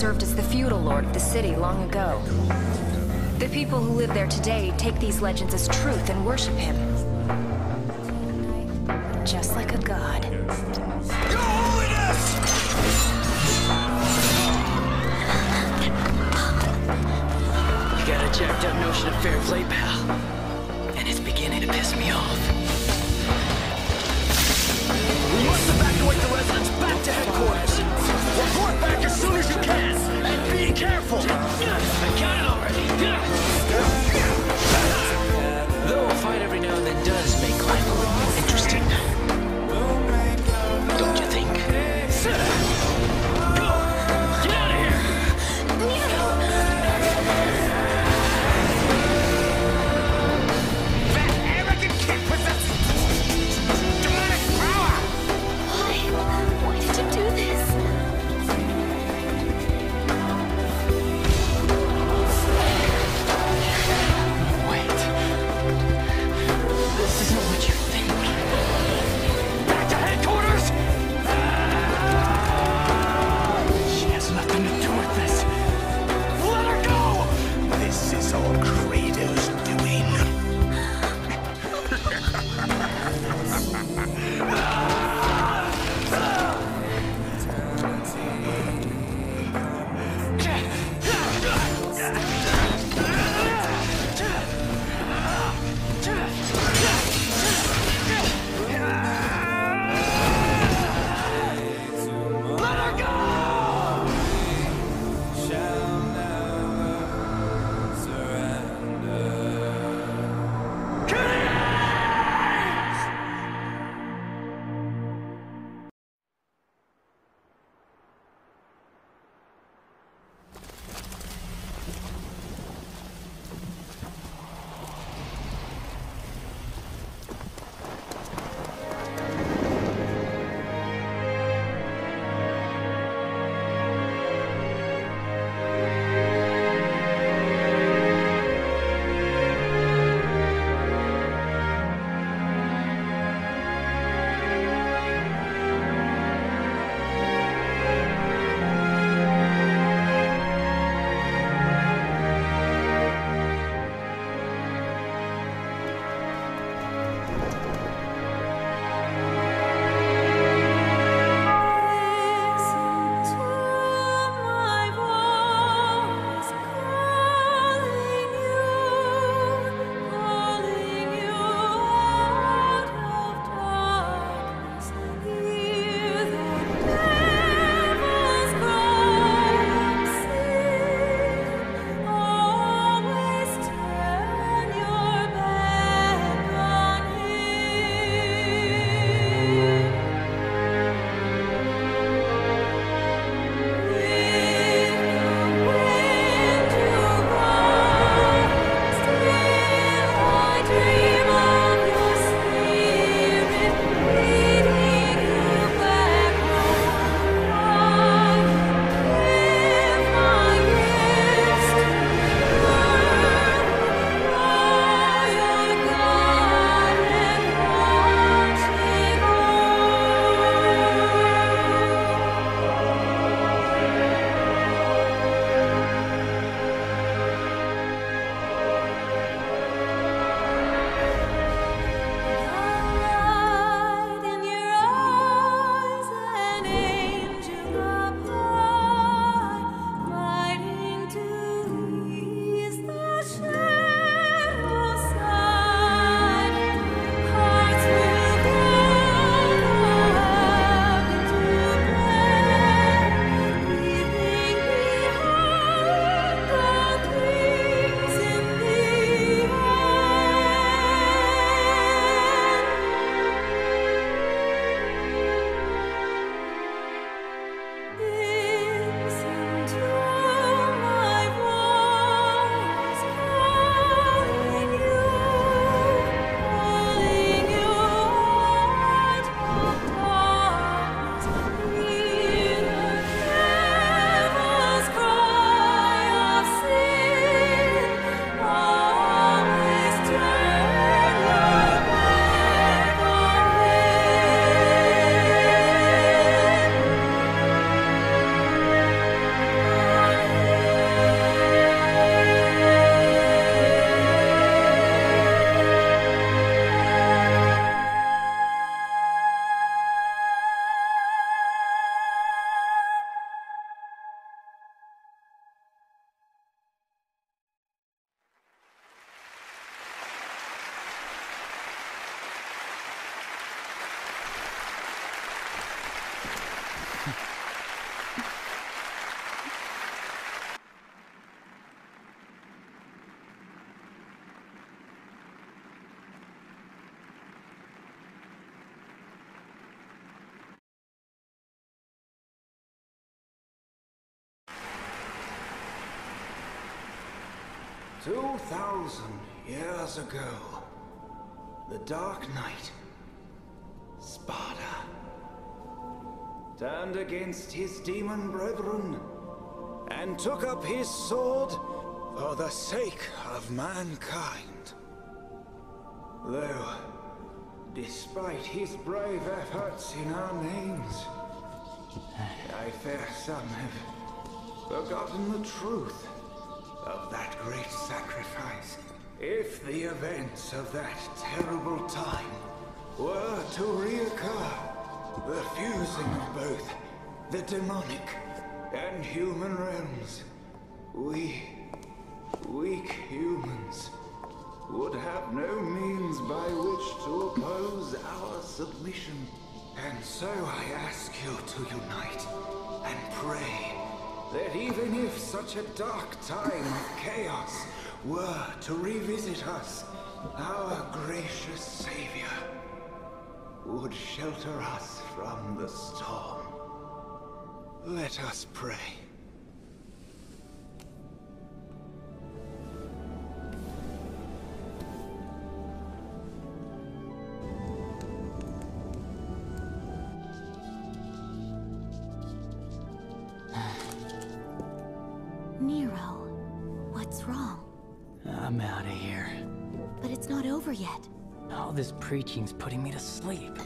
served as the feudal lord of the city long ago. The people who live there today take these legends as truth and worship him. Two thousand years ago, the Dark Knight, Sparta, turned against his demon brethren and took up his sword for the sake of mankind. Though, despite his brave efforts in our names, I fear some have forgotten the truth If the events of that terrible time were to reoccur, the fusing of both the demonic and human realms, we, weak humans, would have no means by which to oppose our submission. And so I ask you to unite and pray that even if such a dark time of chaos were to revisit us, our gracious Savior would shelter us from the storm. Let us pray. Over yet. All this preaching's putting me to sleep.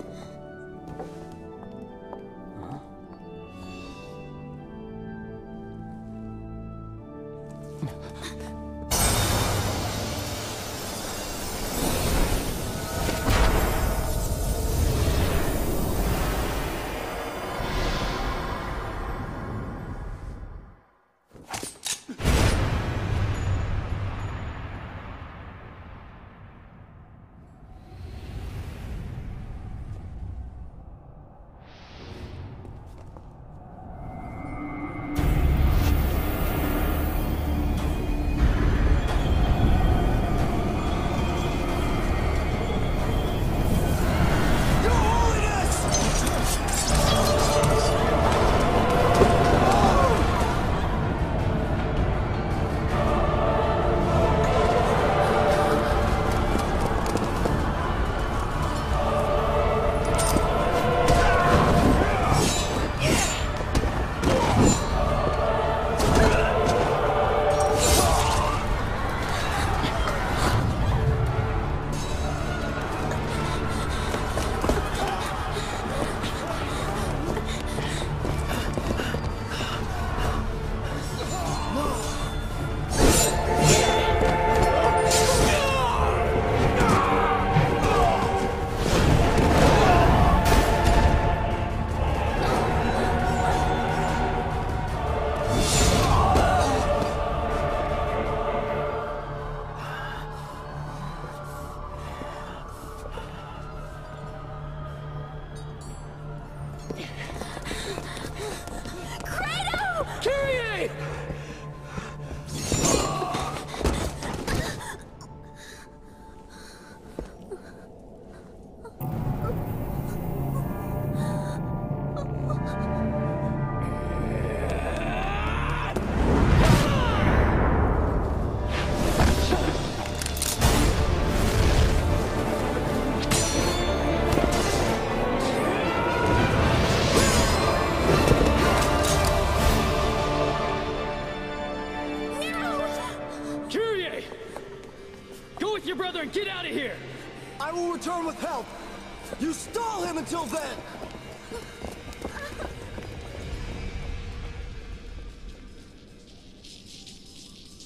Until then!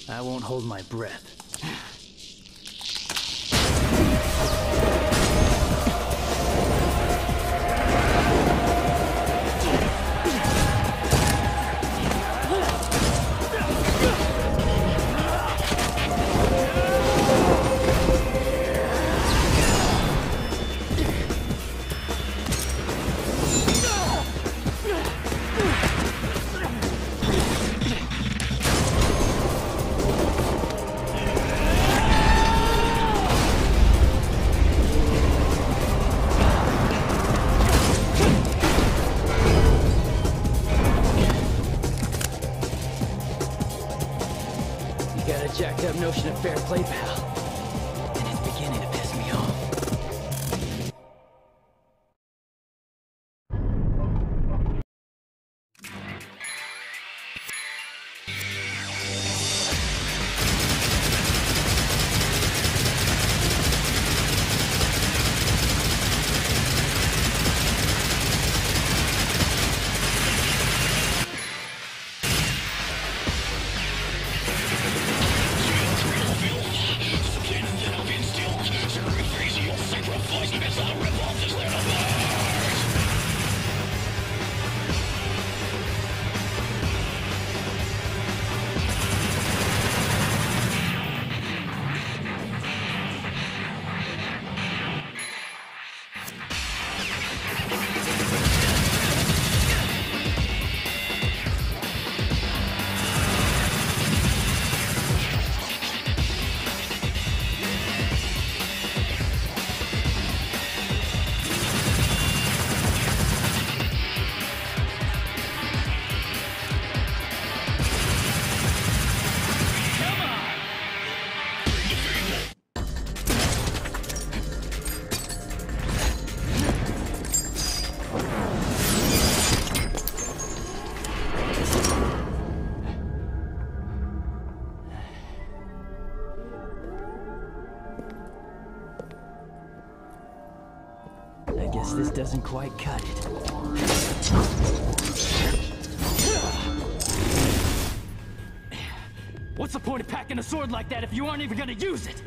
I won't hold my breath. Doesn't quite cut it. What's the point of packing a sword like that if you aren't even gonna use it?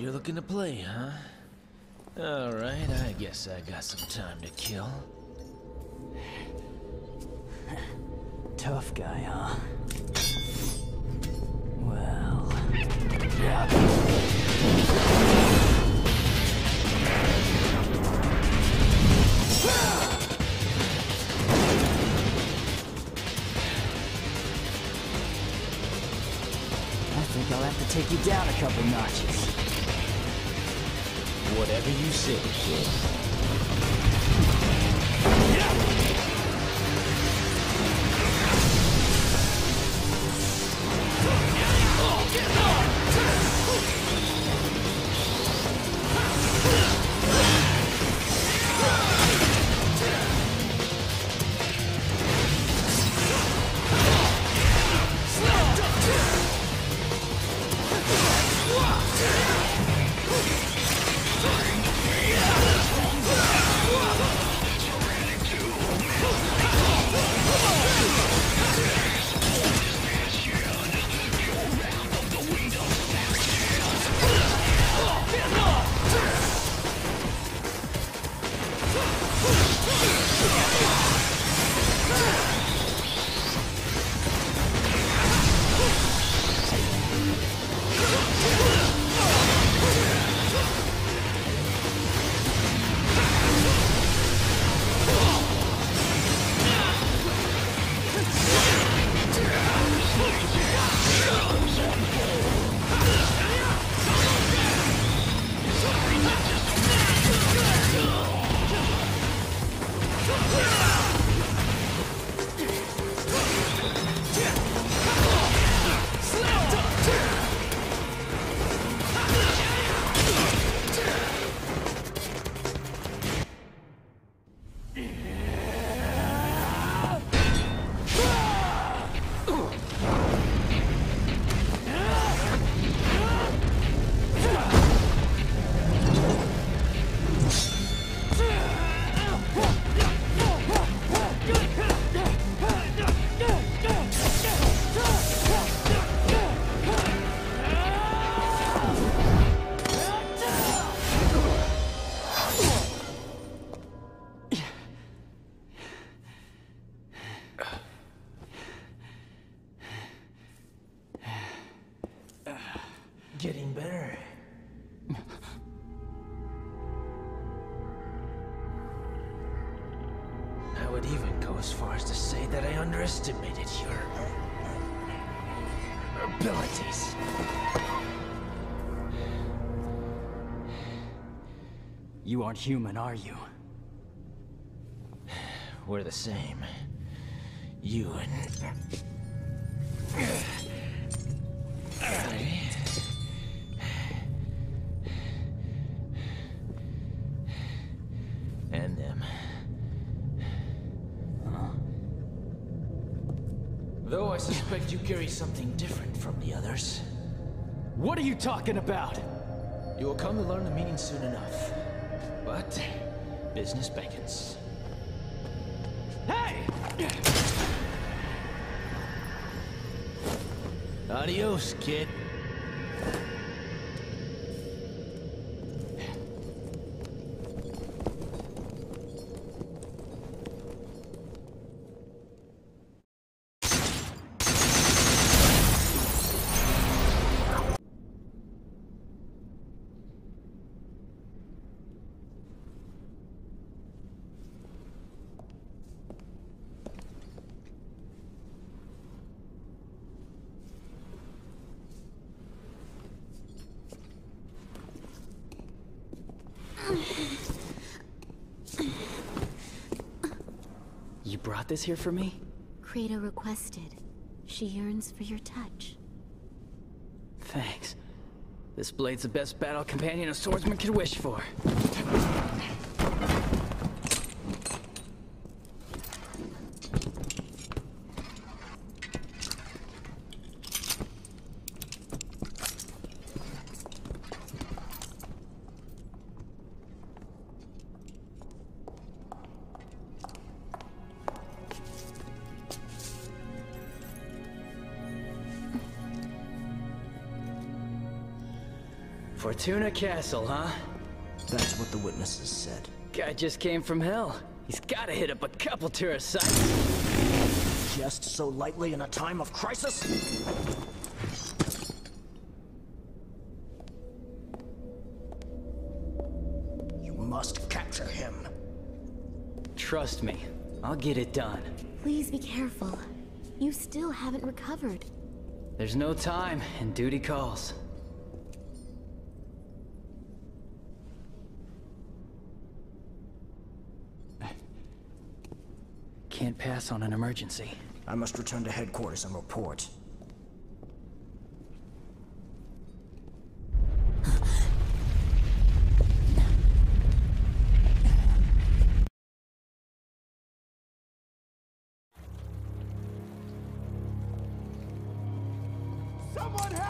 You're looking to play, huh? Alright, I guess I got some time to kill. Tough guy, huh? Well... I think I'll have to take you down a couple notches. Whatever you say, aren't human, are you? We're the same. You and... And them. Though I suspect you carry something different from the others. What are you talking about? You will come to learn the meaning soon enough. Business beckons. Hey! Adios, kid. You brought this here for me? Credo requested. She yearns for your touch. Thanks. This blade's the best battle companion a swordsman could wish for. Fortuna Castle, huh? That's what the witnesses said. Guy just came from hell. He's gotta hit up a couple tourist sites. Jest so lightly in a time of crisis? You must capture him. Trust me, I'll get it done. Please be careful. You still haven't recovered. There's no time, and duty calls. Can't pass on an emergency. I must return to headquarters and report. Someone help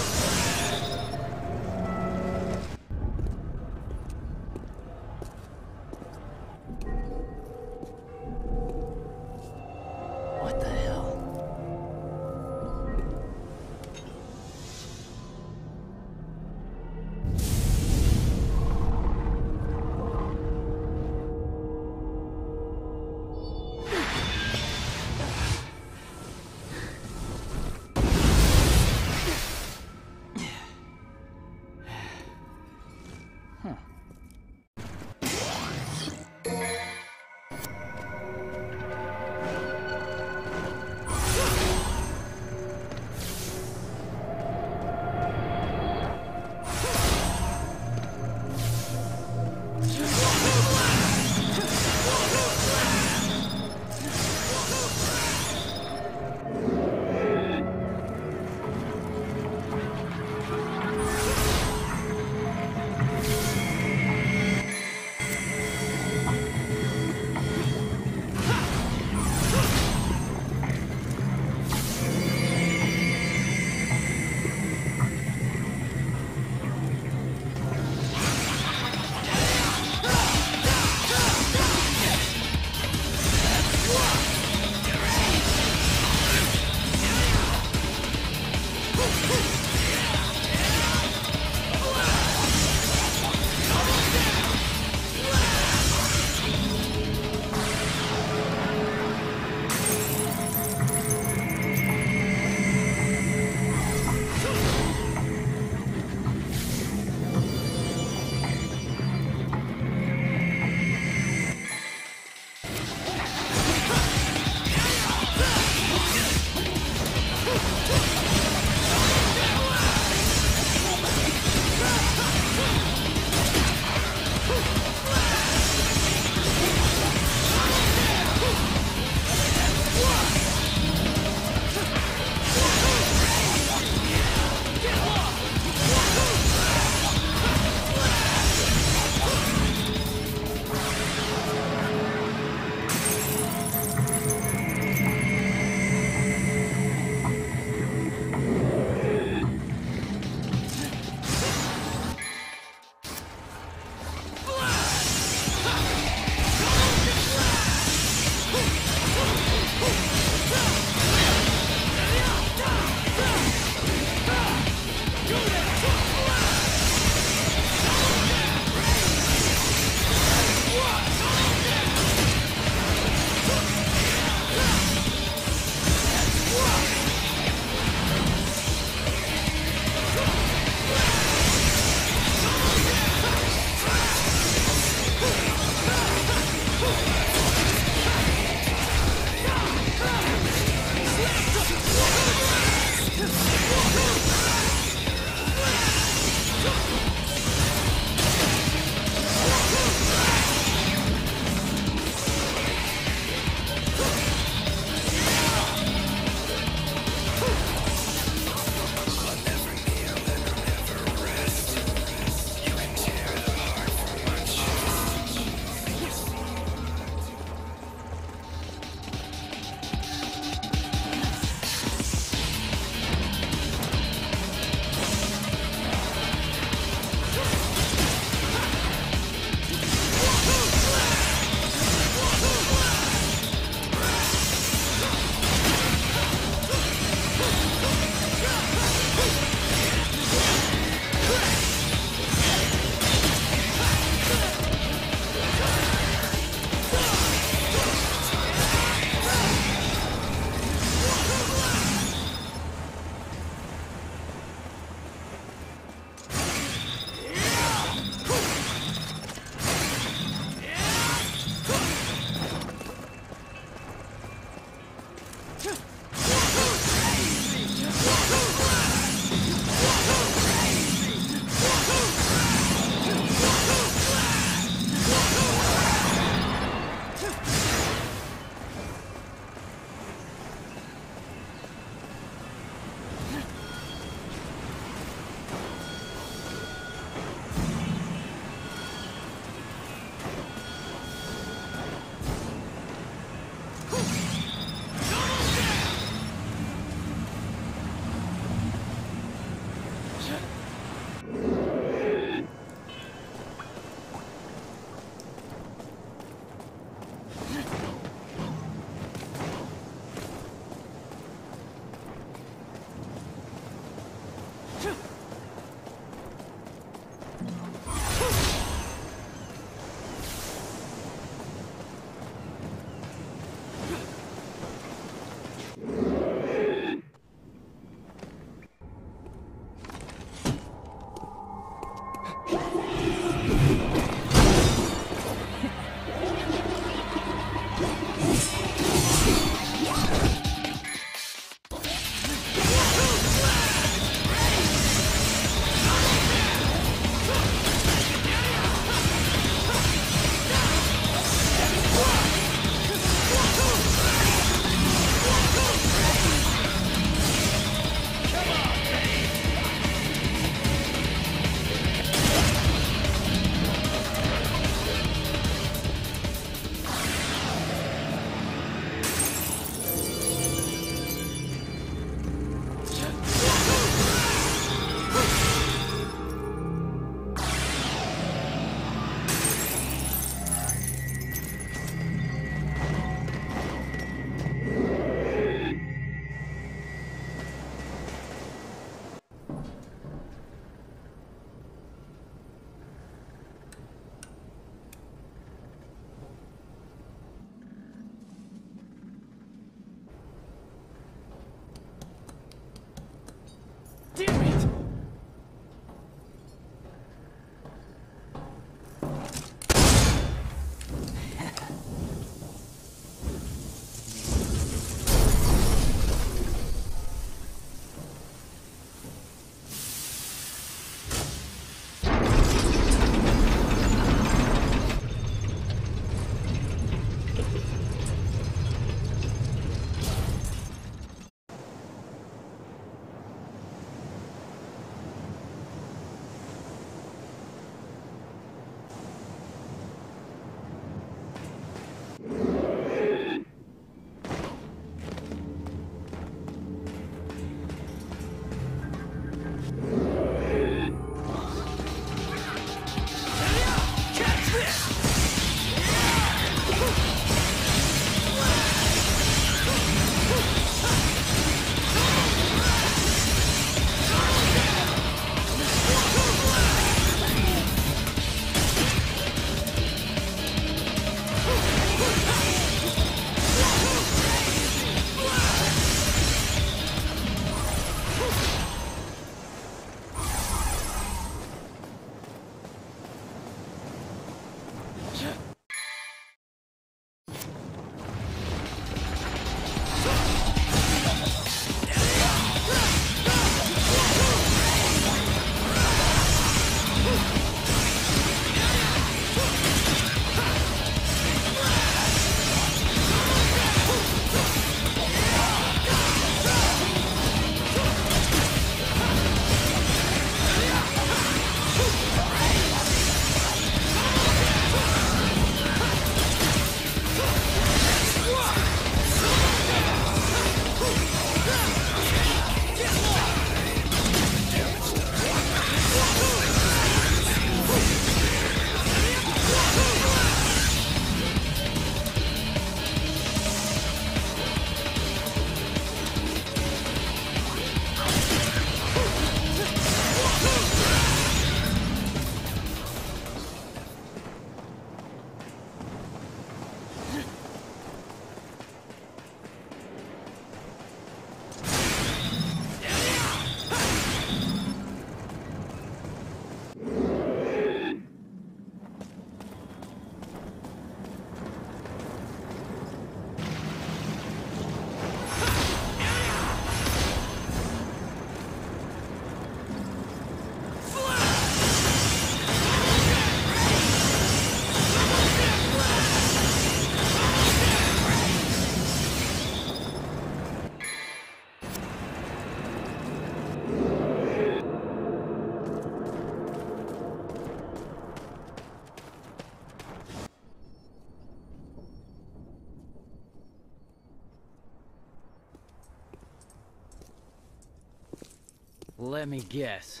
Let me guess.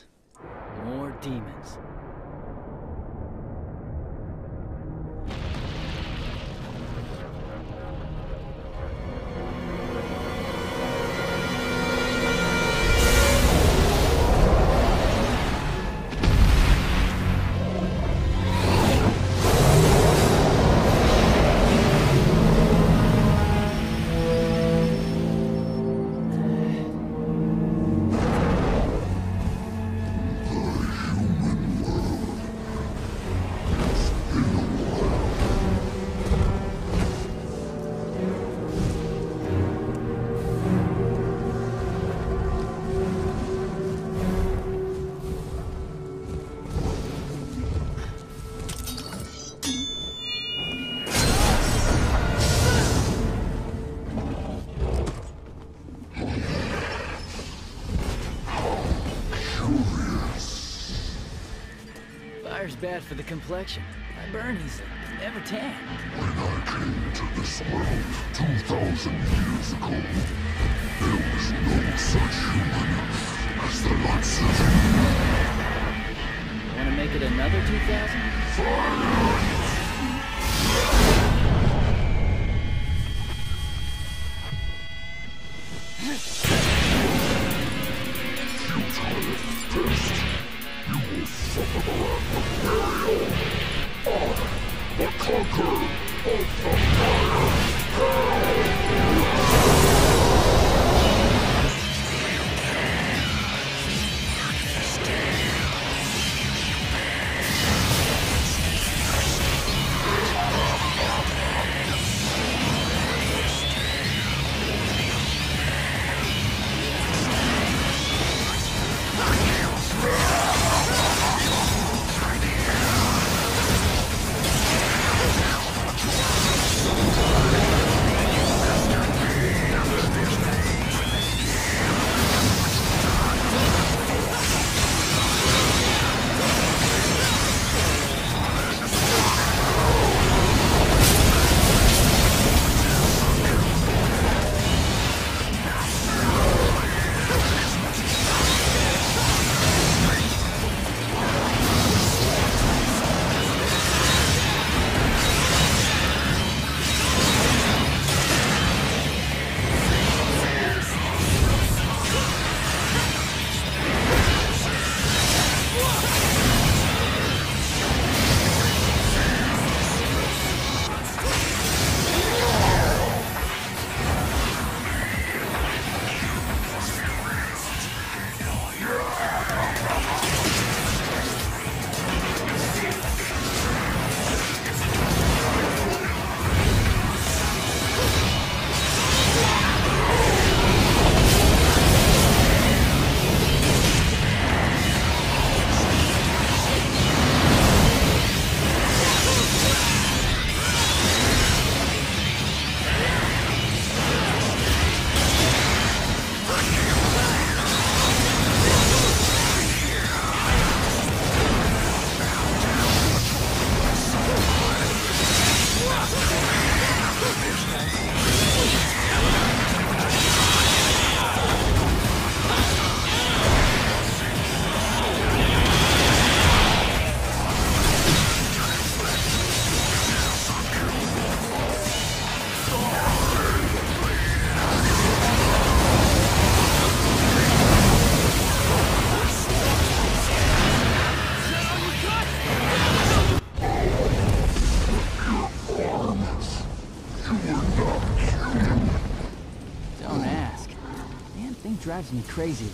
Bad for the complexion. I burn easily, never tan. When I came to this world 2,000 years ago, there was no such human as the likes of you. Wanna make it another 2,000? The me crazy,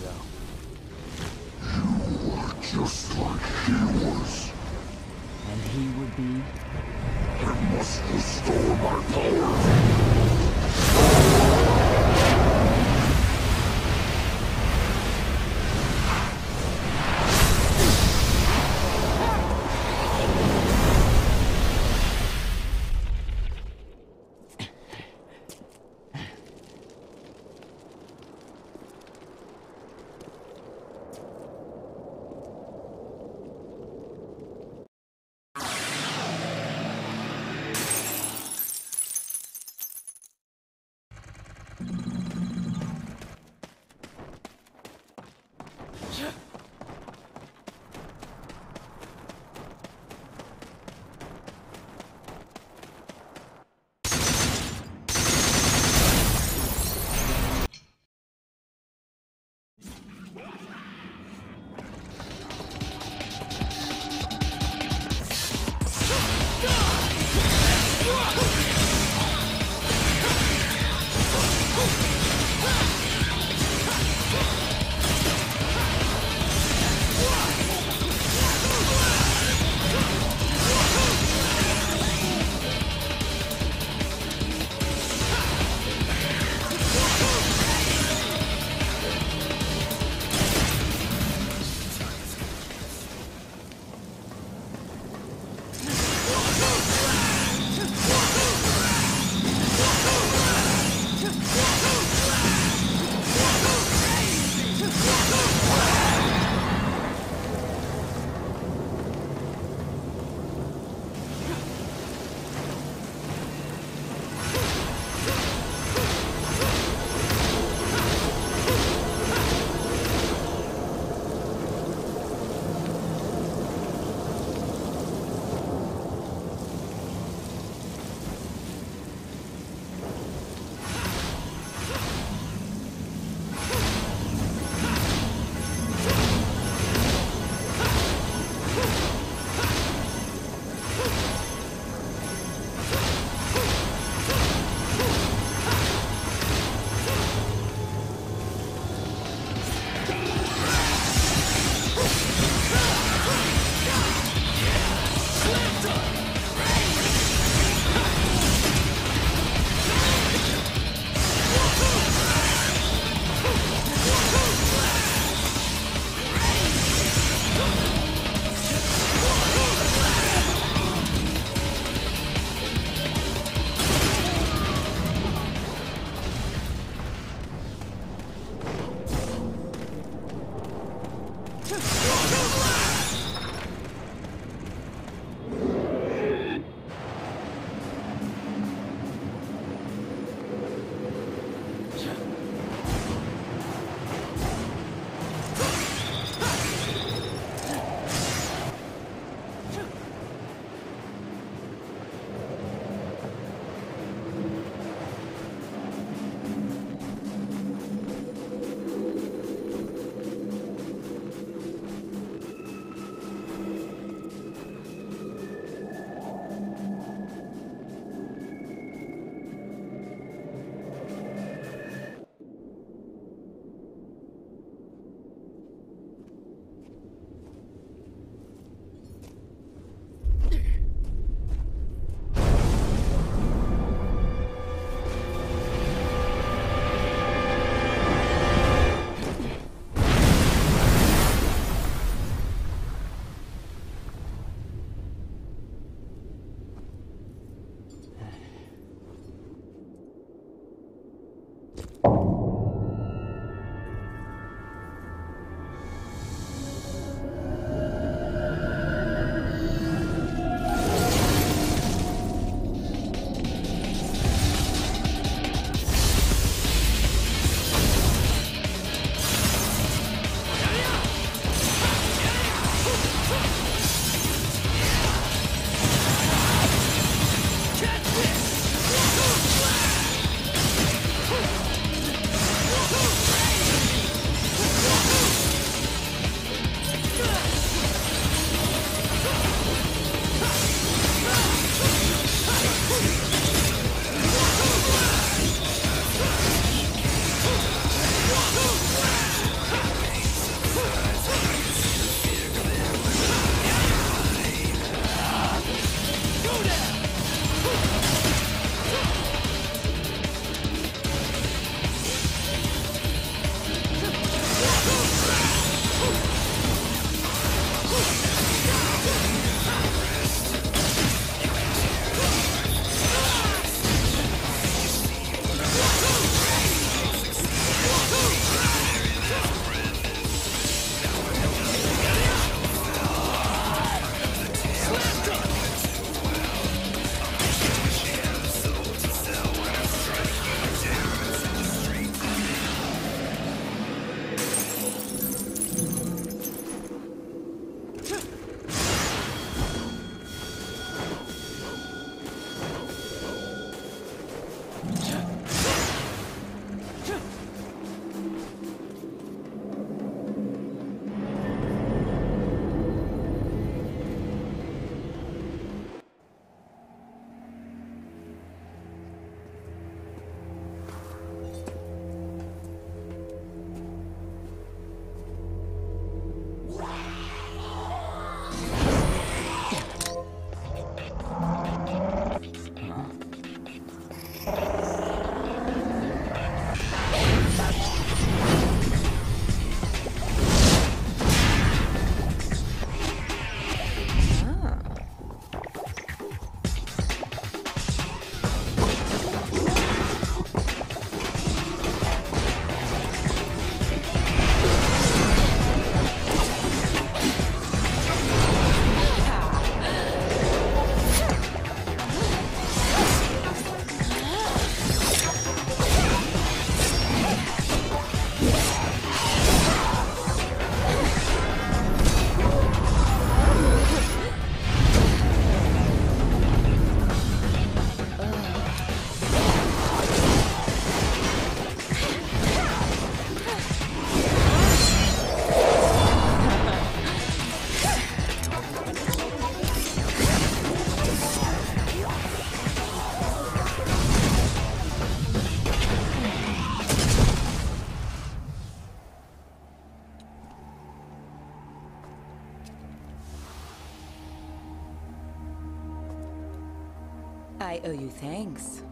thanks.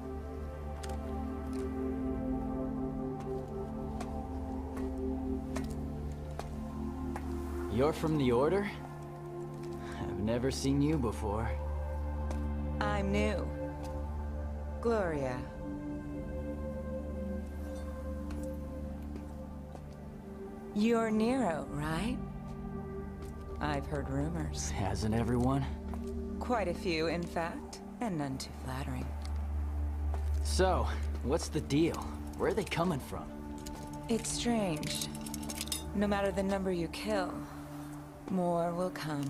You're from the Order? I've never seen you before. I'm new. Gloria. You're Nero, right? I've heard rumors. Hasn't everyone? Quite a few, in fact, and none too flattering. So, what's the deal? Where are they coming from? It's strange. No matter the number you kill, more will come.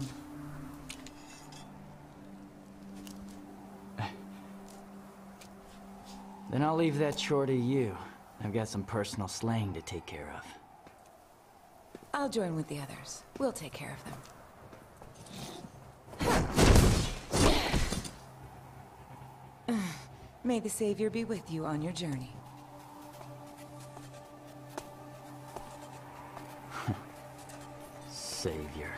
Then I'll leave that chore to you. I've got some personal slaying to take care of. I'll join with the others. We'll take care of them. May the Savior be with you on your journey. Savior.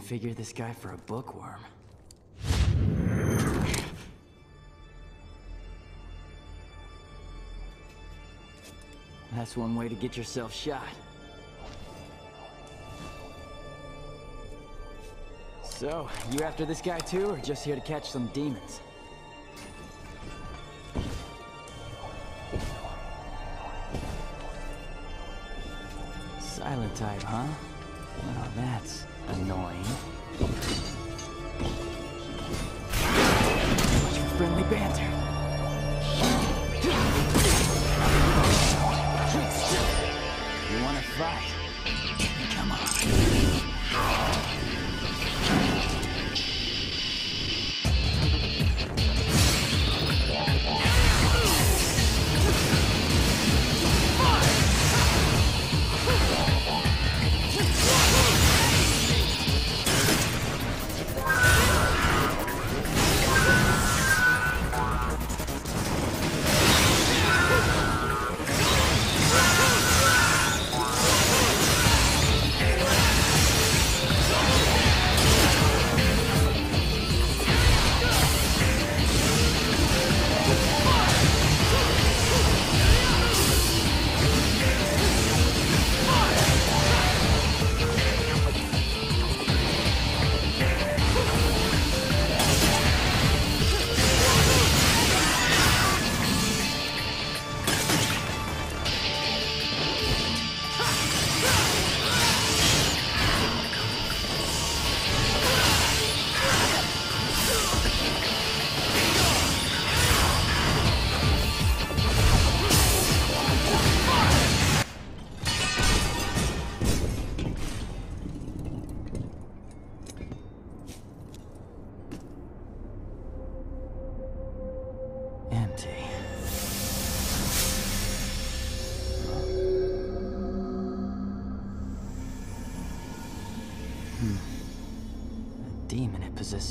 Didn't figure this guy for a bookworm. That's one way to get yourself shot. So, you after this guy too, or just here to catch some demons?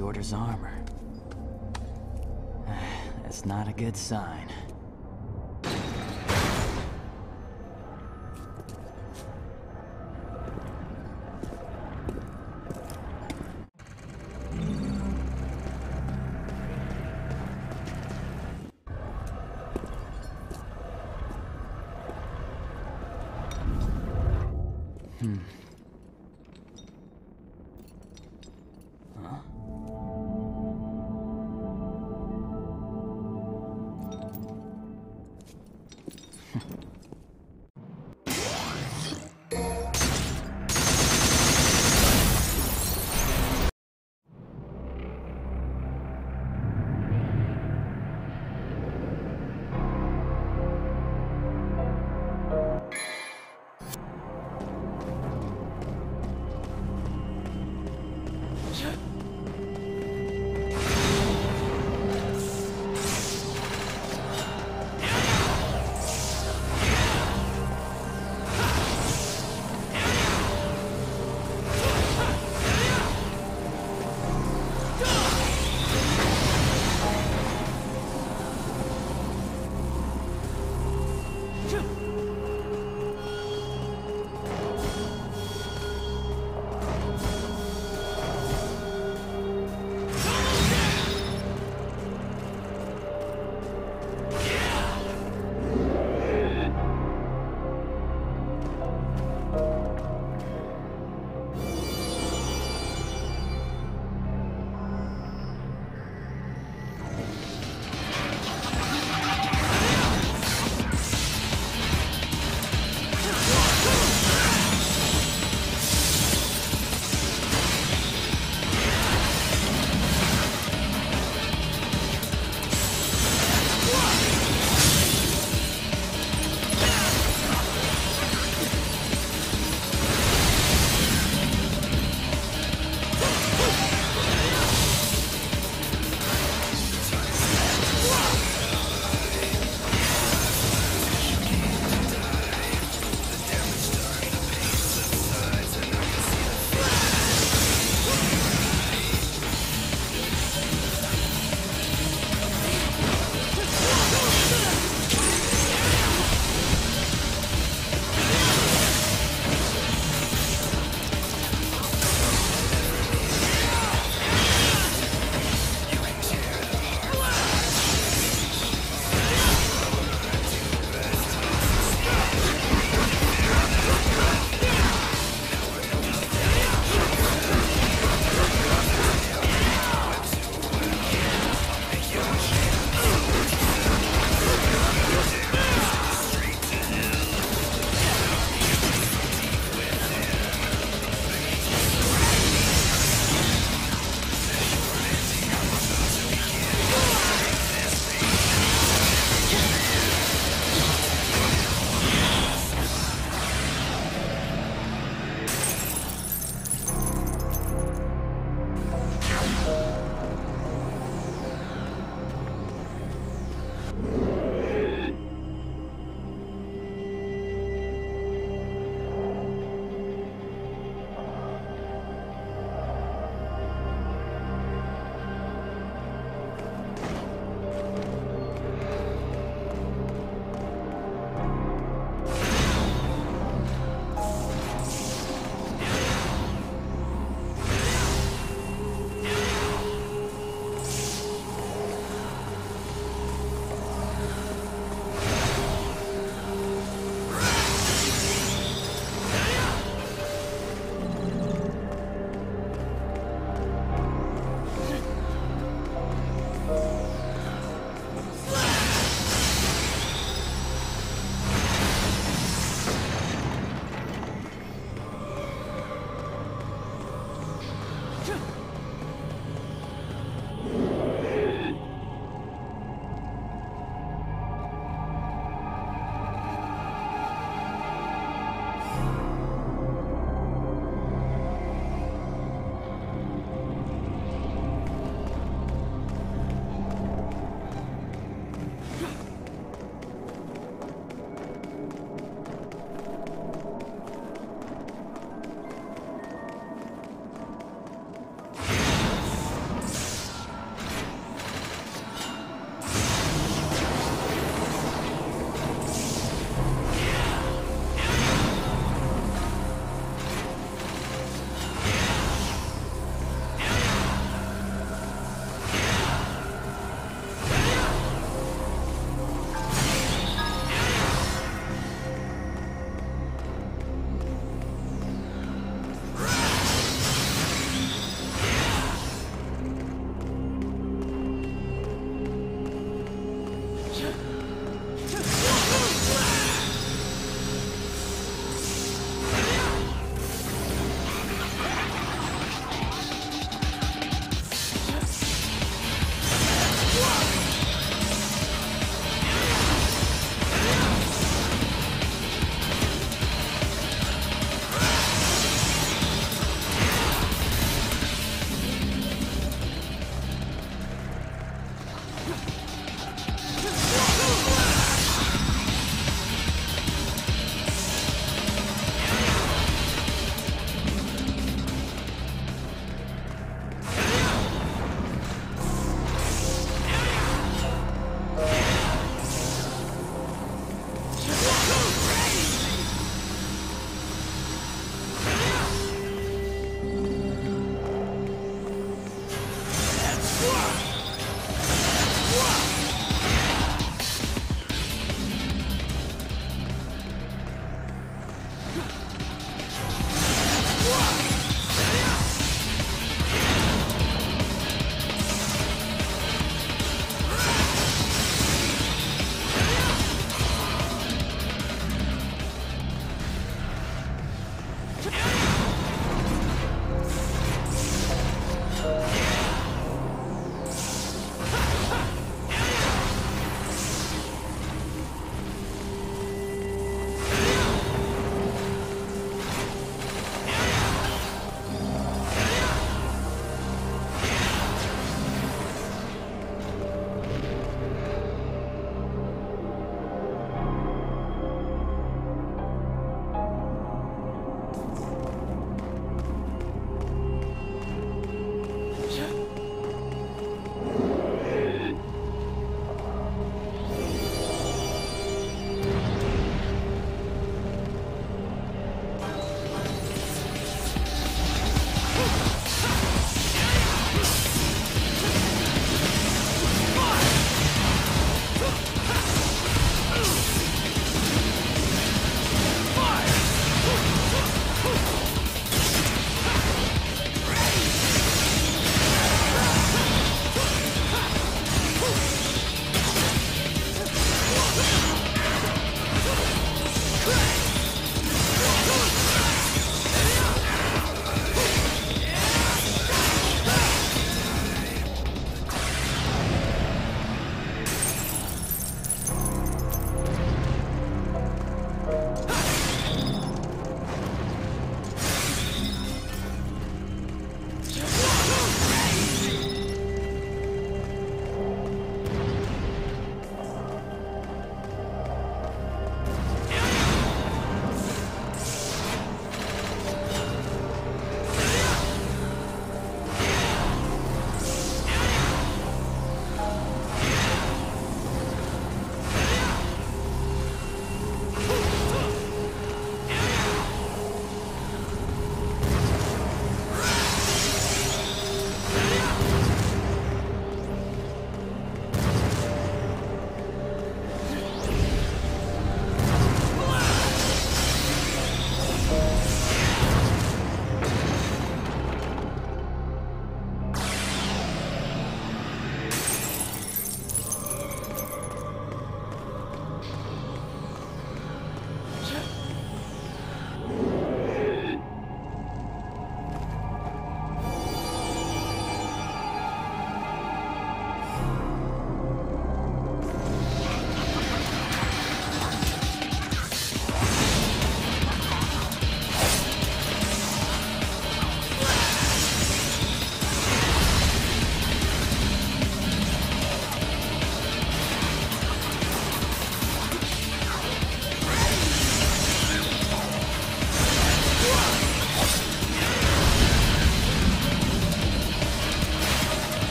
Order's armor. That's not a good sign.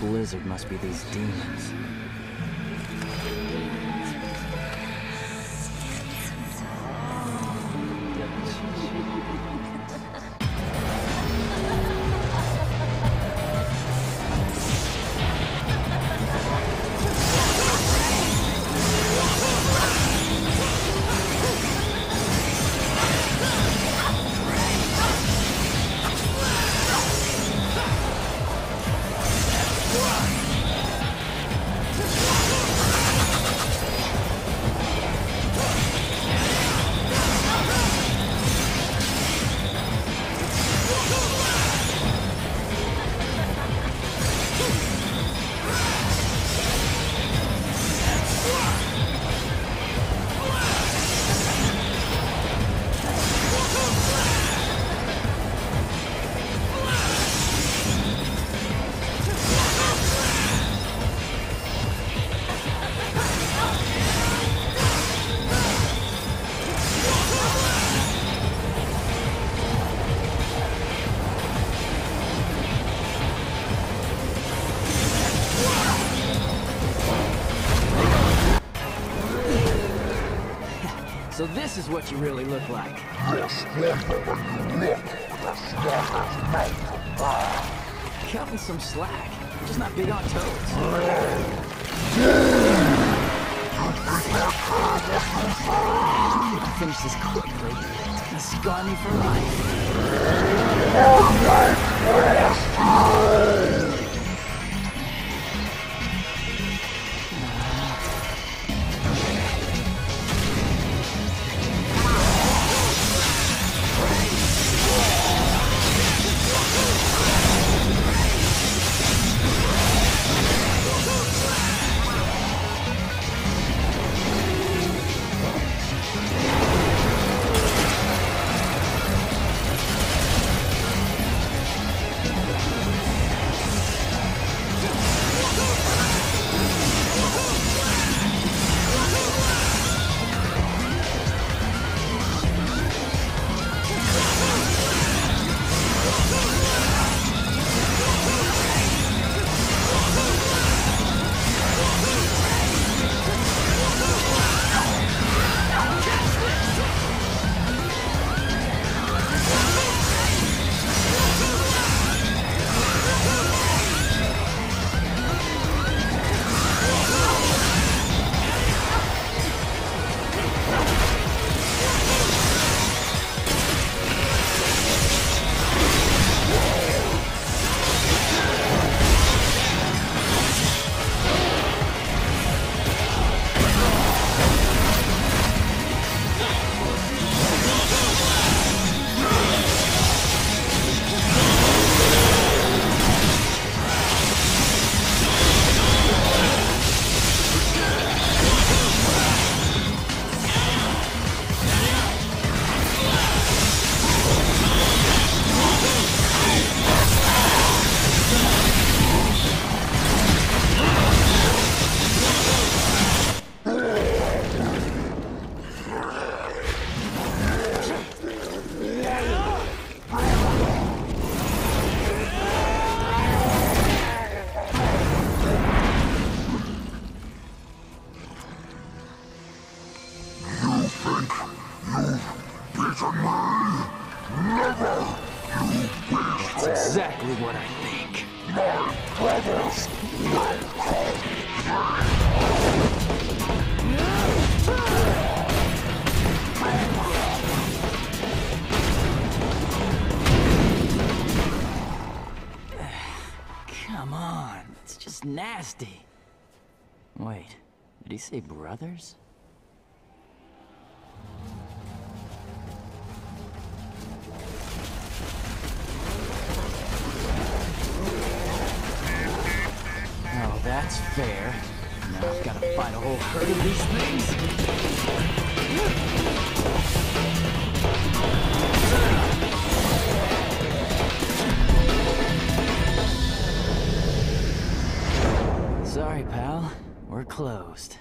Blizzard must be these demons. So this is what you really look like. Yes, whenever you look, the smartest mouth. Cut me some slack. I'm just not big on toads. Finish this quickly. It's gonna scar me for life. My brothers will come. Come on, it's just nasty. Wait, did he say brothers? That's fair. Now I've got to fight a whole herd of these things? Sorry, pal. We're closed.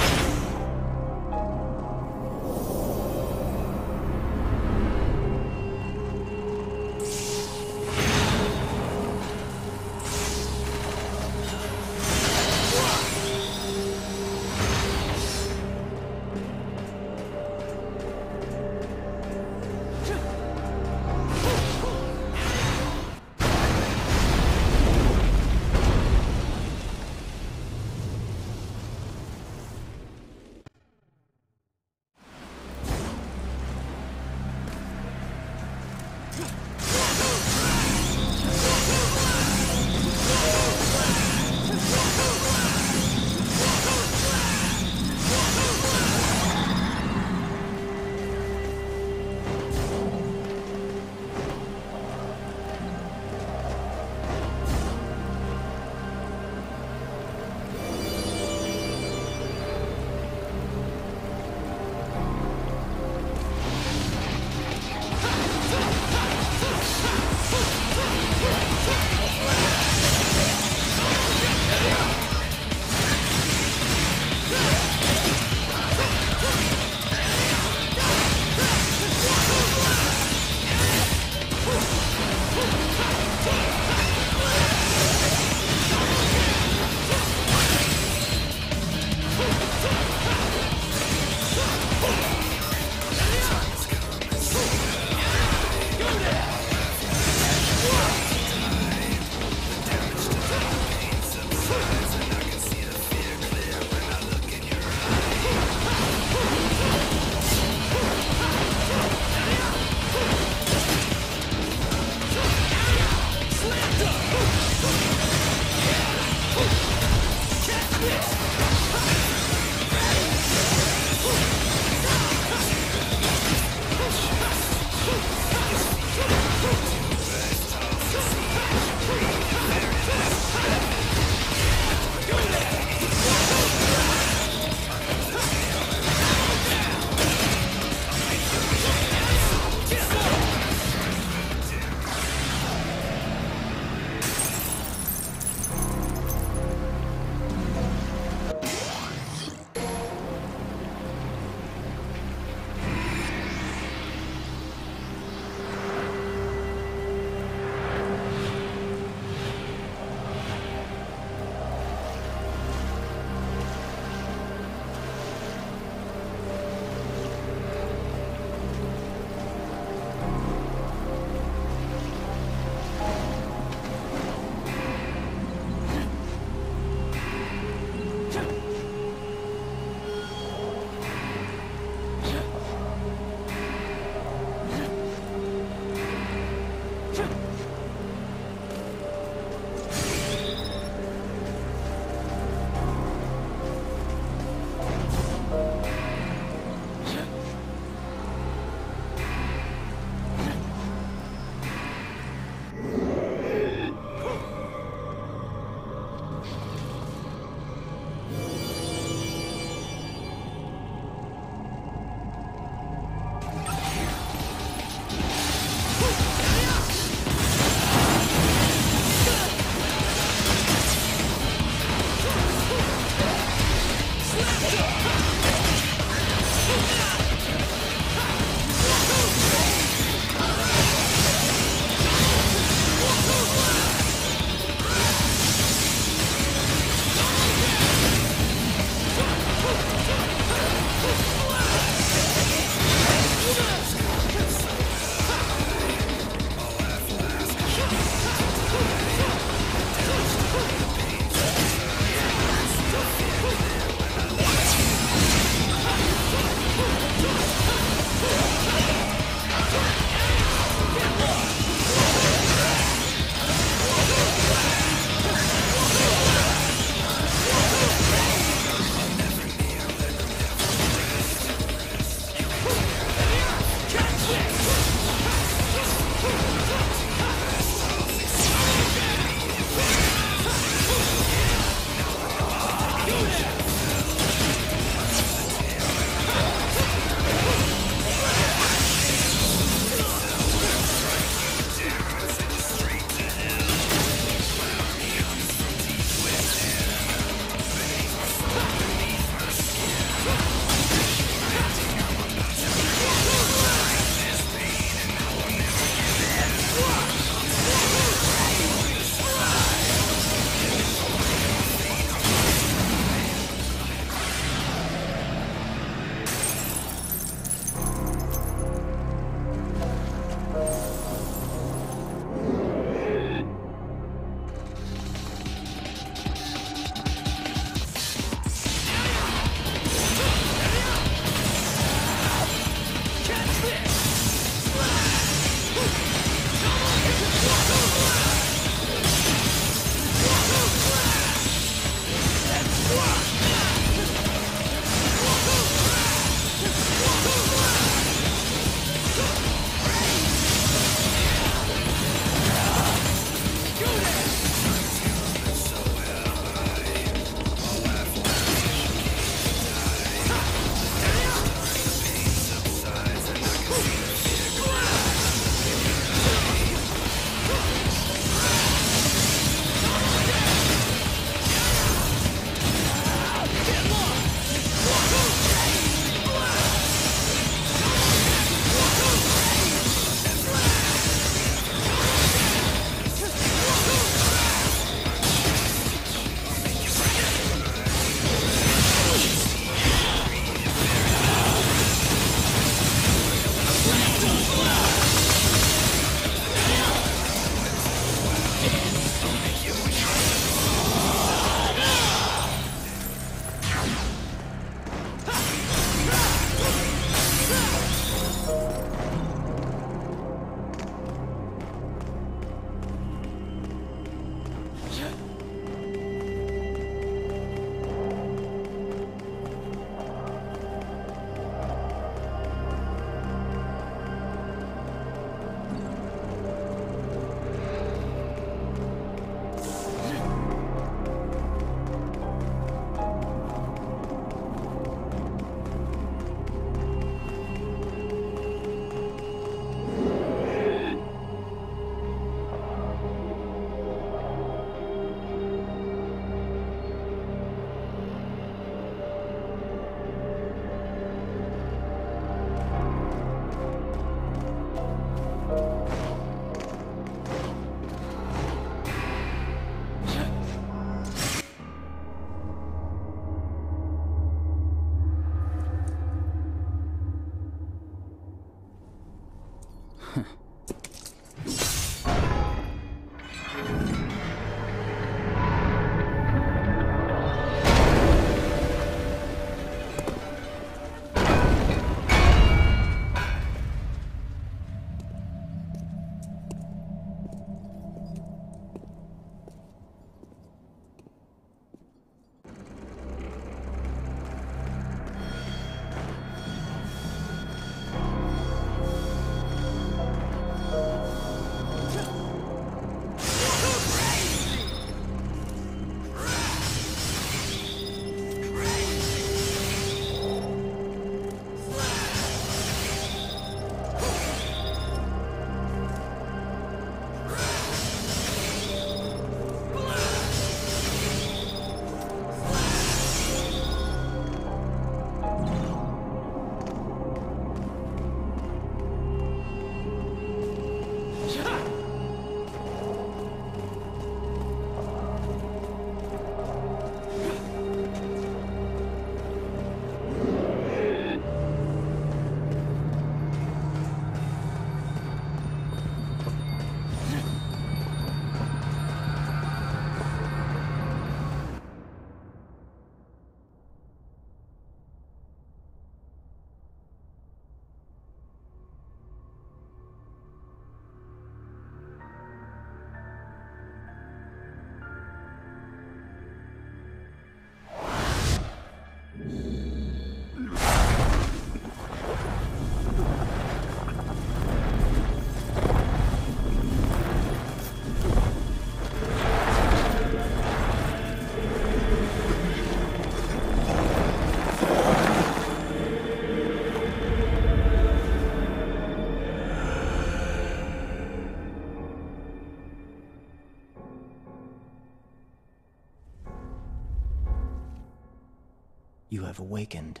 Have awakened.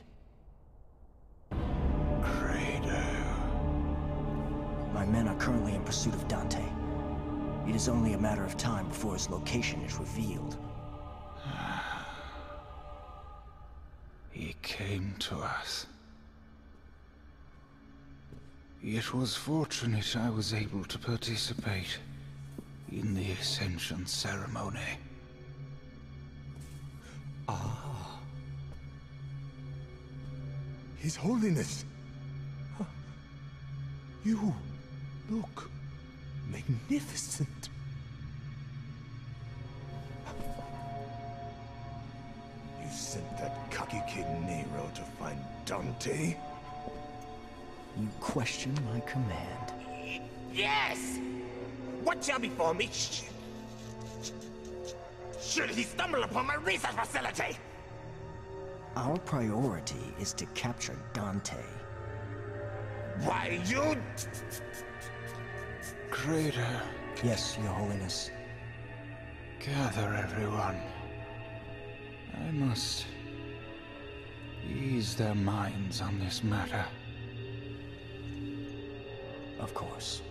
Credo. My men are currently in pursuit of Dante. It is only a matter of time before his location is revealed. He came to us. It was fortunate I was able to participate in the Ascension ceremony. His Holiness. Huh. You look magnificent. You sent that cocky kid Nero to find Dante? You question my command. Yes! What shall befall me? Sh should he stumble upon my research facility? Our priority is to capture Dante. Why, you... Credo. Yes, Your Holiness. Gather everyone. I must ease their minds on this matter. Of course.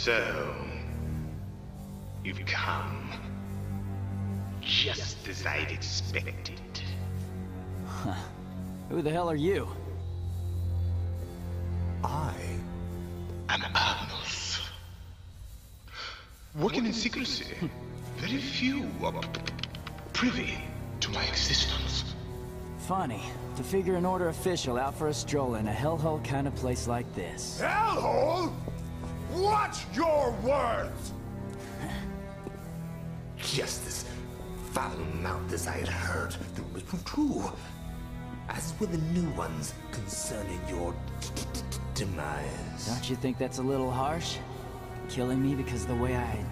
So, you've come. Just as I'd expected. Huh. Who the hell are you? I am Agnus. Working in secrecy. Very few are p- p- privy to my existence. Funny. To figure an order official out for a stroll in a hellhole kind of place like this. Hellhole? Watch your words! Just as foul-mouthed as I had heard the was true. As were the new ones concerning your demise. Don't you think that's a little harsh? Killing me because the way I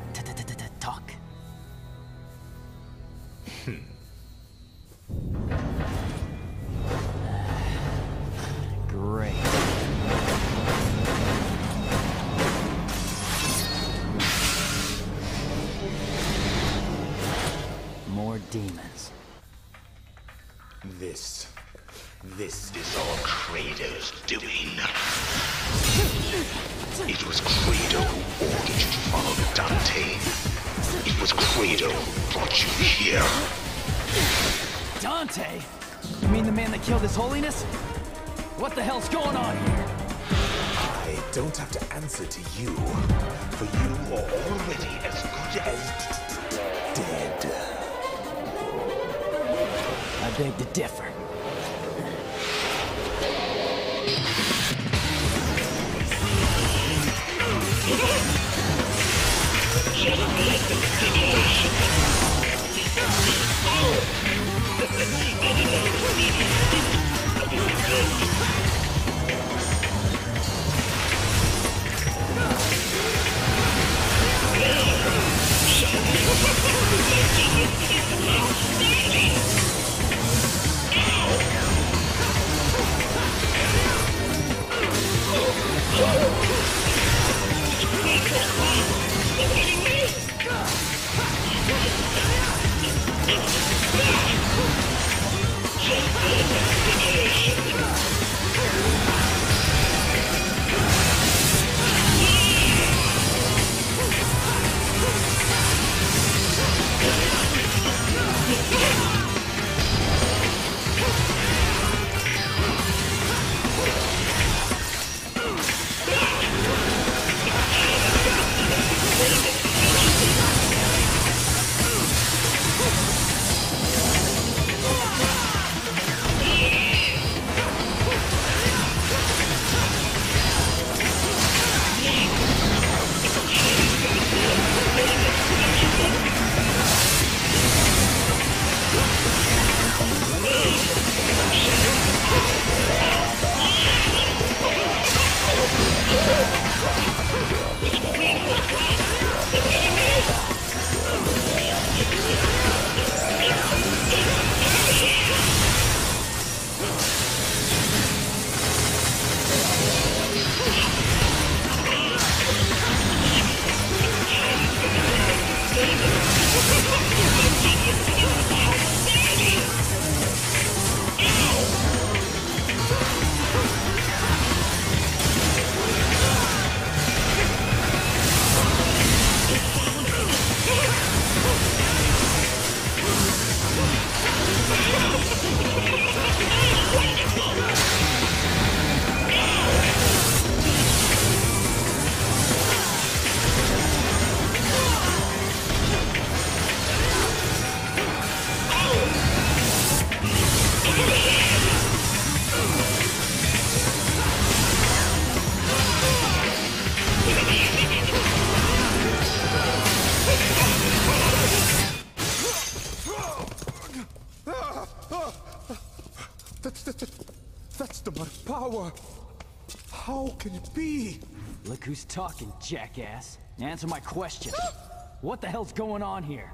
who's talking, jackass. Answer my question. what the hell's going on here?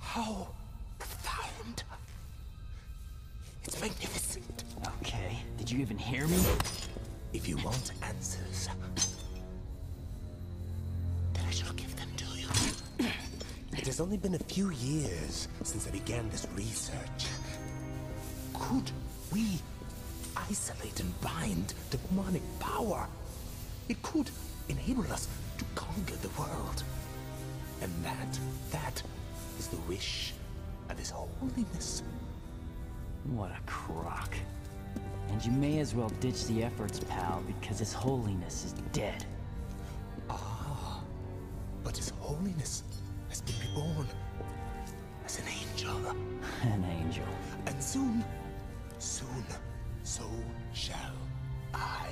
How profound. It's magnificent. Okay, did you even hear me? If you want answers, then I shall give them to you. It has only been a few years since I began this research. Could we isolate and bind the demonic power. It could enable us to conquer the world. And that, that is the wish of His Holiness. What a crock. And you may as well ditch the efforts, pal, because His Holiness is dead. Ah, but His Holiness has been reborn as an angel. An angel. And soon, soon, so shall I.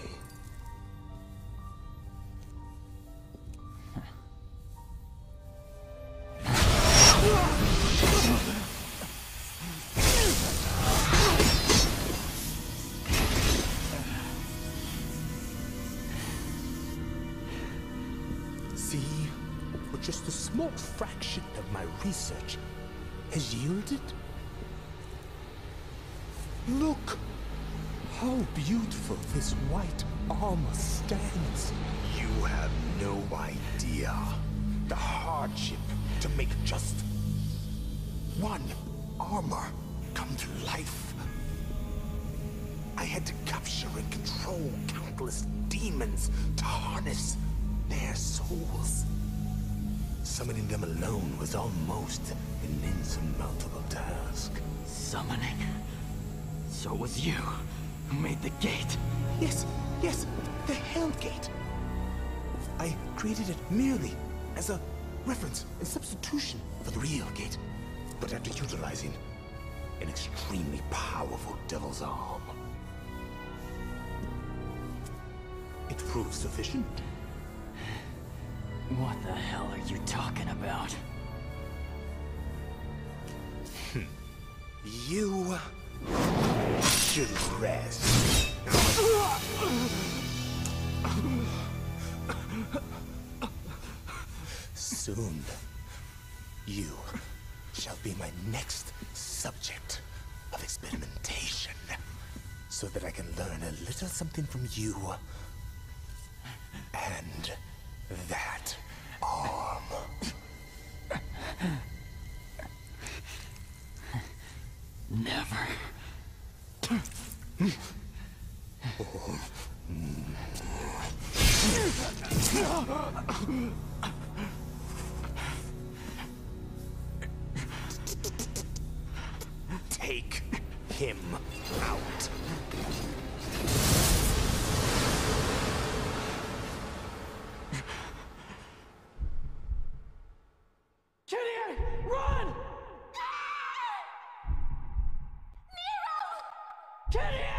See, what just a small fraction of my research has yielded? Look! How beautiful this white armor stands. You have no idea the hardship to make just one armor come to life. I had to capture and control countless demons to harness their souls. Summoning them alone was almost an insurmountable task. Summoning? So was you who made the gate? Yes, yes, the Hell Gate. I created it merely as a reference and substitution for the real gate, but after utilizing an extremely powerful devil's arm. It proved sufficient. What the hell are you talking about? You should rest. Soon, you shall be my next subject of experimentation, so that I can learn a little something from you and that arm. Never. Take him out. Kenny, run! Kenny! Kenny!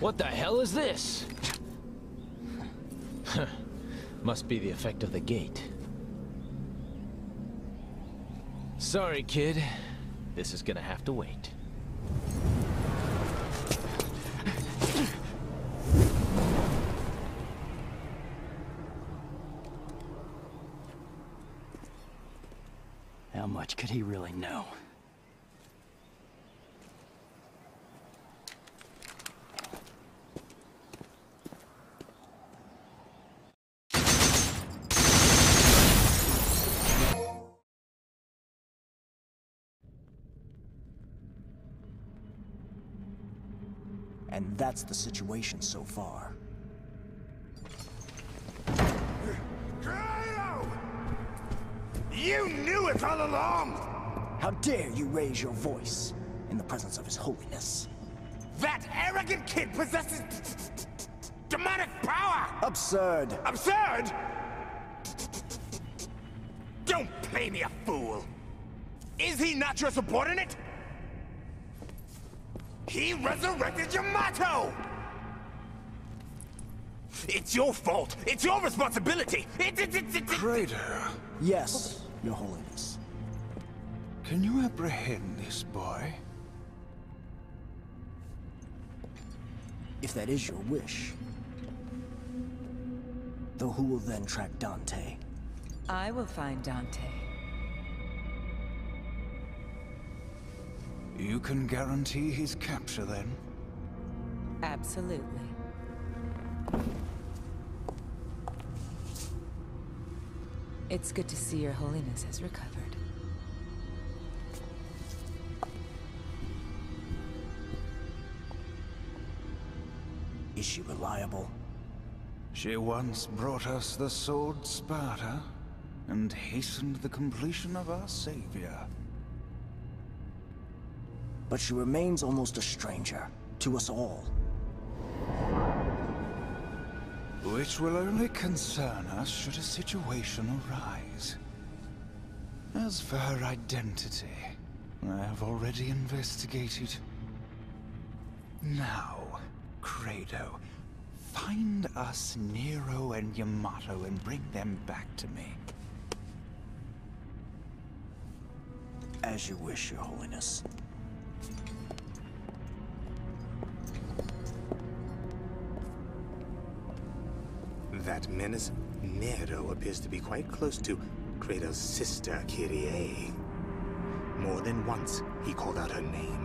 What the hell is this? Must be the effect of the gate. Sorry, kid. This is gonna have to wait. How much could he really know? And that's the situation so far. Credo! You knew it all along! How dare you raise your voice in the presence of His Holiness? That arrogant kid possesses demonic power! Absurd! Absurd? Don't play me a fool! Is he not your subordinate? He resurrected Yamato! It's your fault! It's your responsibility! It's it's it's it's... Credo, Yes, Your Holiness. can you apprehend this boy? If that is your wish. Though who will then track Dante? I will find Dante. You can guarantee his capture then? Absolutely. It's good to see your holiness has recovered. Is she reliable? She once brought us the sword Sparda, and hastened the completion of our savior. But she remains almost a stranger to us all. Which will only concern us should a situation arise. As for her identity, I have already investigated. Now, Credo, find us Nero and Yamato and bring them back to me. As you wish, Your Holiness. That menace, Nero, appears to be quite close to Credo's sister, Kyrie. More than once, he called out her name.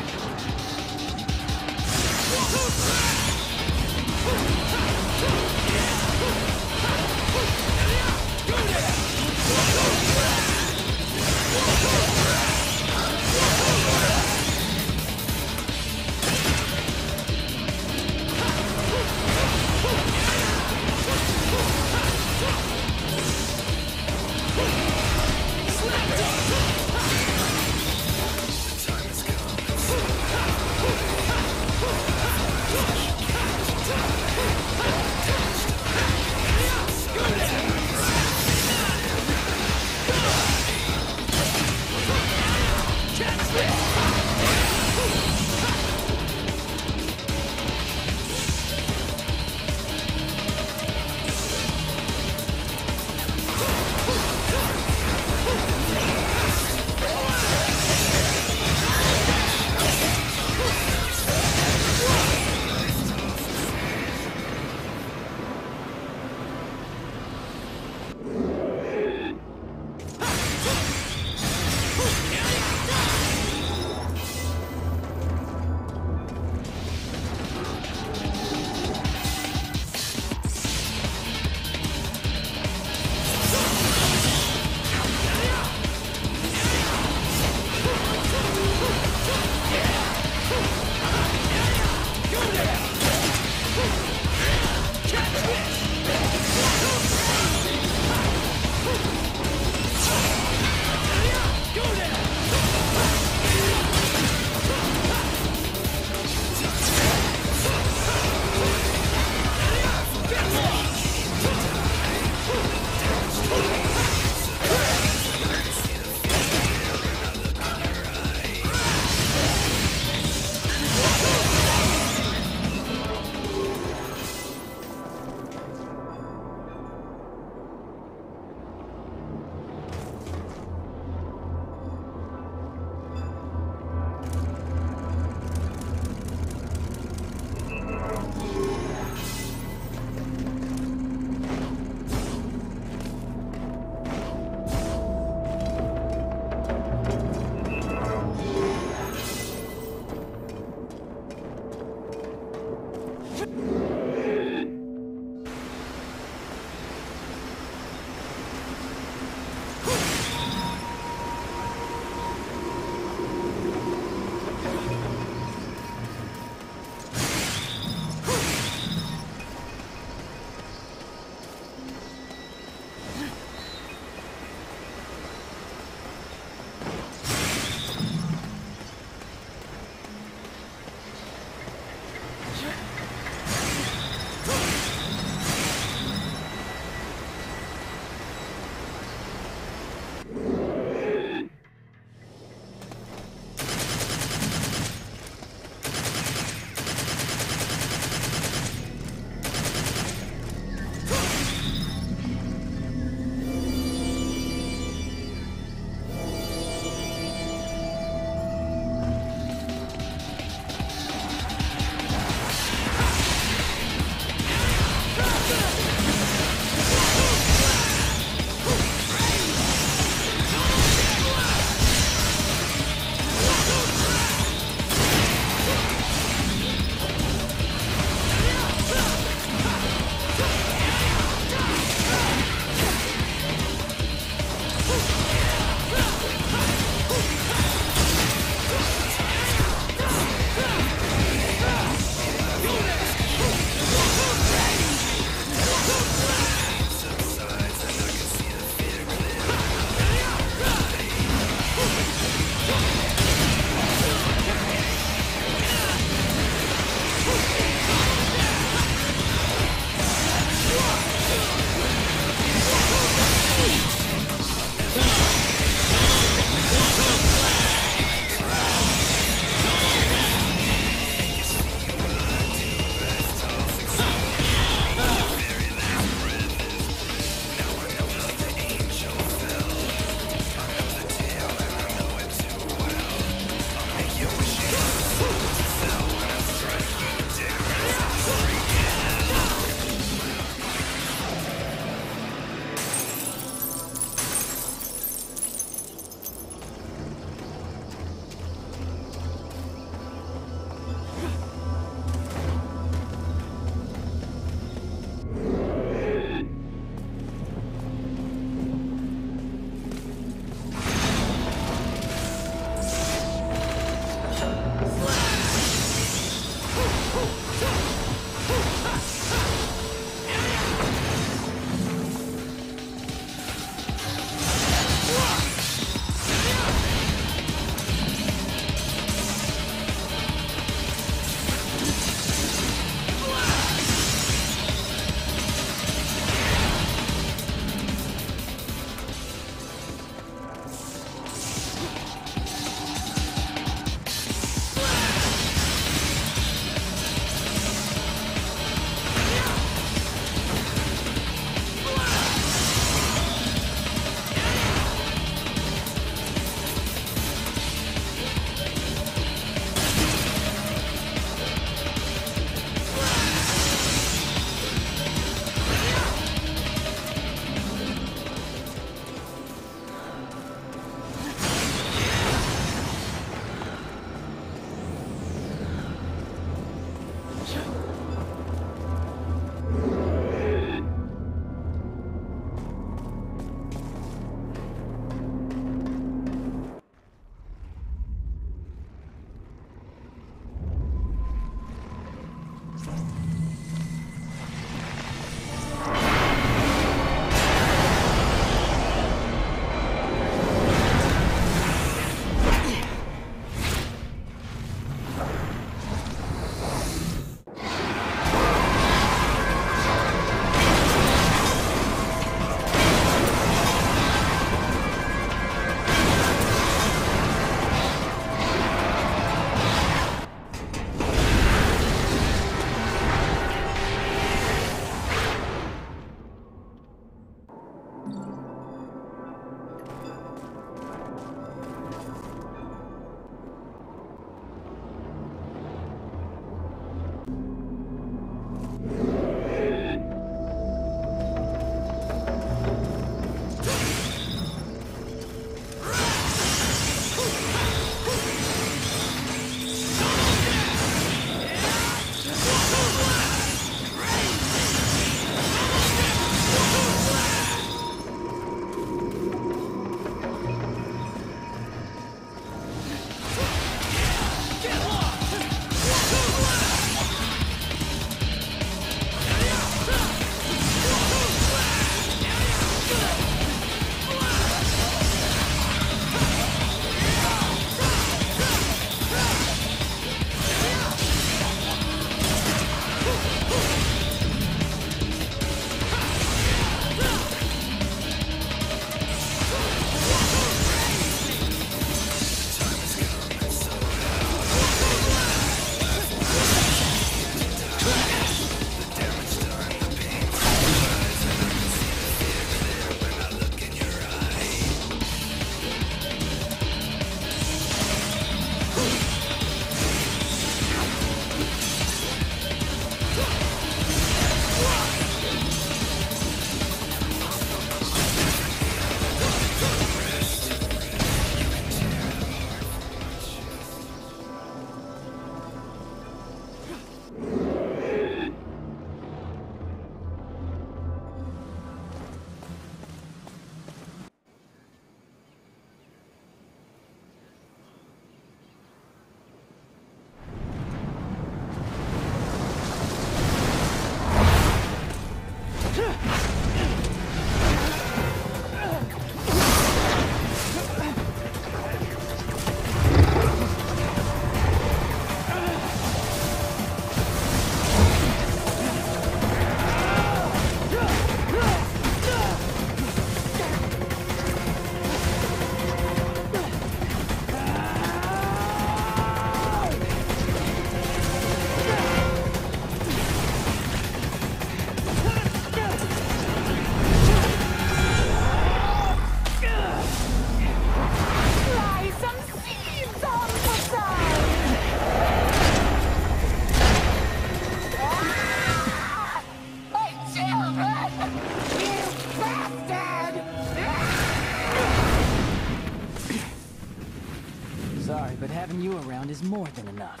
More than enough.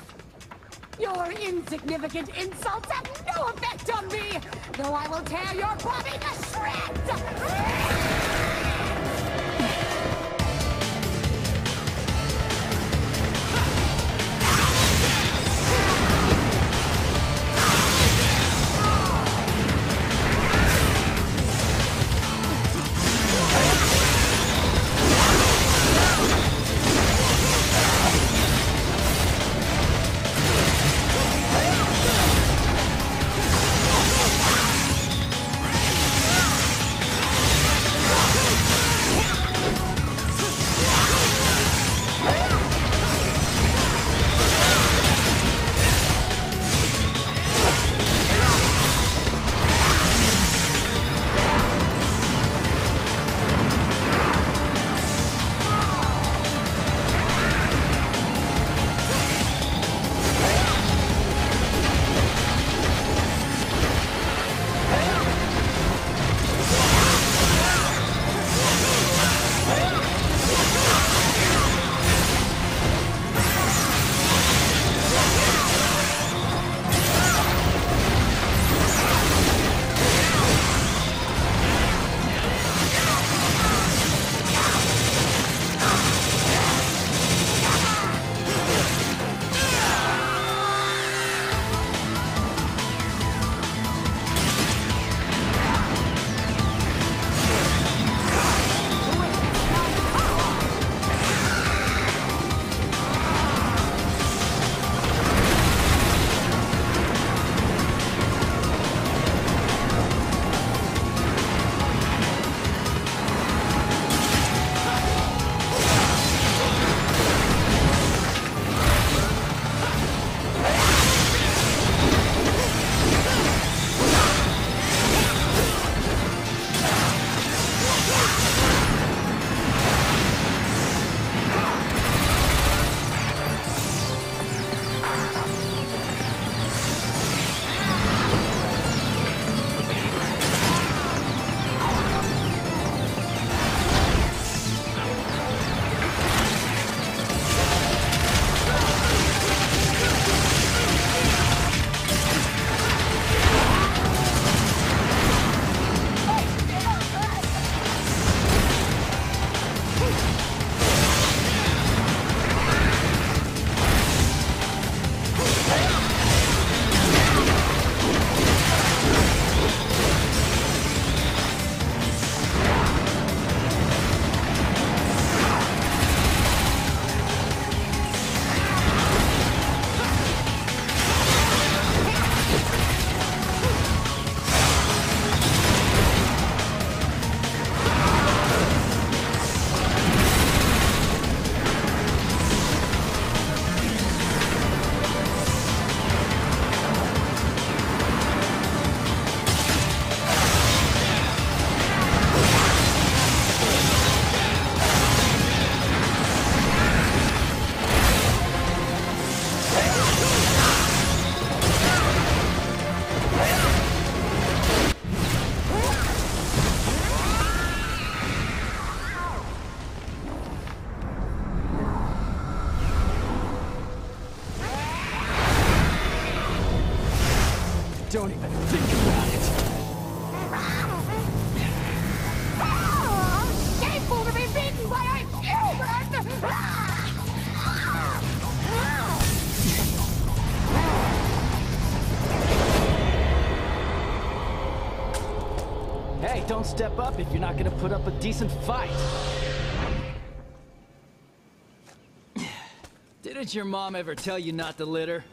Your insignificant insults Don't step up if you're not gonna put up a decent fight. Didn't your mom ever tell you not to litter?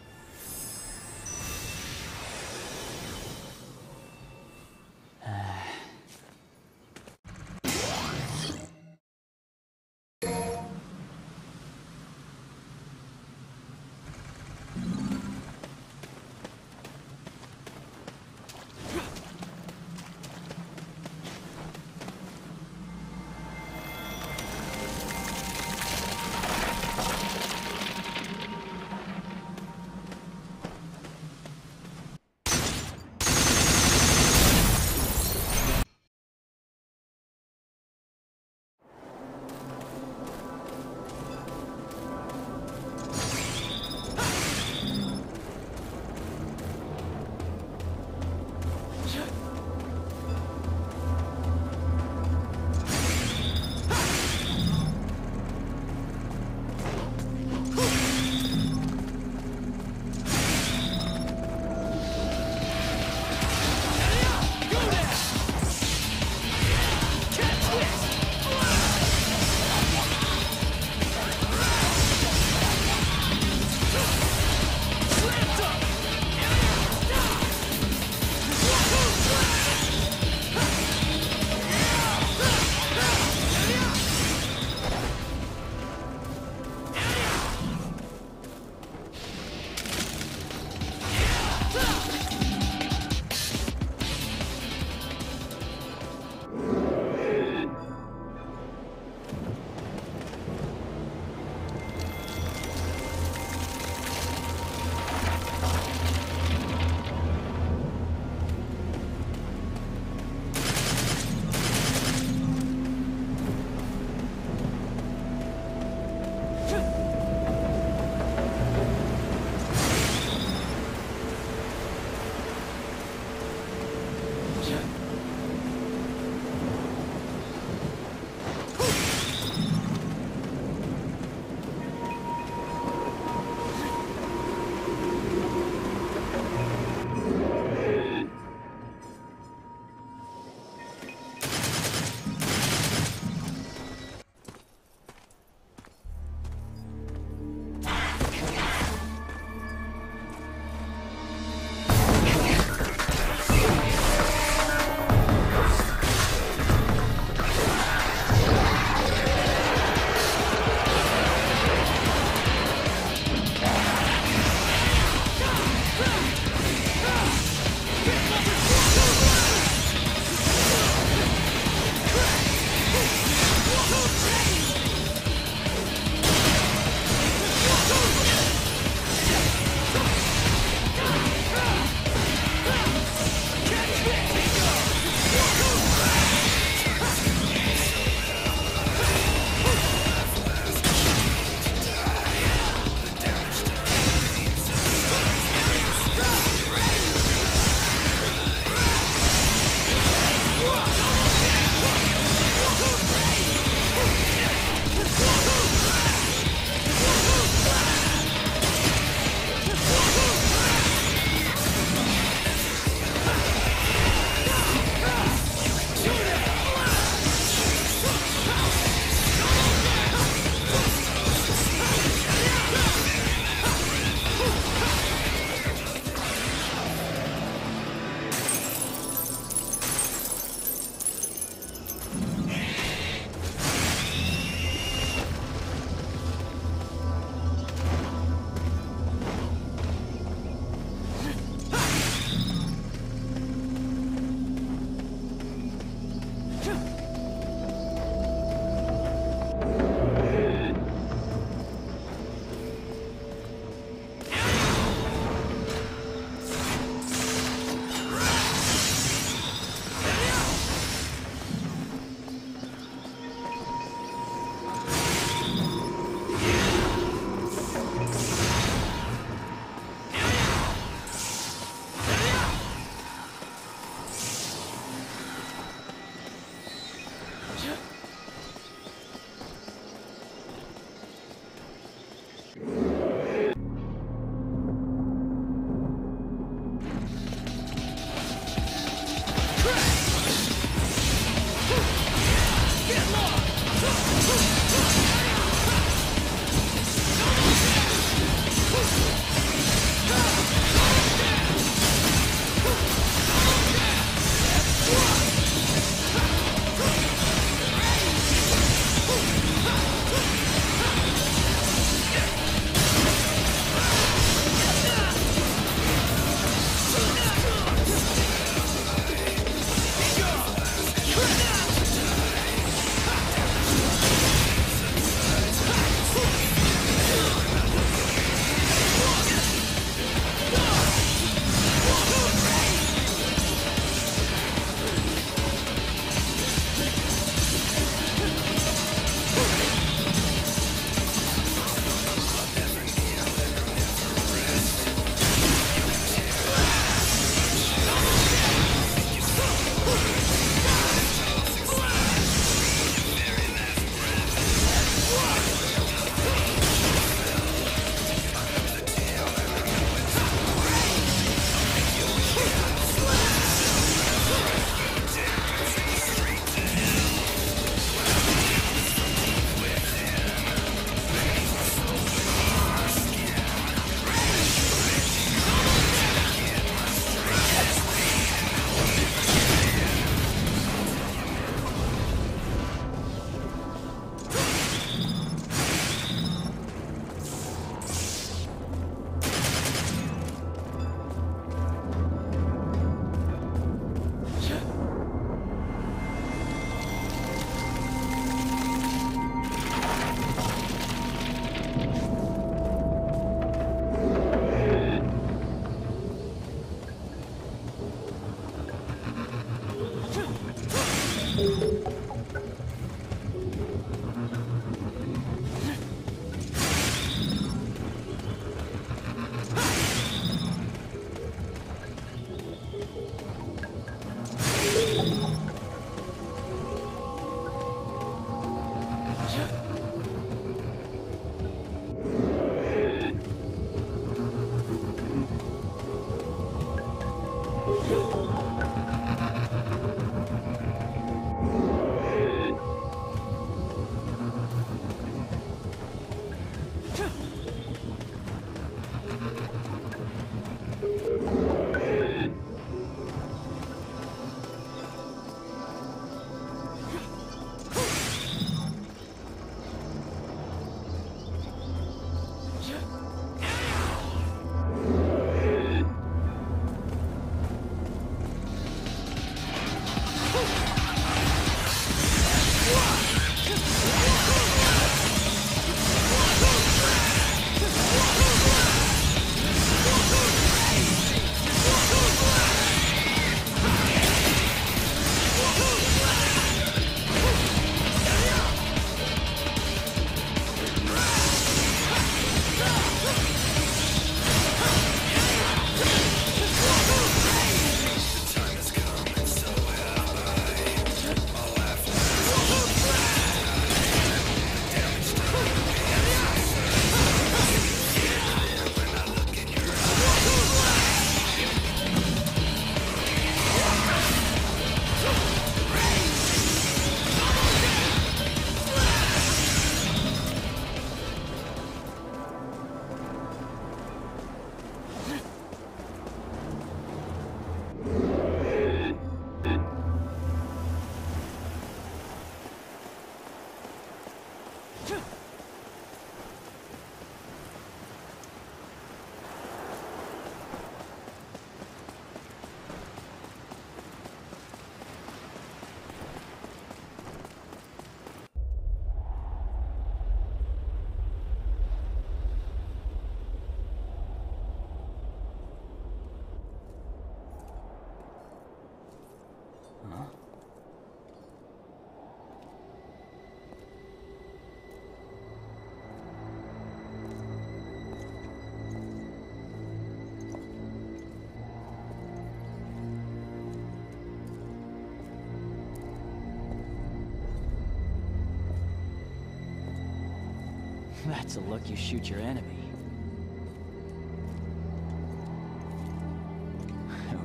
It's a look you shoot your enemy.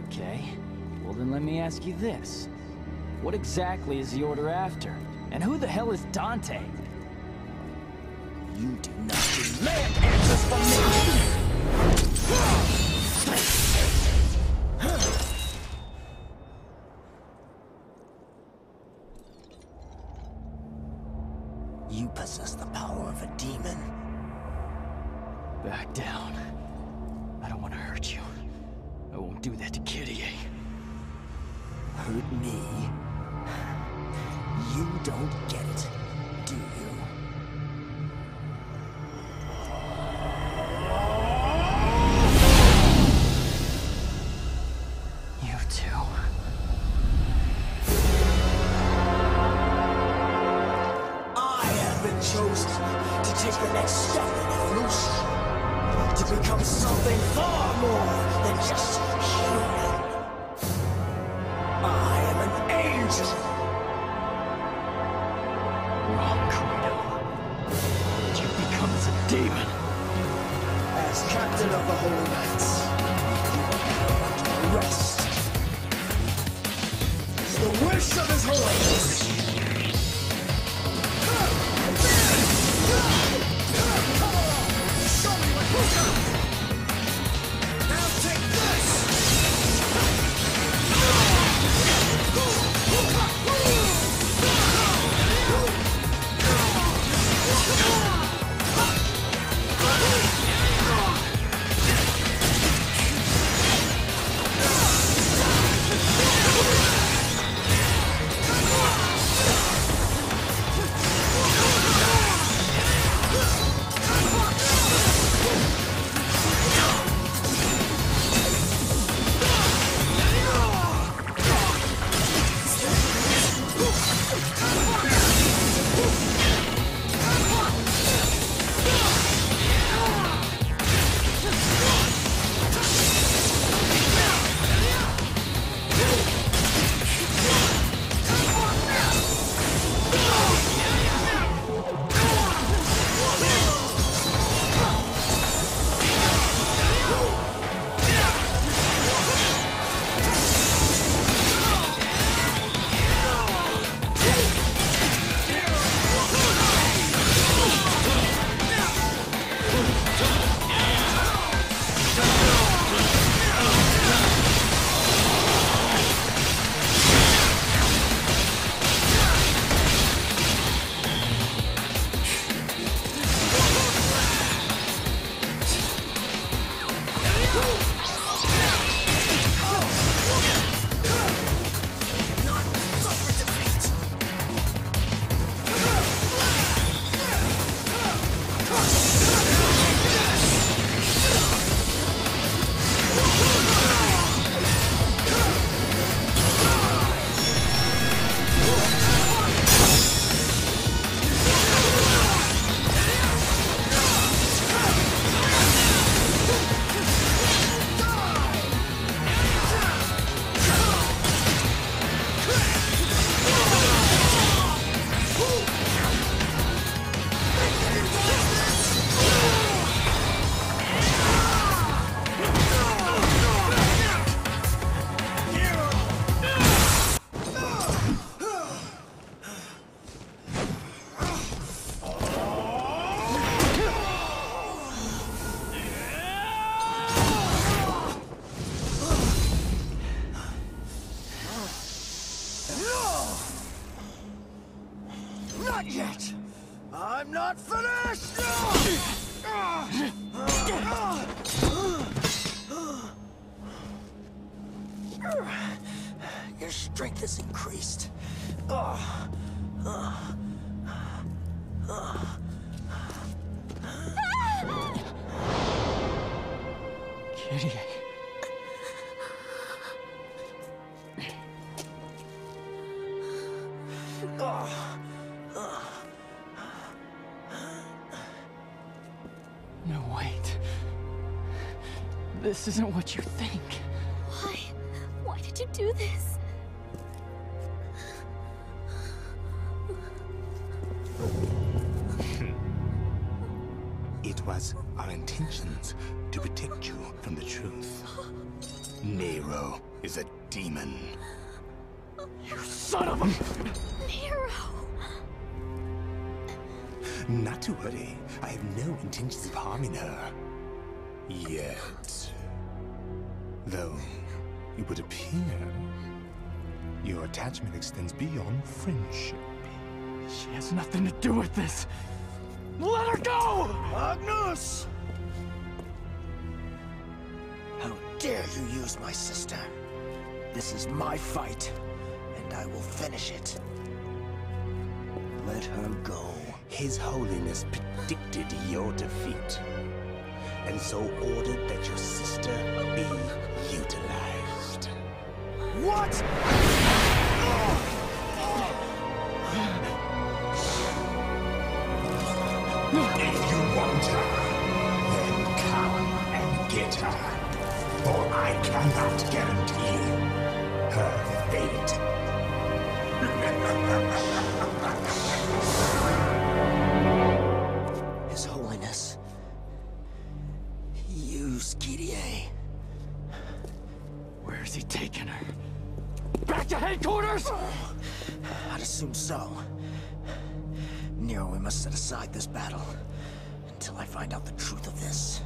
Okay, well then let me ask you this. What exactly is the Order after? And who the hell is Dante? This isn't what you think. Why? Why did you do this? It was our intentions to protect you from the truth. Nero is a demon. You son of a... Nero! Not to worry. I have no intentions of harming her. Yet. Though, it would appear your attachment extends beyond friendship. She has nothing to do with this. Let her go! Agnus! How dare you use my sister? This is my fight, and I will finish it. Let her go. His Holiness predicted your defeat, and so ordered that your sister be utilized. What? If you want her, then come and get her. For I cannot guarantee her fate. DA. Where is he taking her? Back to headquarters? I'd assume so. Nero, we must set aside this battle until I find out the truth of this.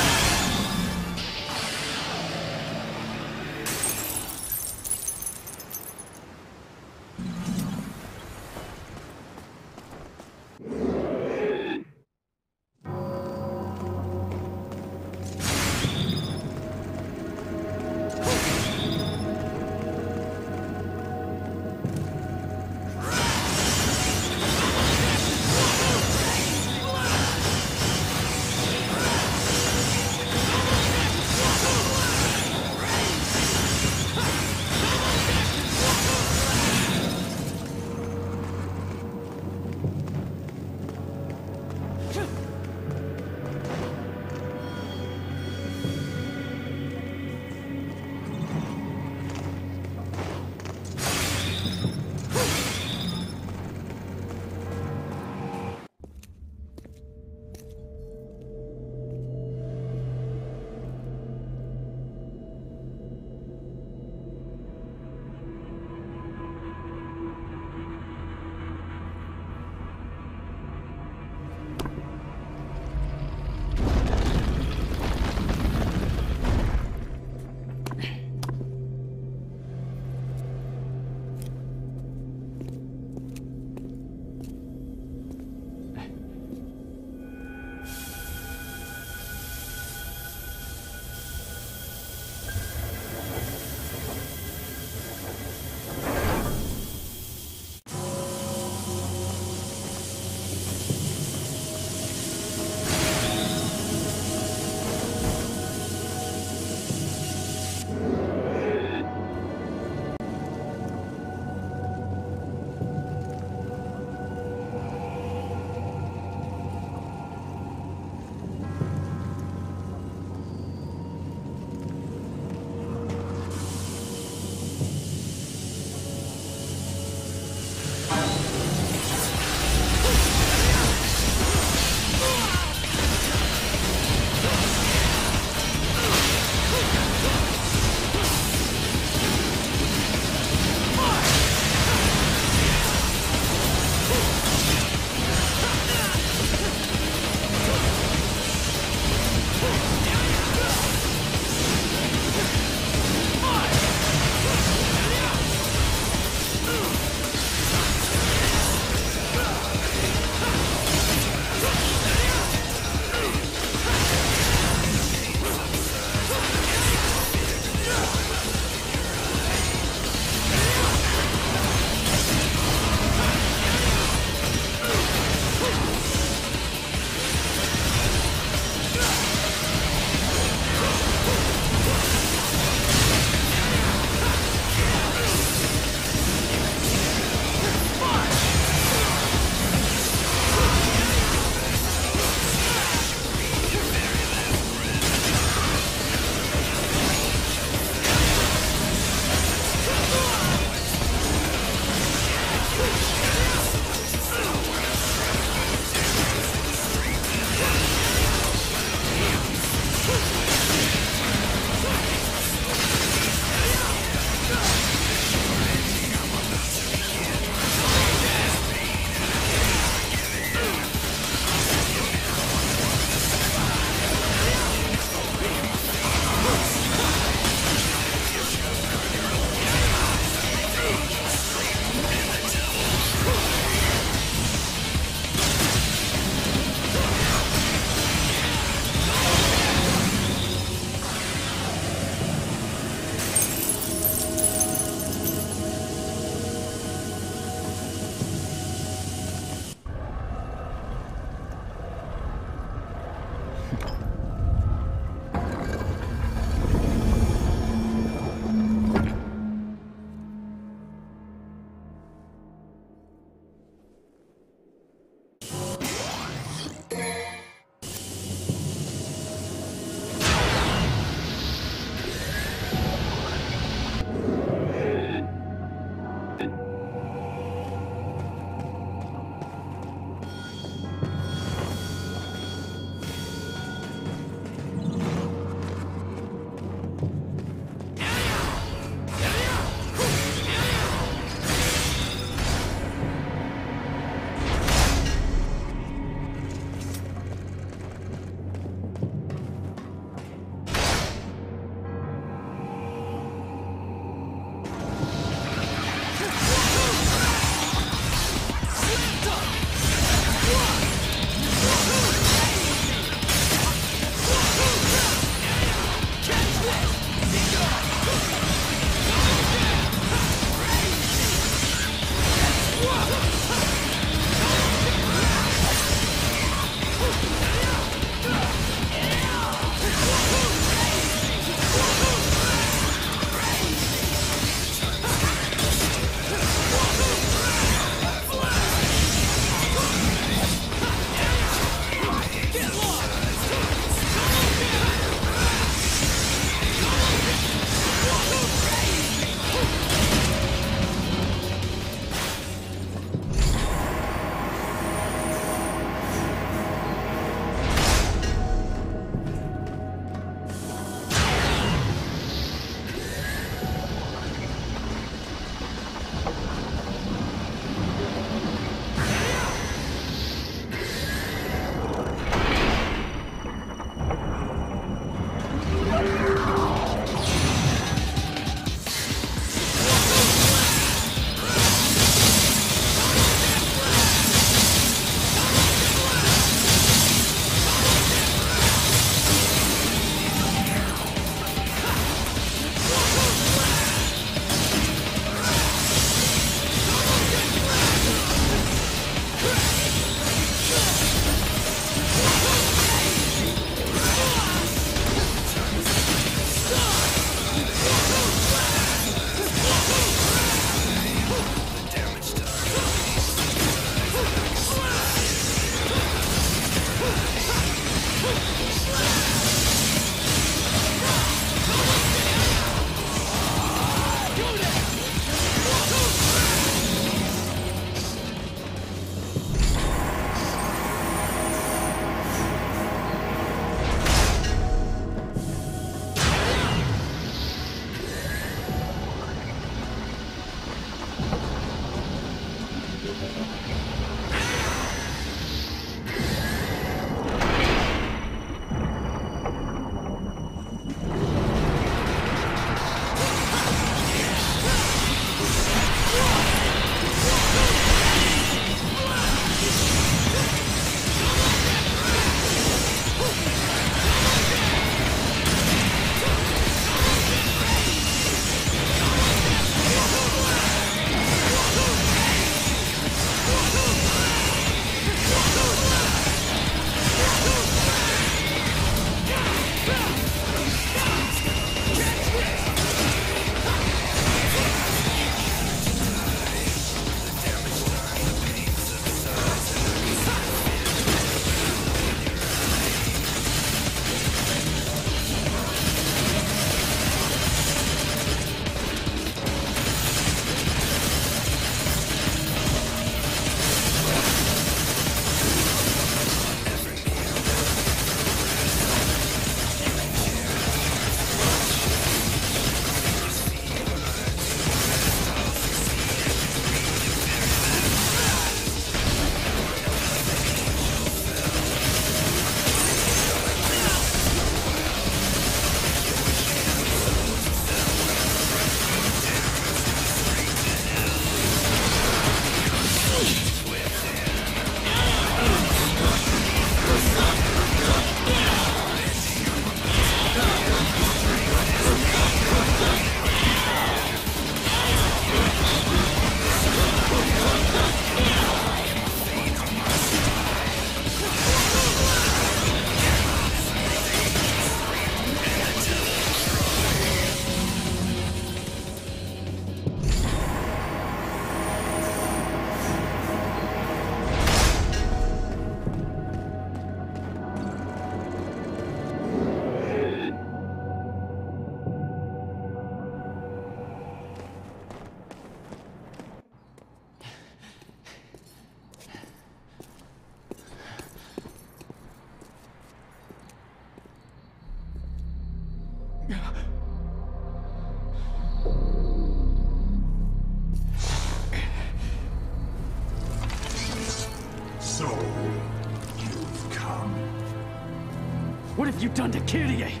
You done to Kyrie?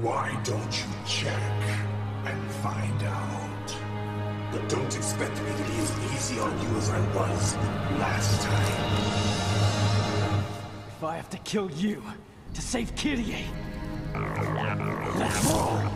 Why don't you check and find out? But don't expect me to be as easy on you as I was last time. If I have to kill you to save Kyrie, Samuel!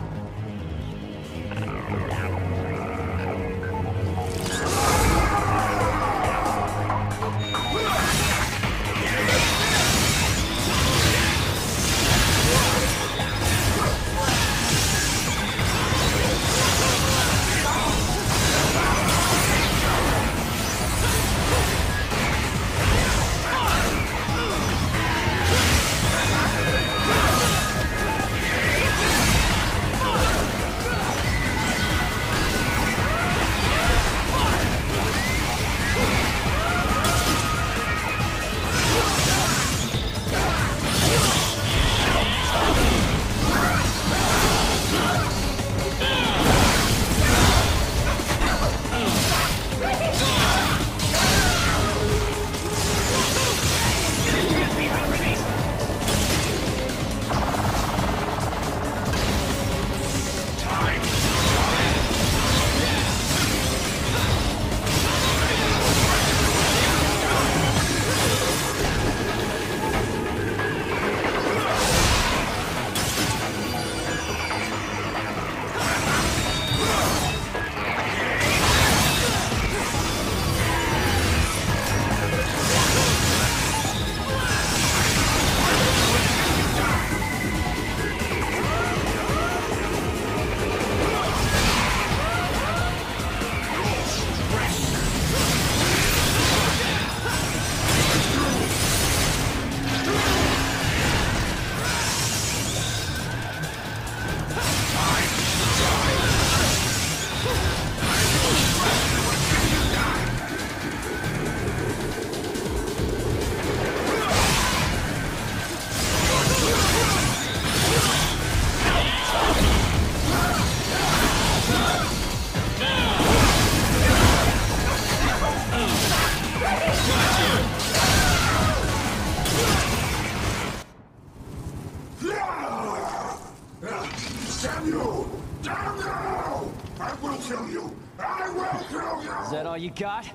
Got?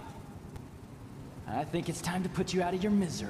I think it's time to put you out of your misery.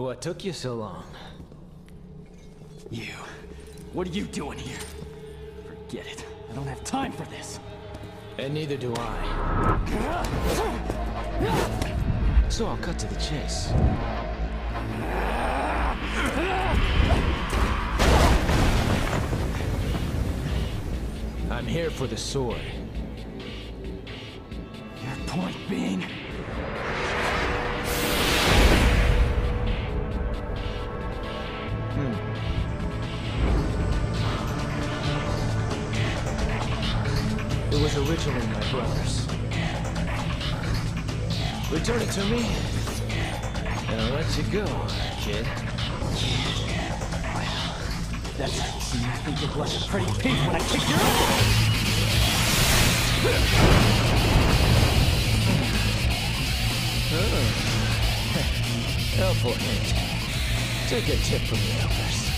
What took you so long? You. What are you doing here? Forget it. I don't have time for this. And neither do I. So I'll cut to the chase. I'm here for the sword. Your point being? It my brother's. Return it to me, and I'll let you go, kid. That's so you think you're blushing pretty pink when I kick your ass? Helpful hint. Take a tip from the elders.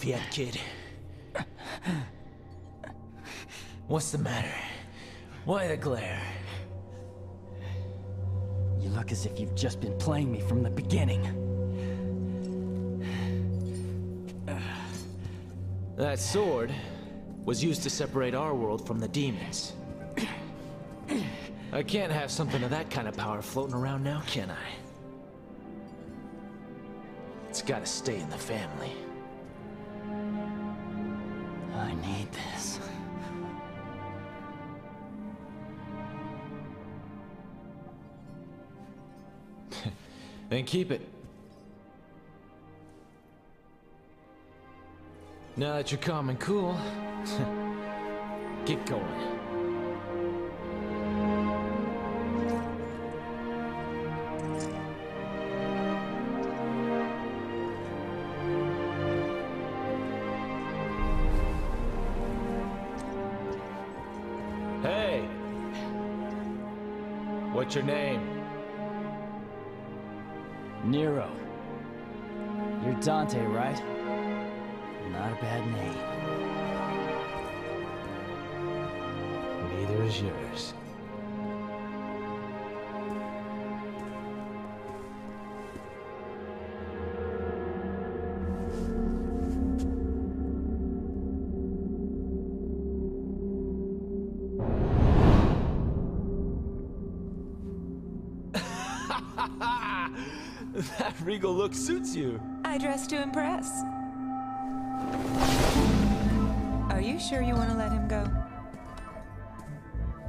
Off yet, kid? What's the matter? Why the glare? You look as if you've just been playing me from the beginning. That sword was used to separate our world from the demons. I can't have something of that kind of power floating around now, can I? It's gotta stay in the family. Then keep it. Now that you're calm and cool, get going. Hey! What's your name? Nero. You're Dante, right? Not a bad name. Neither is yours. That regal look suits you. I dress to impress. Are you sure you want to let him go?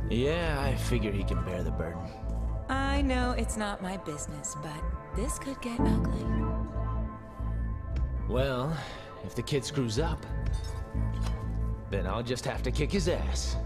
Yeah, I figure he can bear the burden. I know it's not my business, but this could get ugly. Well, if the kid screws up, then I'll just have to kick his ass.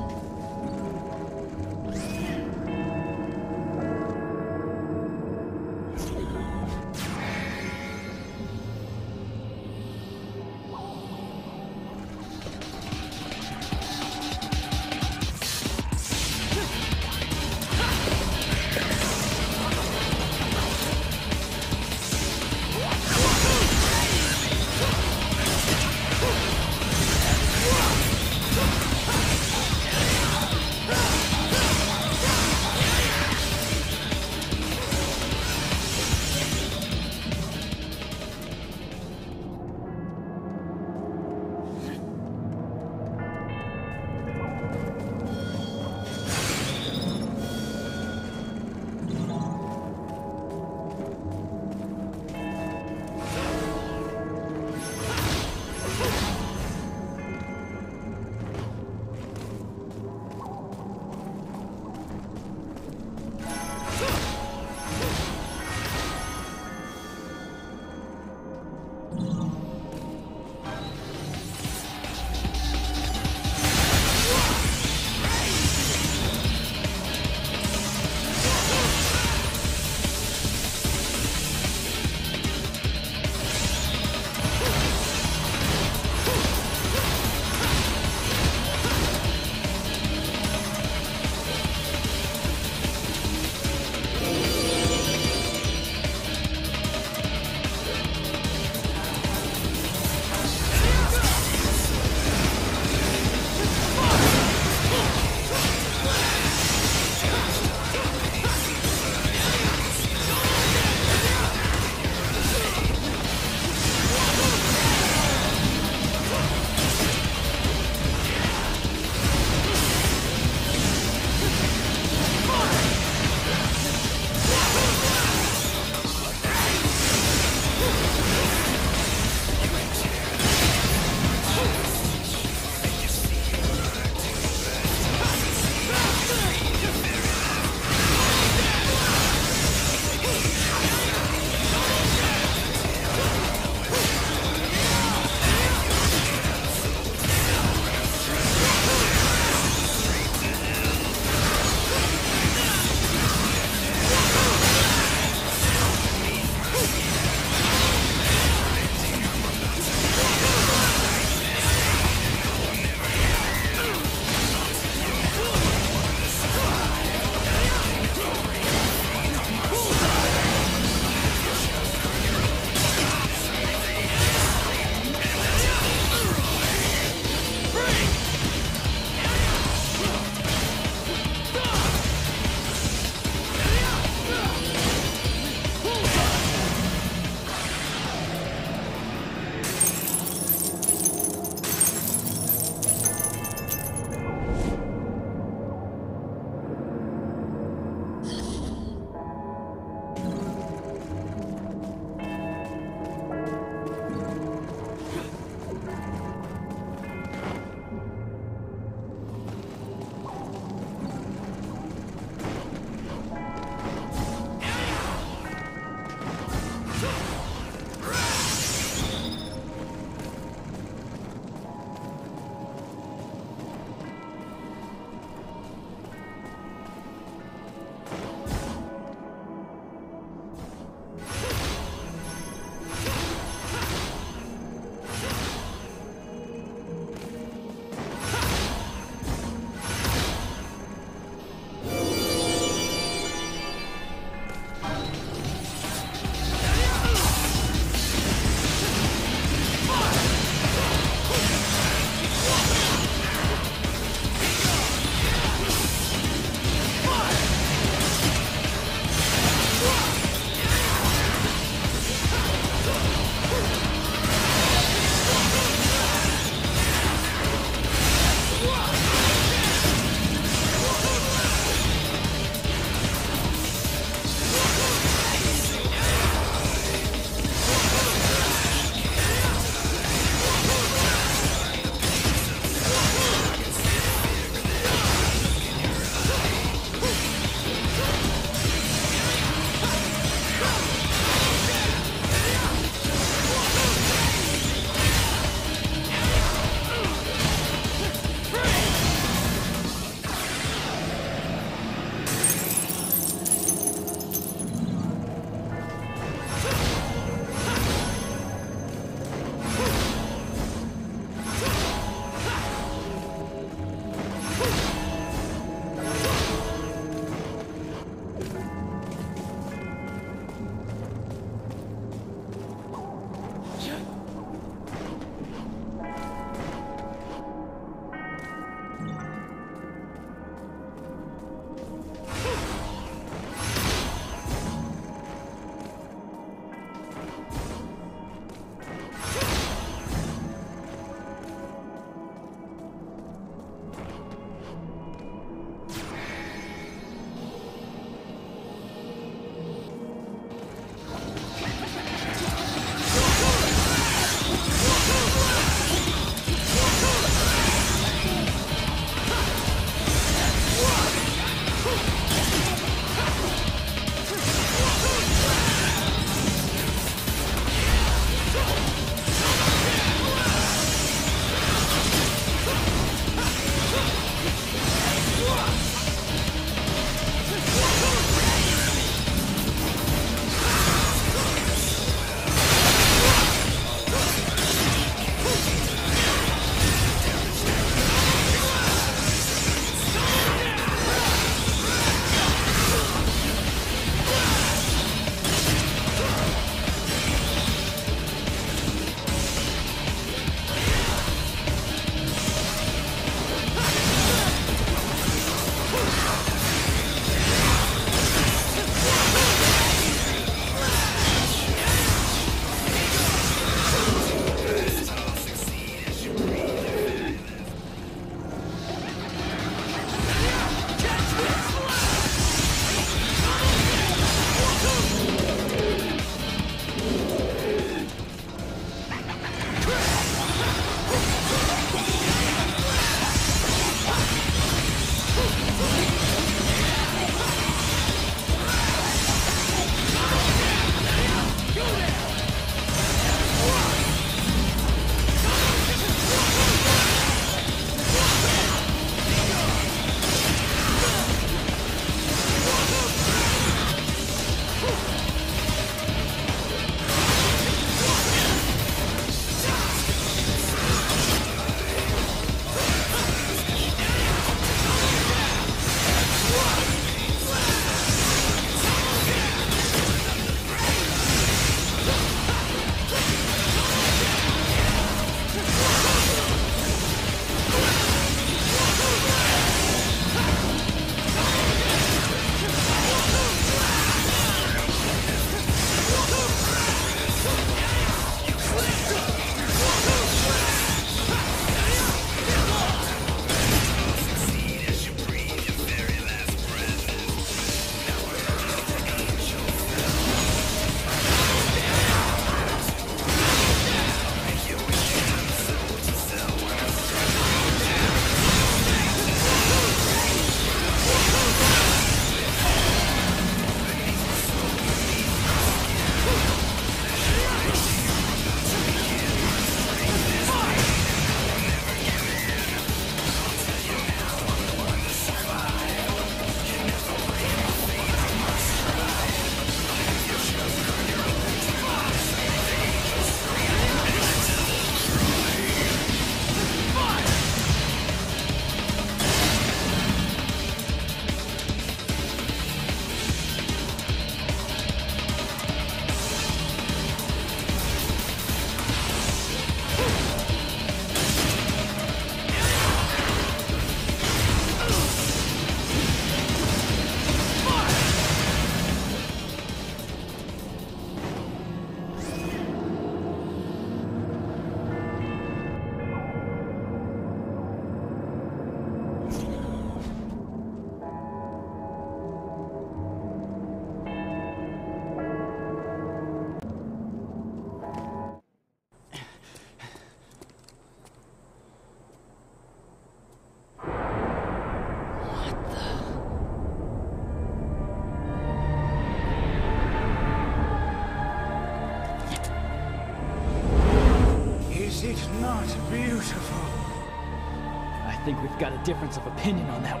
Difference of opinion on that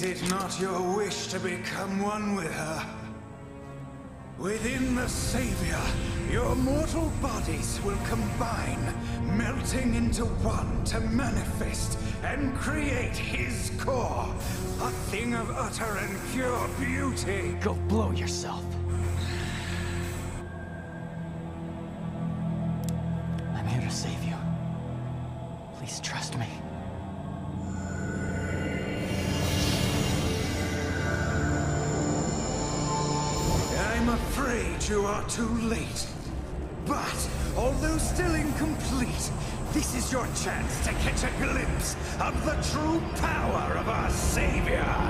Is it not your wish to become one with her? Within the Savior, your mortal bodies will combine, melting into one to manifest and create his core. A thing of utter and pure beauty. Go blow yourself. I'm here to save you. Please trust me. I'm afraid you are too late. But, although still incomplete, this is your chance to catch a glimpse of the true power of our Savior.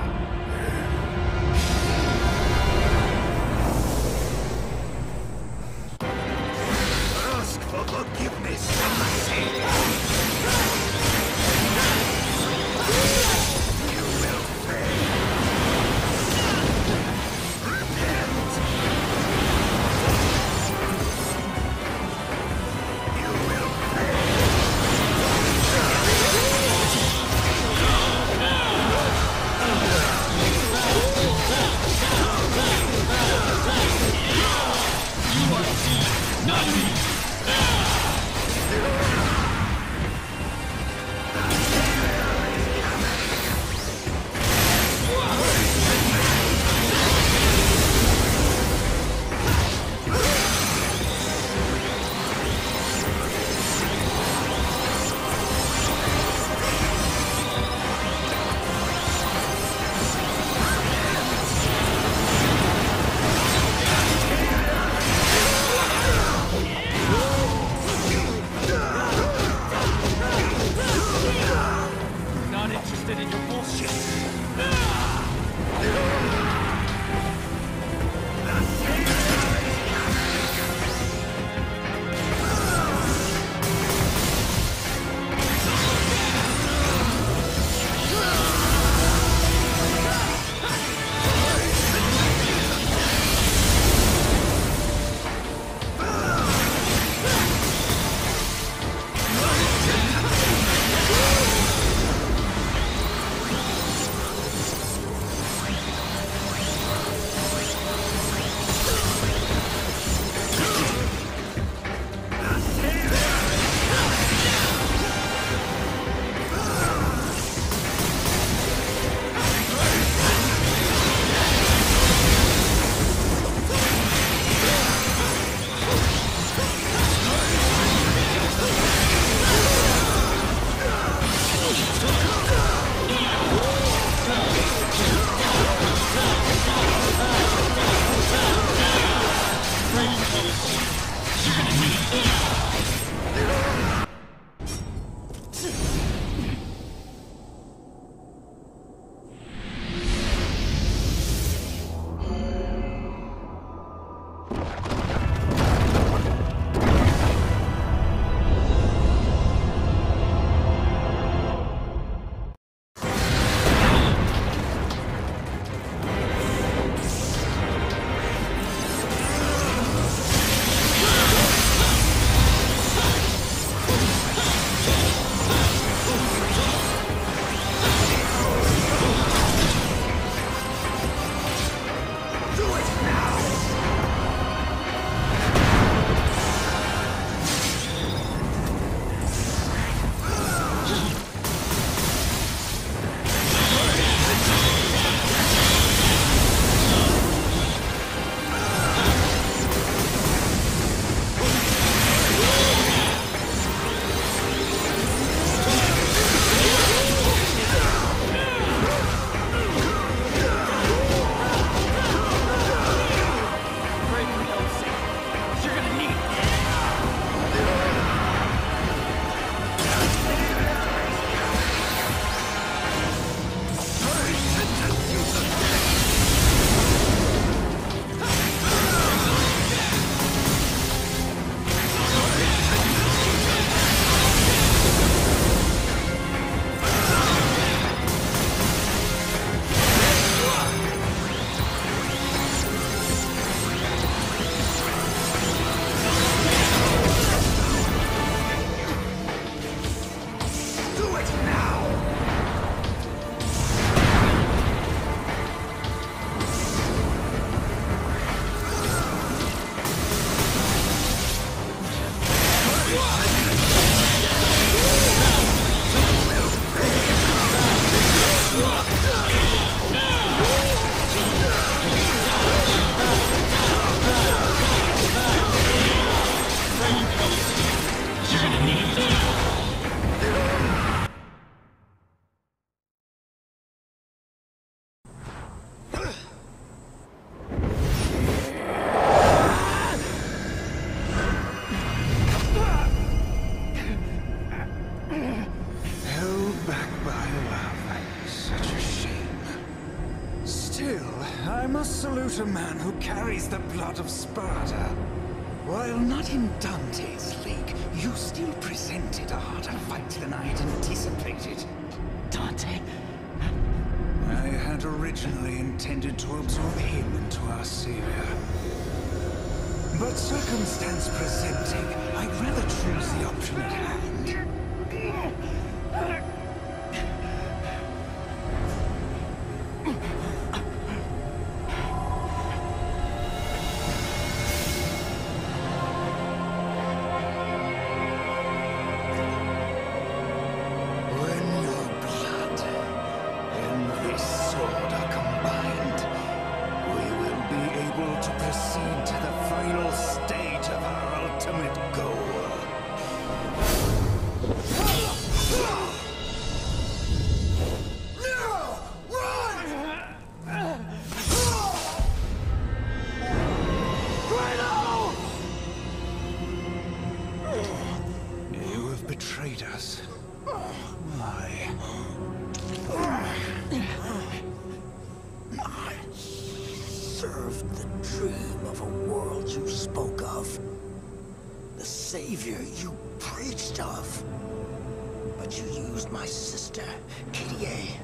Sister, Kyrie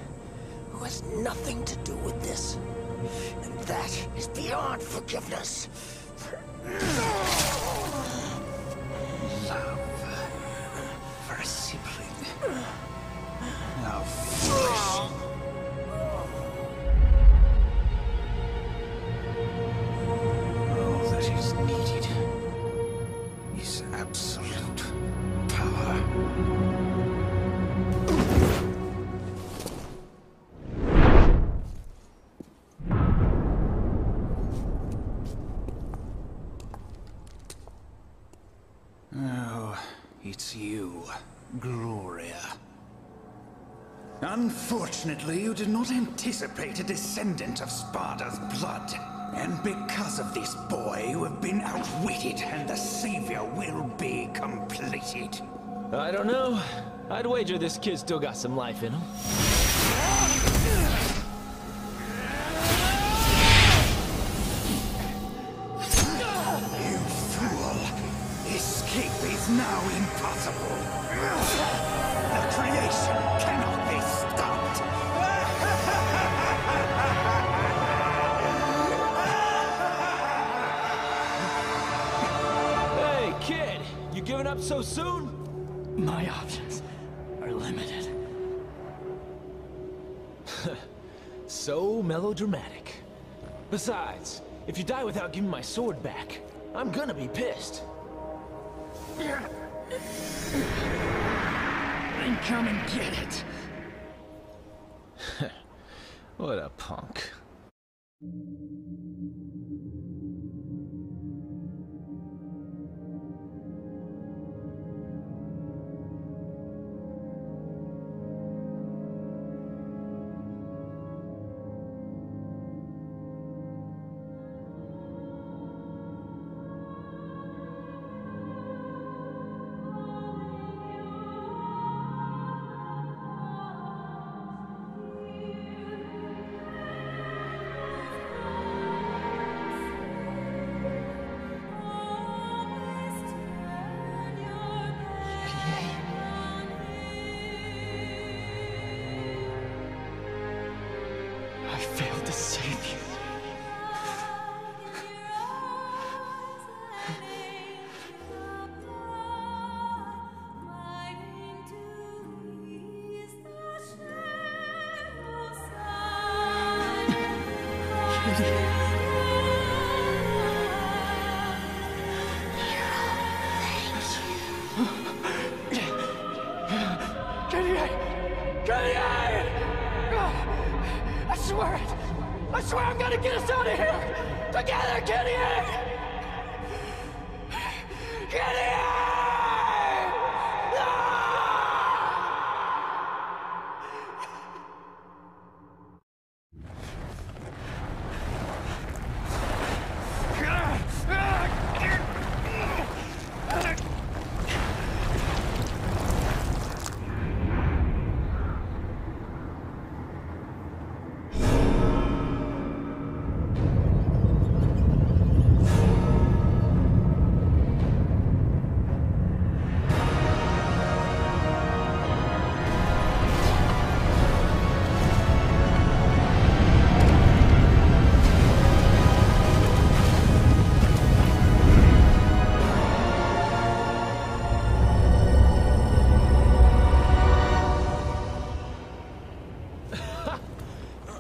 who has nothing to do with this. And that is beyond forgiveness. Unfortunately, you did not anticipate a descendant of Sparda's blood. And because of this boy, you have been outwitted, and the savior will be completed. I don't know. I'd wager this kid still got some life in him. Up so soon? My options are limited. So melodramatic. Besides, if you die without giving my sword back, I'm gonna be pissed. Then come and get it. What a punk.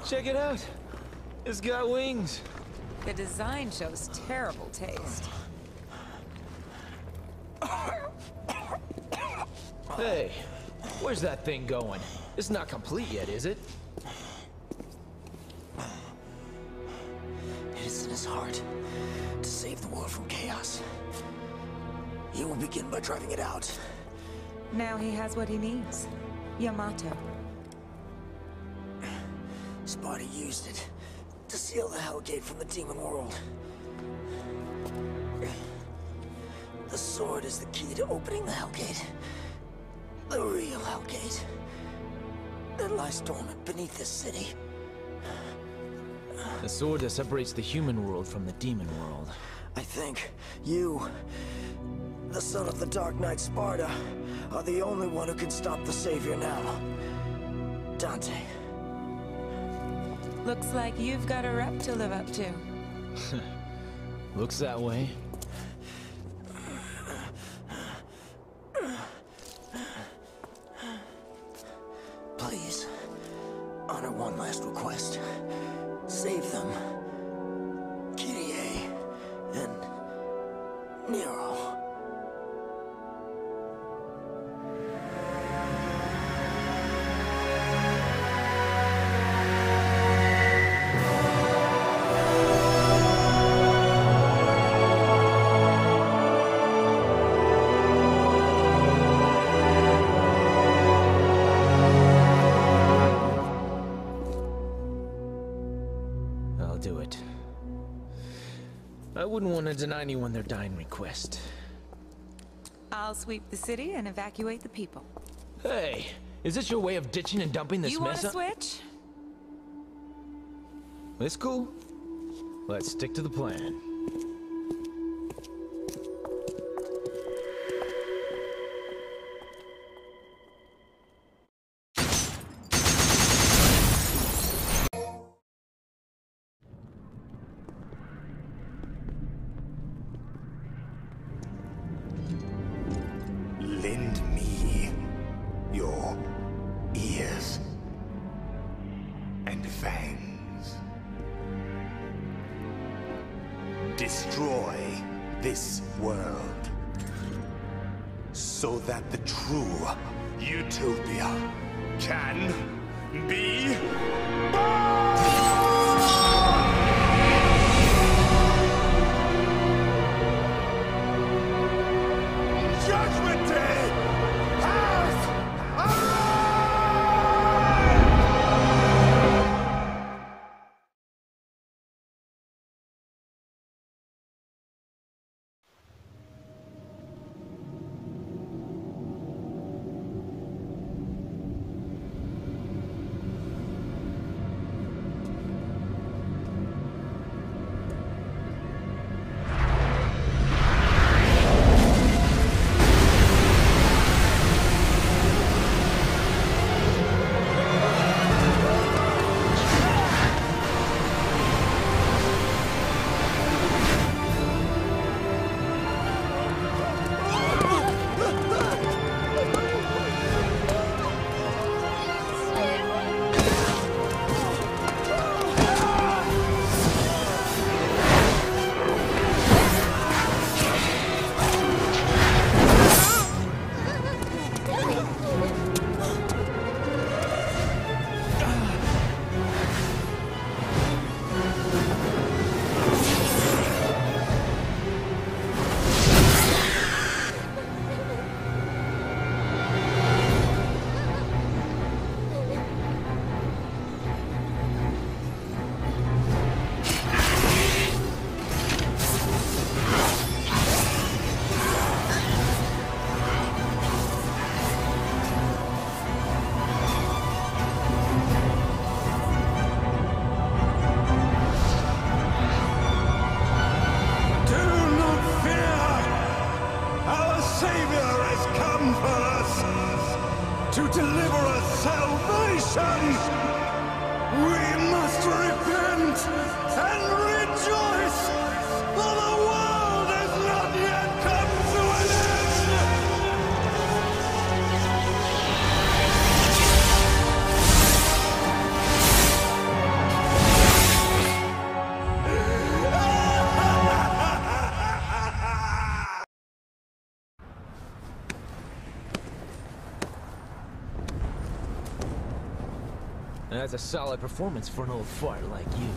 Check it out. It's got wings. The design shows terrible taste. Hey, where's that thing going? It's not complete yet, is it? It is in his heart to save the world from chaos. He will begin by driving it out. Now he has what he needs. Yamato. Sparda used it to seal the Hellgate from the demon world. The sword is the key to opening the Hellgate. The real Hellgate. That lies dormant beneath this city. The sword that separates the human world from the demon world. I think you, the son of the Dark Knight Sparda, are the only one who can stop the Savior now. Dante. Looks like you've got a rep to live up to. Looks that way. Please, honor one last request. Save them. Kyrie and Nero. Wouldn't want to deny anyone their dying request. I'll sweep the city and evacuate the people. Hey, is this your way of ditching and dumping this you want mess? to up- switch? It's cool. Let's stick to the plan. That's a solid performance for an old fart like you.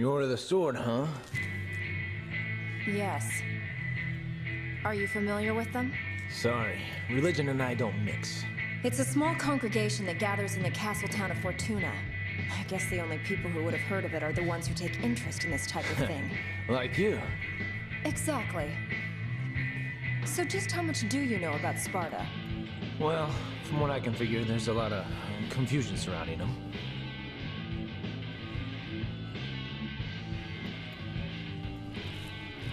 You order the sword, huh? Yes. Are you familiar with them? Sorry, religion and I don't mix. It's a small congregation that gathers in the castle town of Fortuna. I guess the only people who would have heard of it are the ones who take interest in this type of thing. like you. Exactly. So just how much do you know about Sparda? Well, from what I can figure, there's a lot of confusion surrounding them.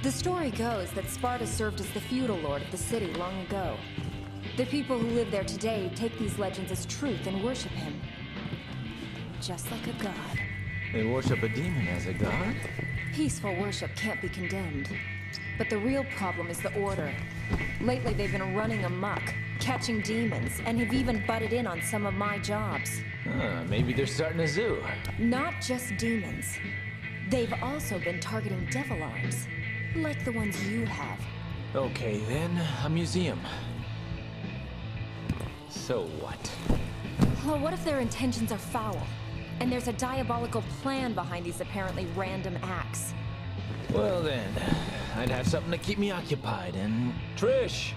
The story goes that Sparda served as the feudal lord of the city long ago. The people who live there today take these legends as truth and worship him. Just like a god. They worship a demon as a god? Peaceful worship can't be condemned. But the real problem is the Order. Lately they've been running amok, catching demons, and have even butted in on some of my jobs. Uh, maybe they're starting a zoo. Not just demons. They've also been targeting devil arms, like the ones you have. Okay, then, a museum. So what? Well, what if their intentions are foul? And there's a diabolical plan behind these apparently random acts? Well then, I'd have something to keep me occupied, and... Trish!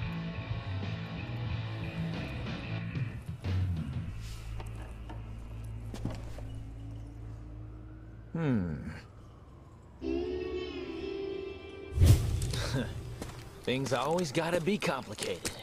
Hmm. Things always gotta be complicated.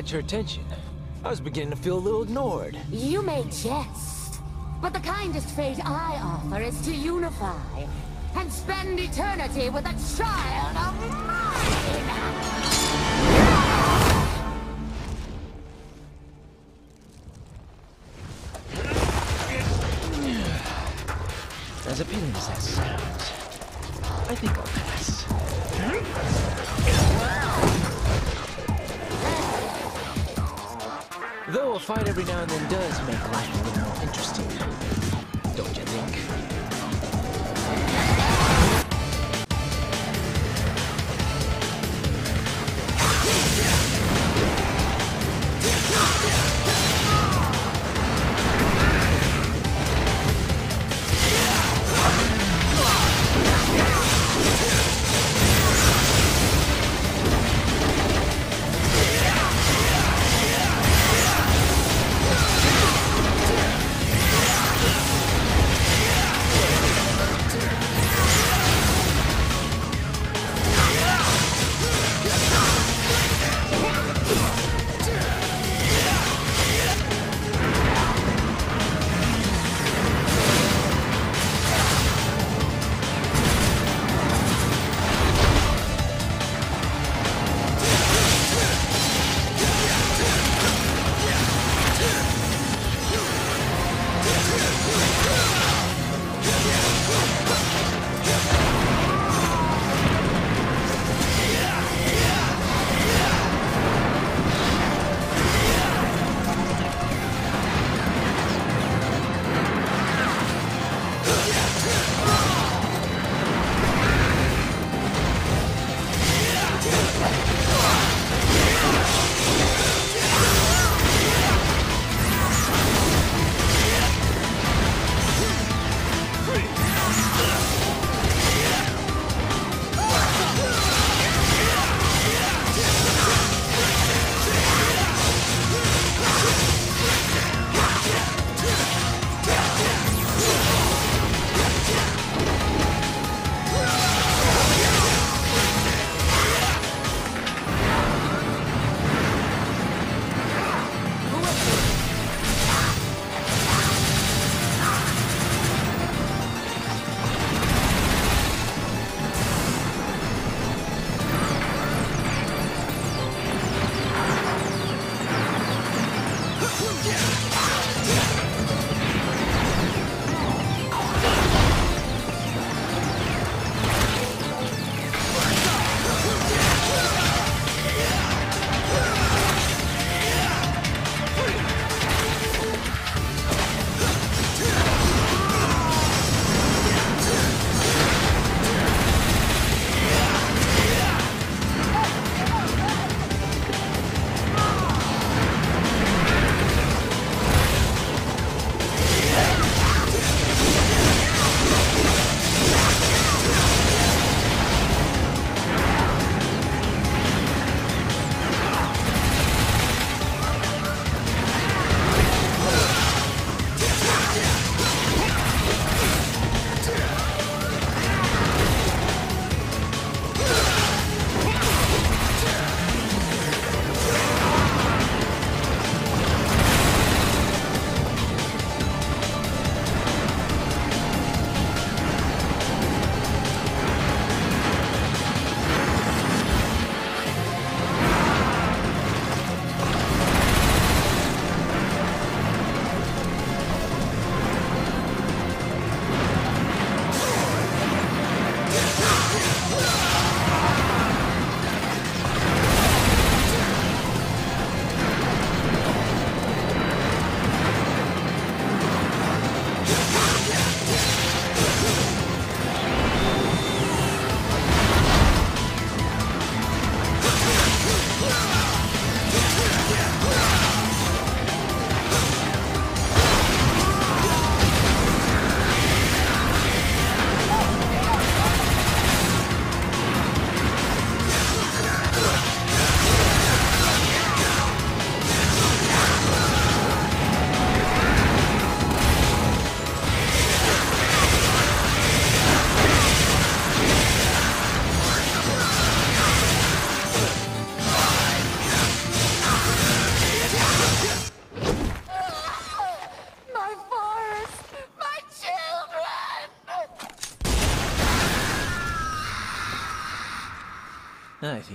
Got your attention. I was beginning to feel a little ignored. You may jest, but the kindest fate I offer is to unify and spend eternity with a child every now and then does make life a little more interesting.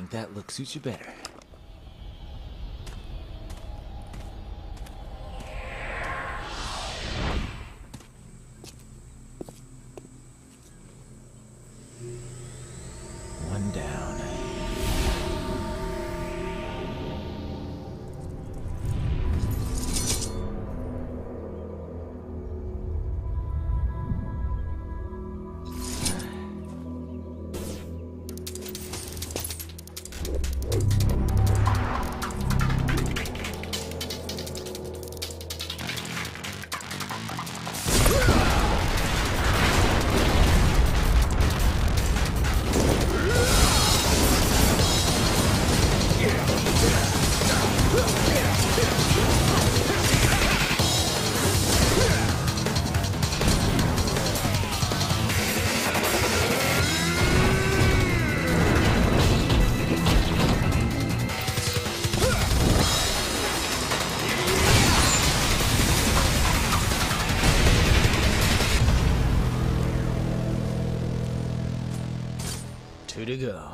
Think that look suits you better. Two to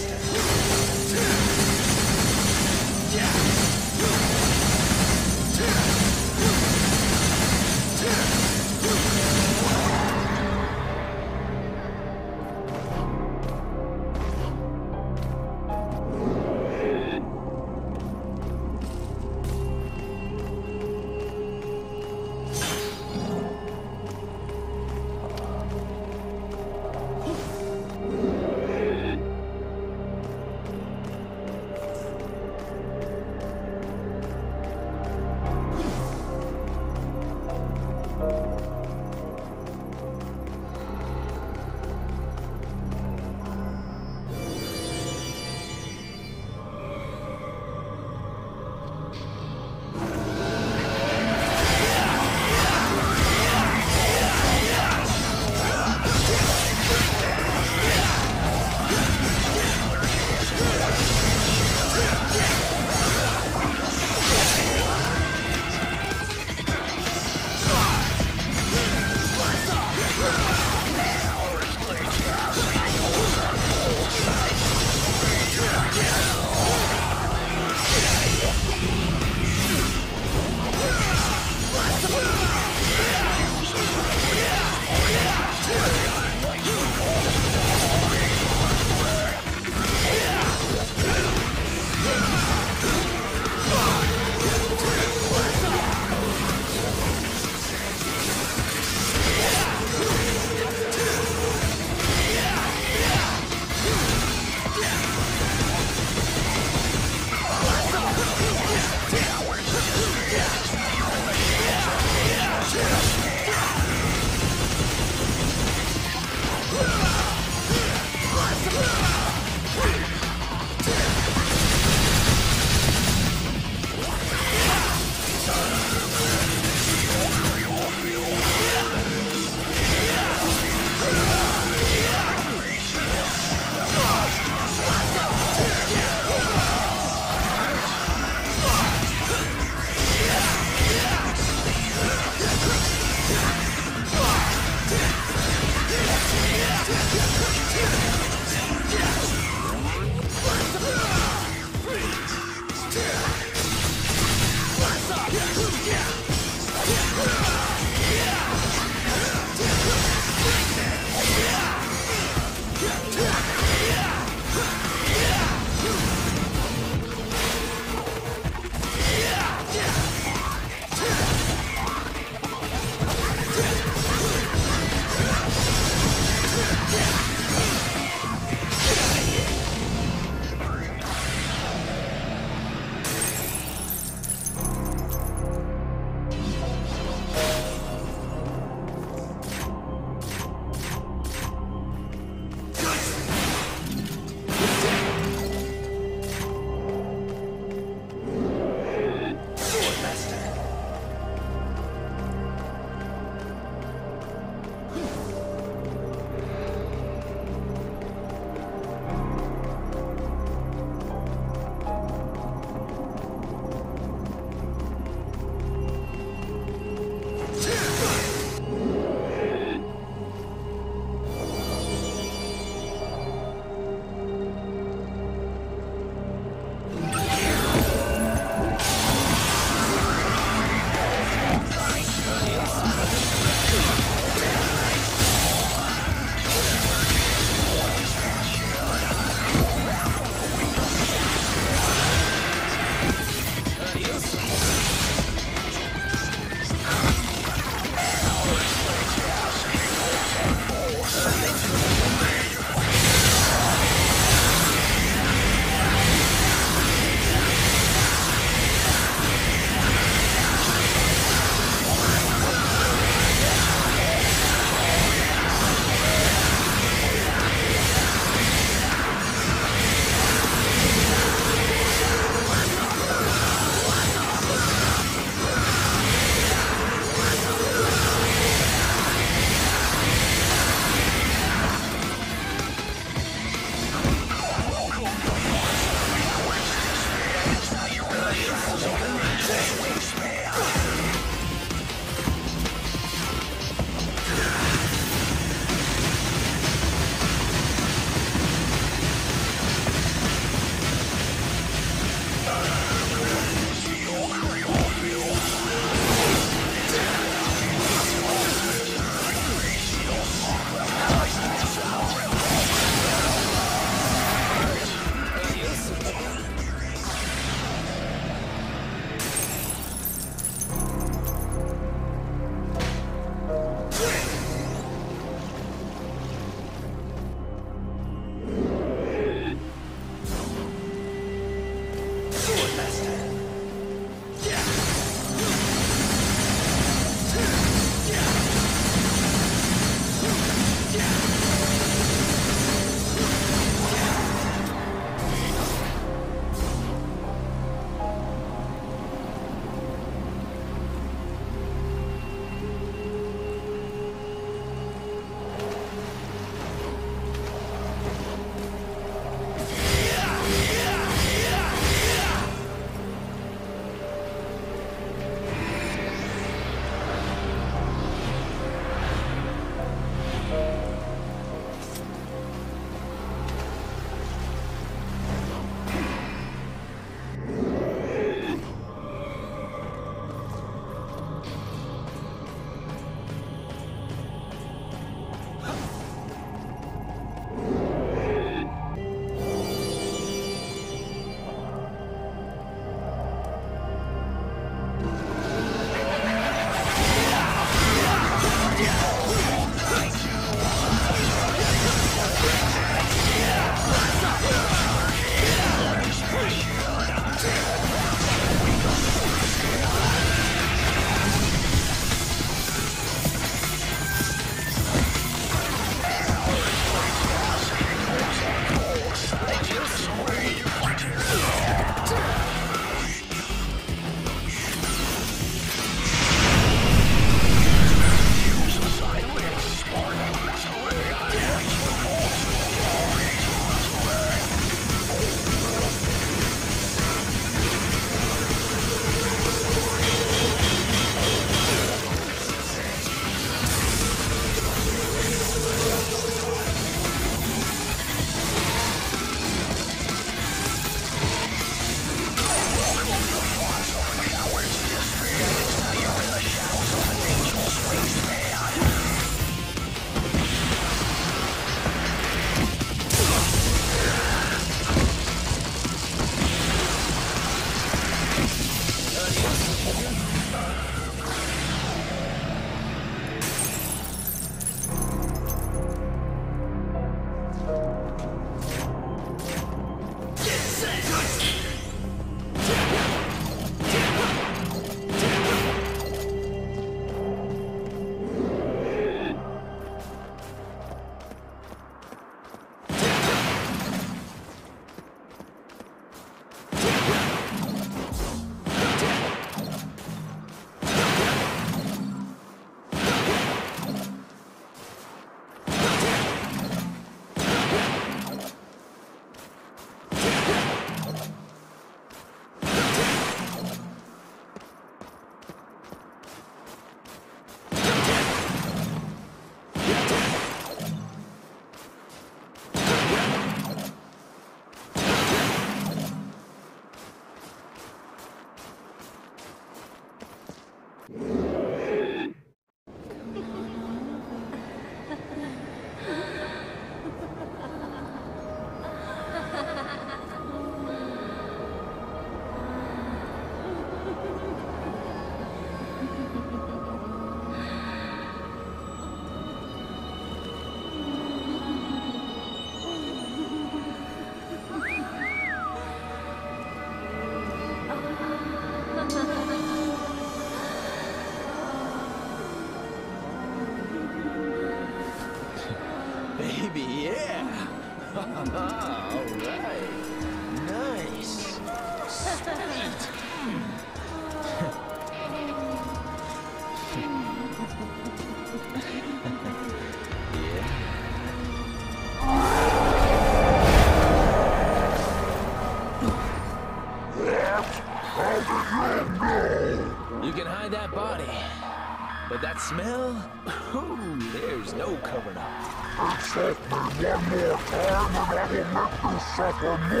suffer more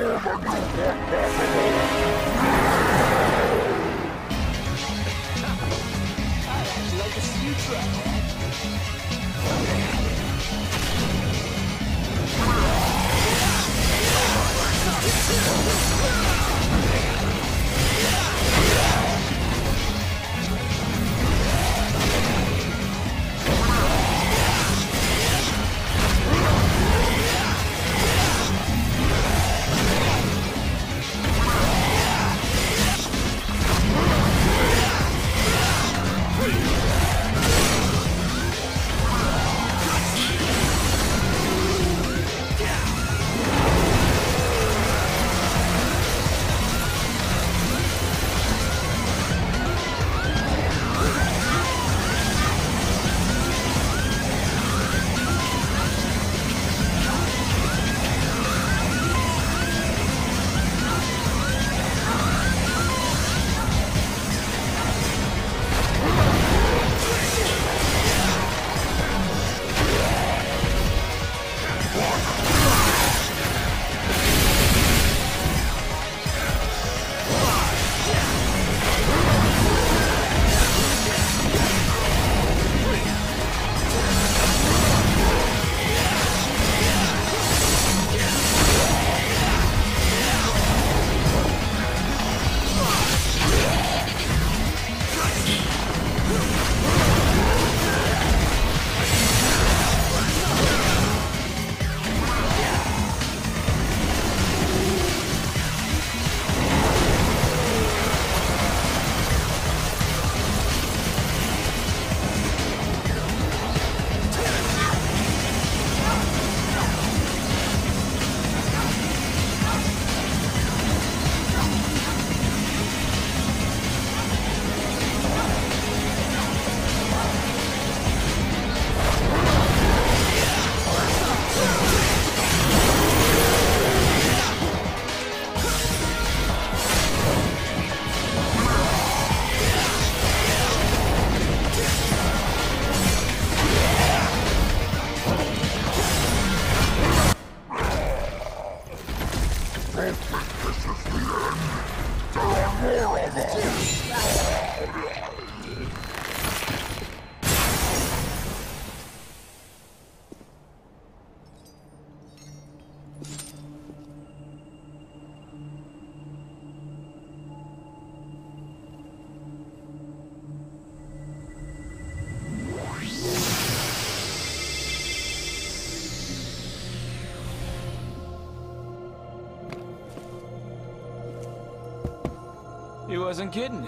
wasn't kidding.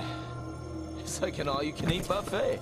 It's like an all-you-can-eat buffet.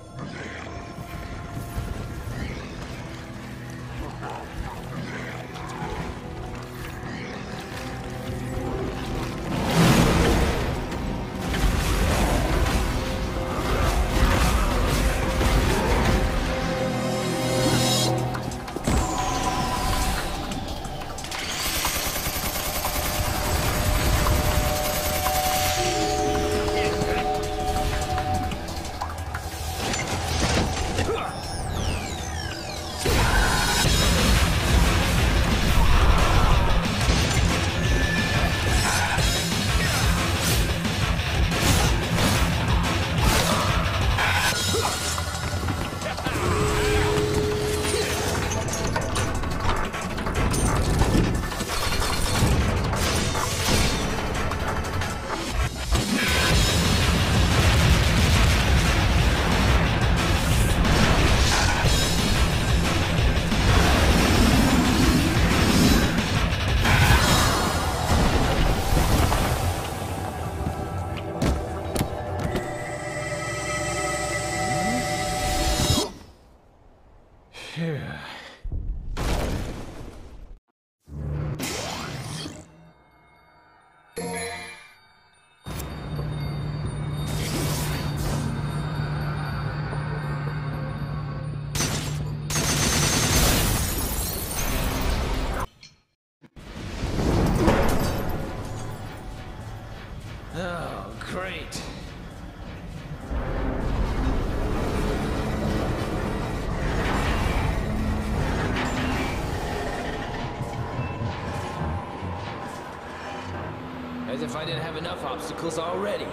I didn't have enough obstacles already.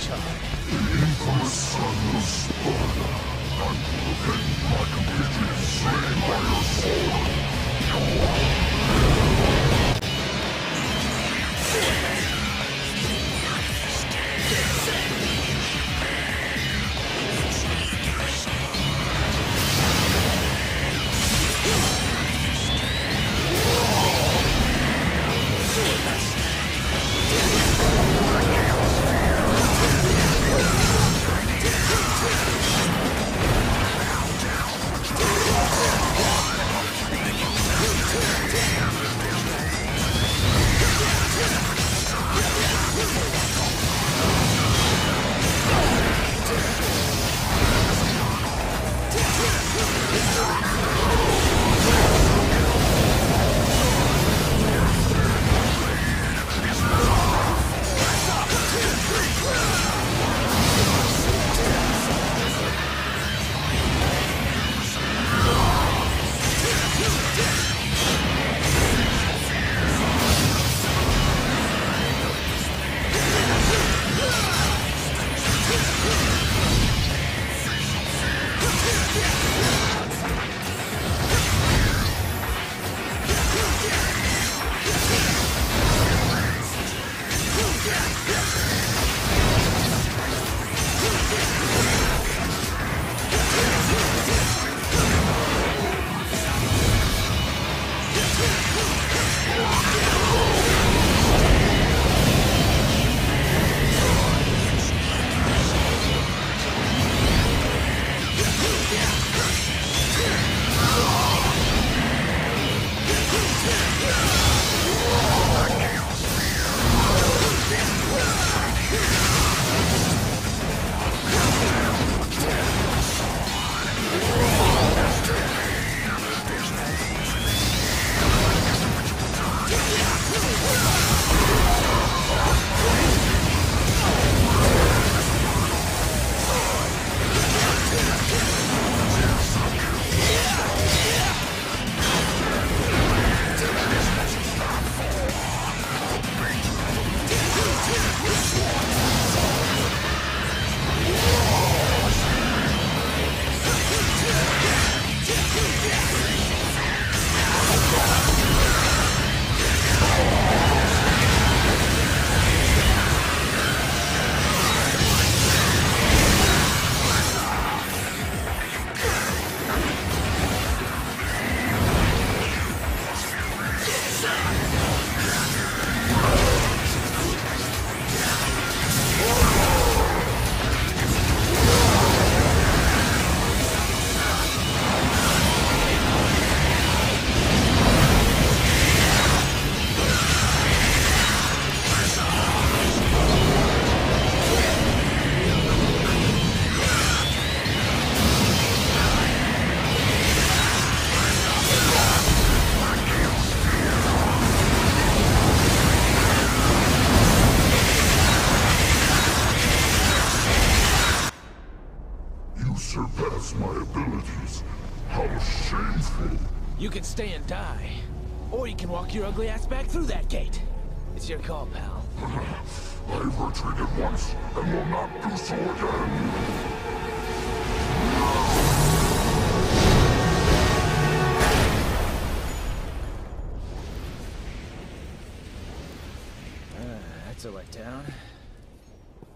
charge.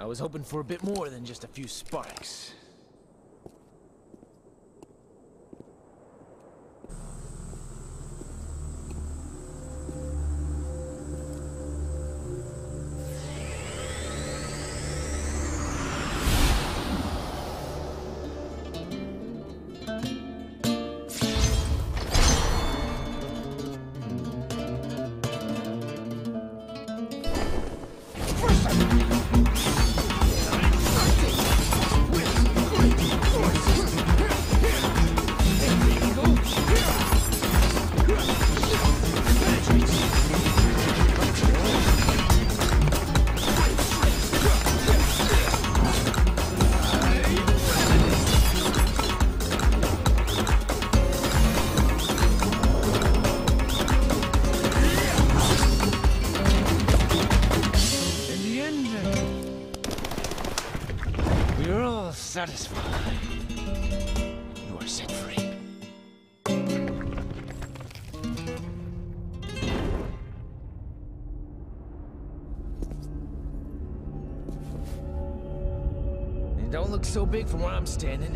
I was hoping for a bit more than just a few sparks. So big from where I'm standing.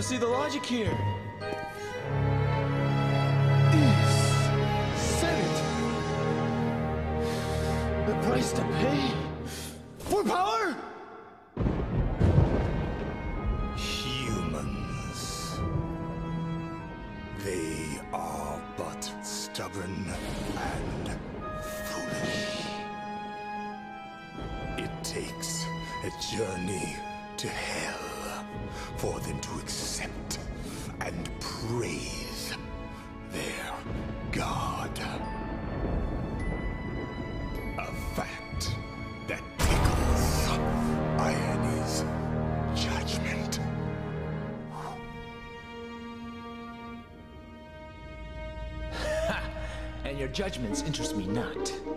To see the logic here. Judgments interest me not.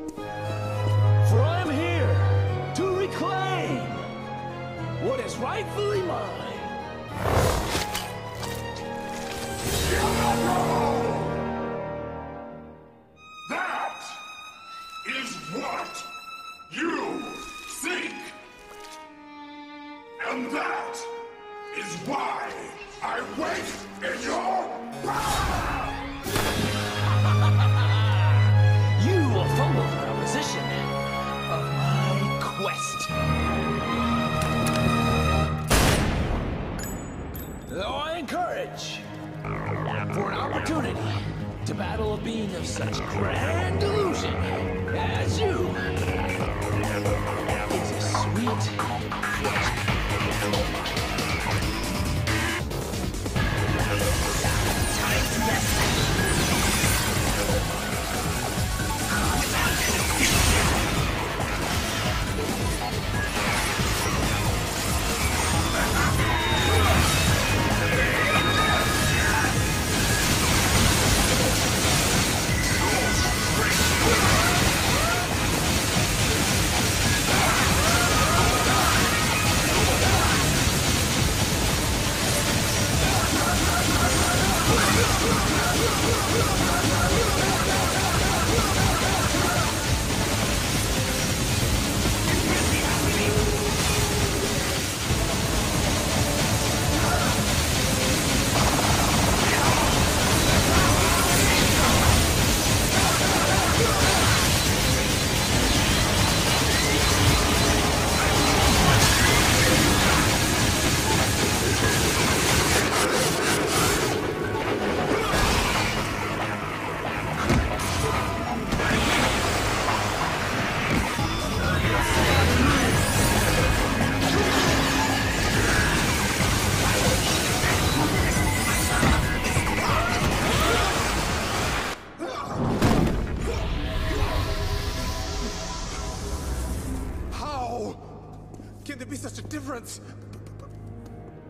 Difference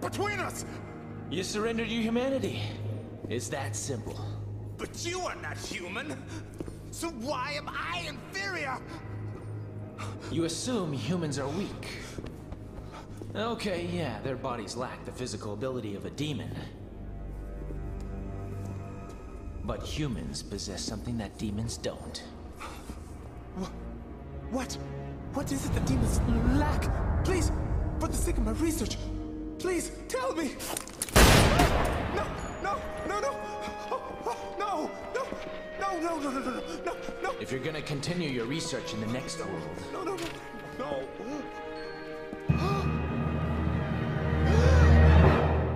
between us? You surrendered your humanity. It's that simple. But you are not human. So why am I inferior? You assume humans are weak. Okay, yeah, their bodies lack the physical ability of a demon. But humans possess something that demons don't. What? What is it that demons lack? Please, for the sake of my research, please tell me. No, no, no, no, no, no, no, no, no, no, no, no, no, If you're gonna continue your research in the next world, no, no, no, no.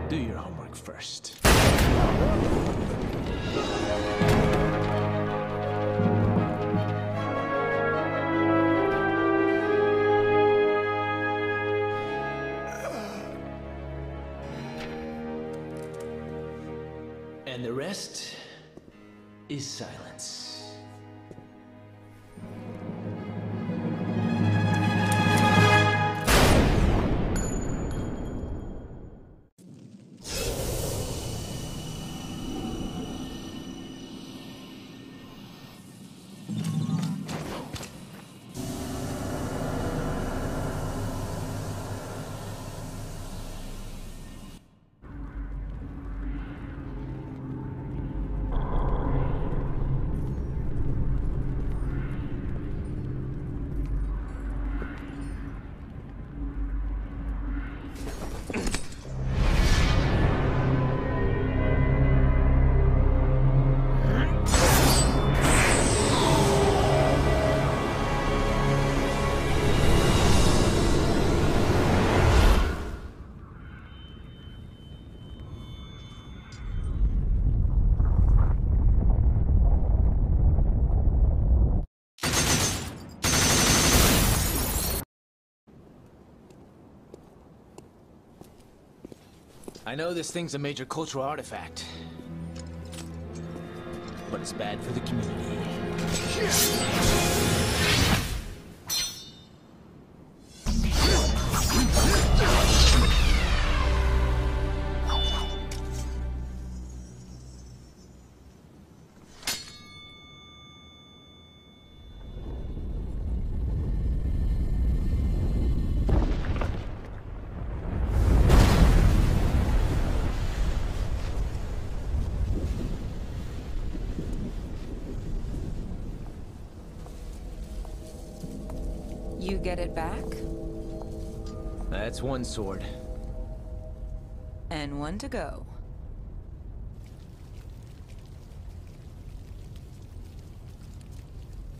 do your homework first. Is silence. I know this thing's a major cultural artifact. But it's bad for the community. You back? That's one sword. And one to go.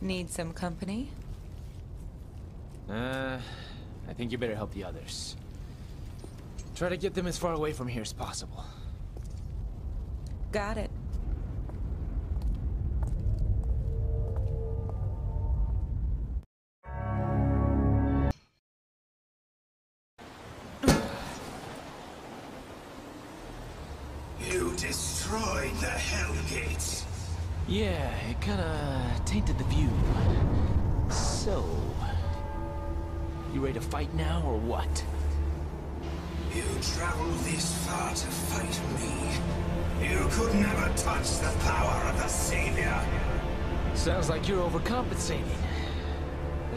Need some company? Uh, I think you better help the others. Try to get them as far away from here as possible. Got it.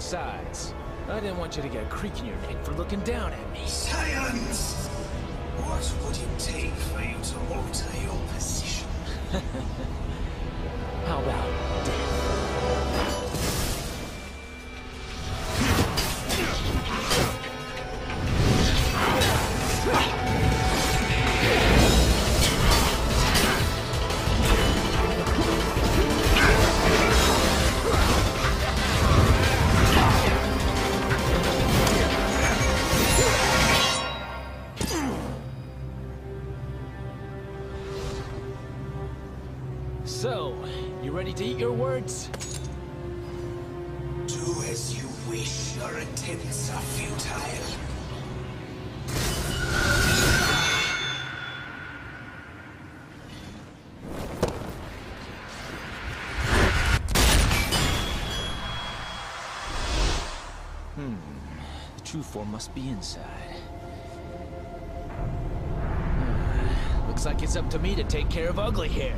Besides, I didn't want you to get a creak in your neck for looking down at me. Silence! What would it take for you to alter your position? How about must be inside. Uh, looks like it's up to me to take care of ugly hair.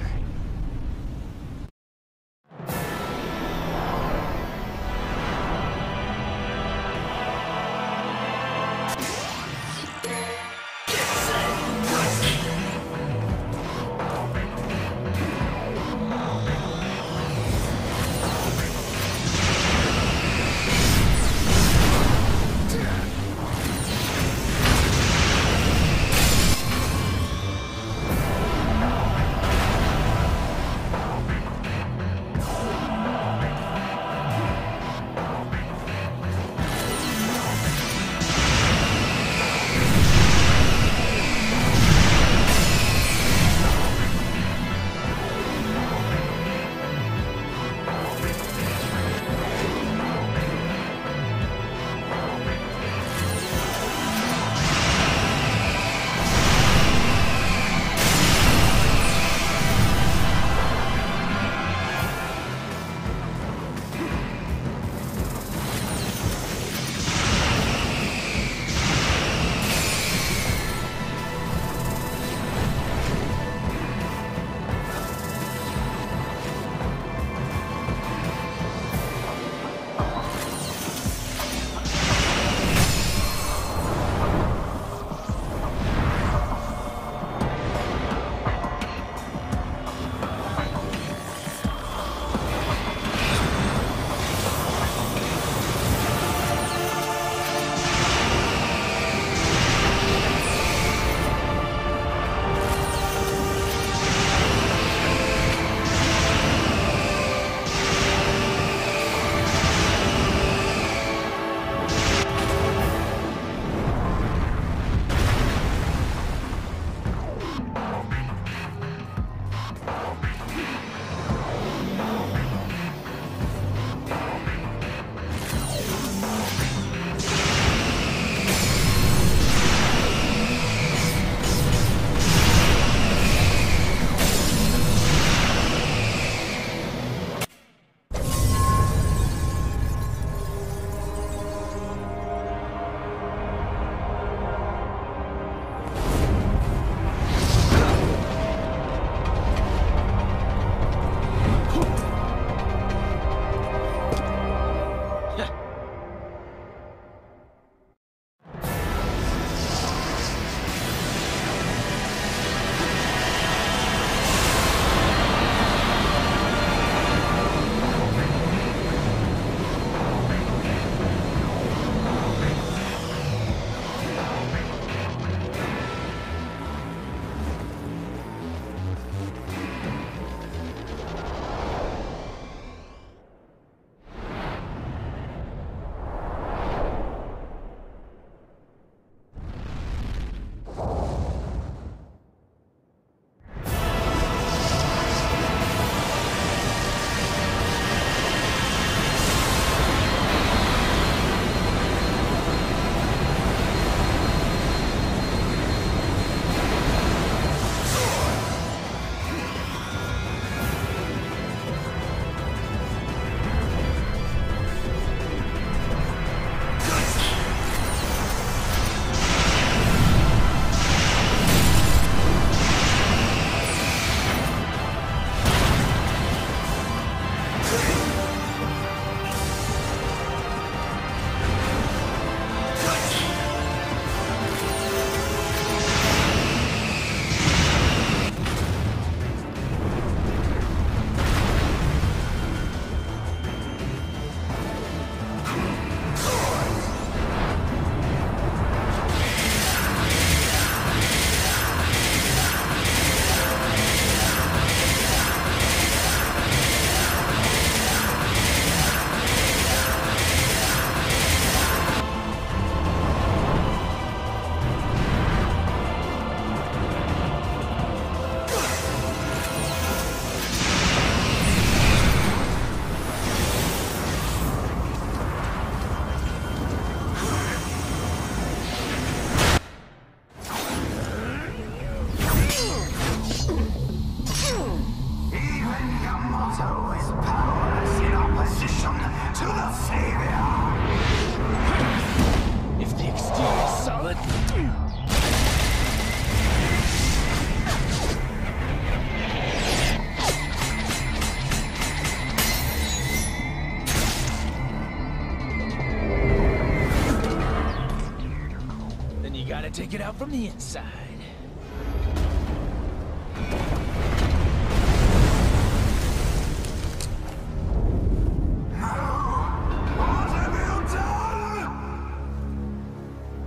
Take it out from the inside.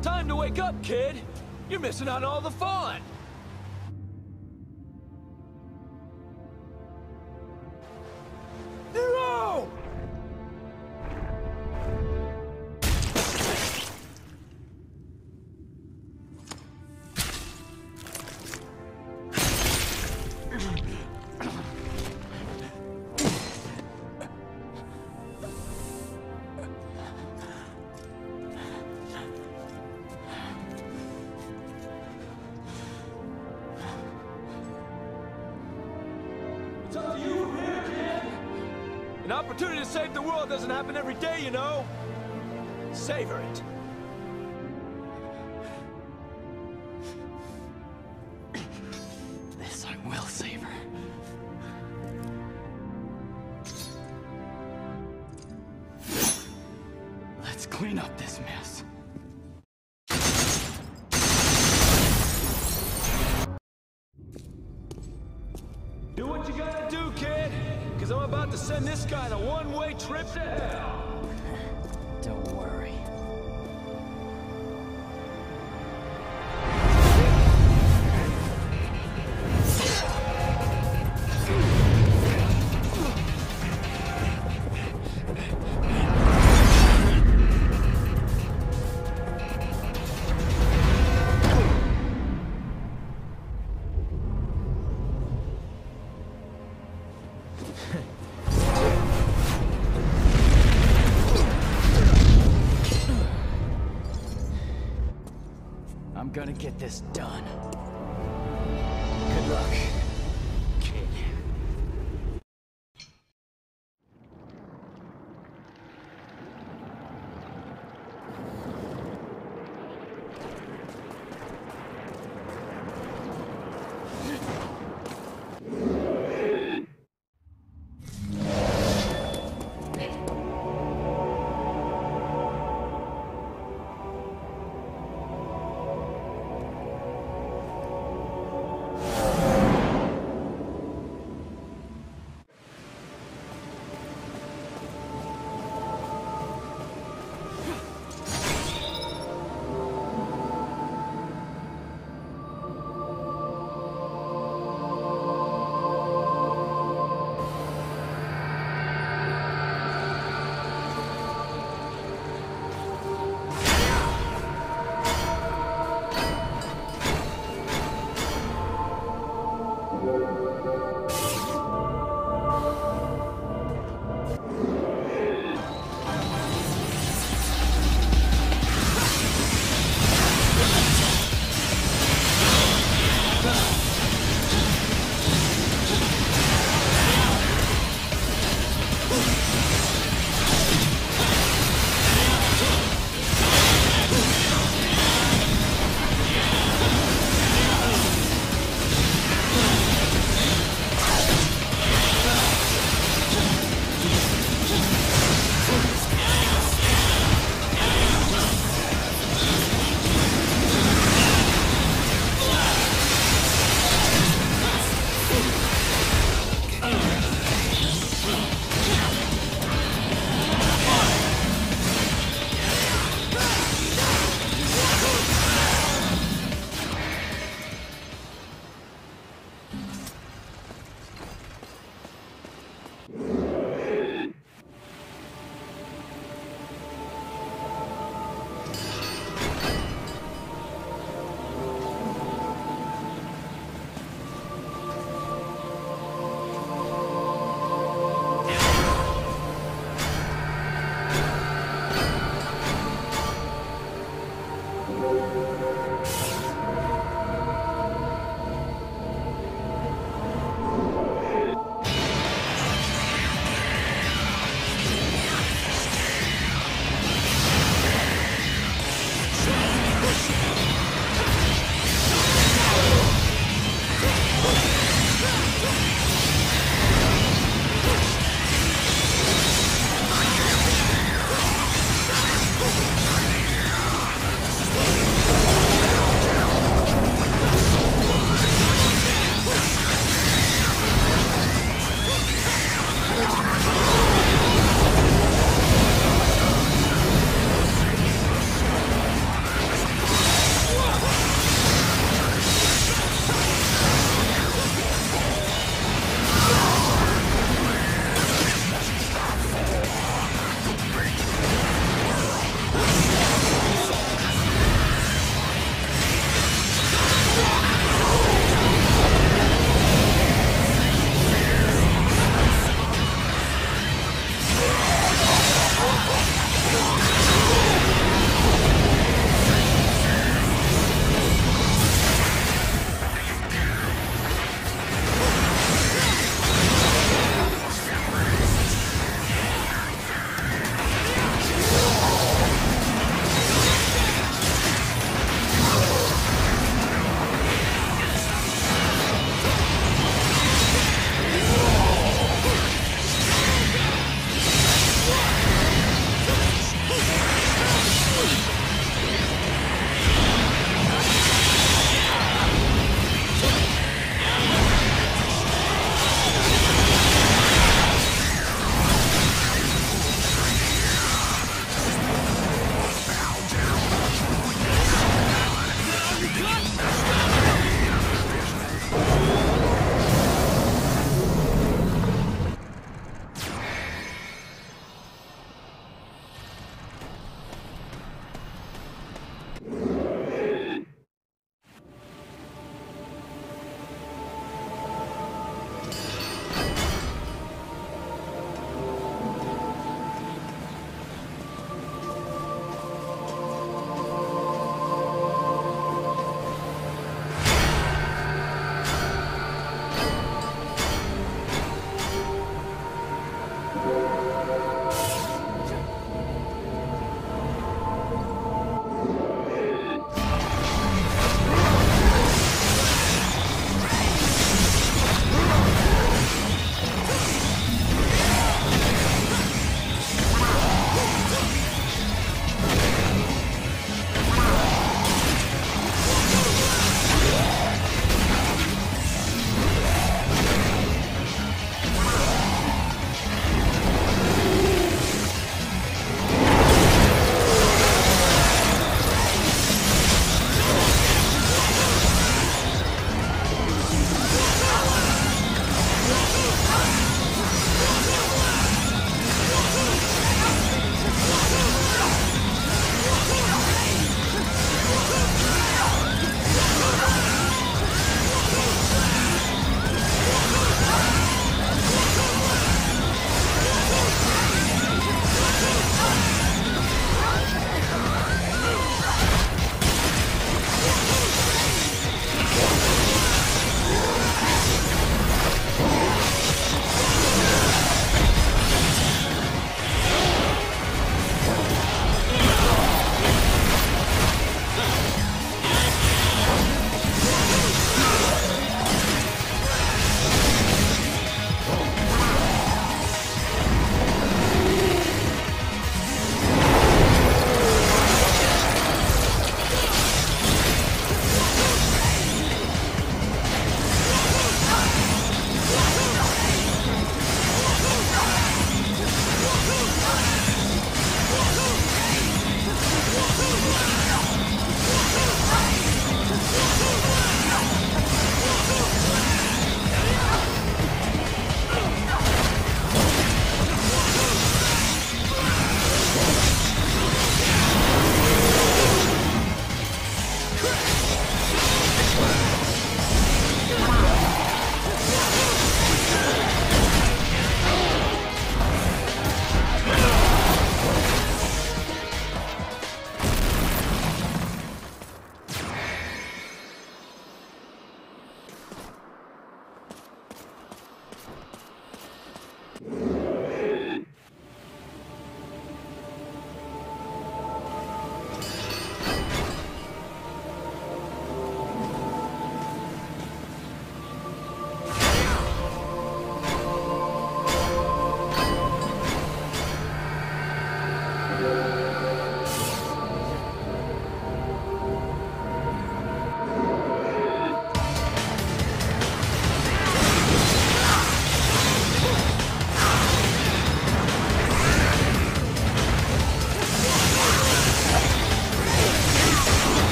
Time to wake up, kid! You're missing out on all the fun! The world doesn't happen every day, you know! Savor one-way trip gonna get this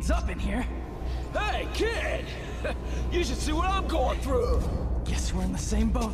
things up in here. Hey, kid! you should see what I'm going through! Guess we're in the same boat.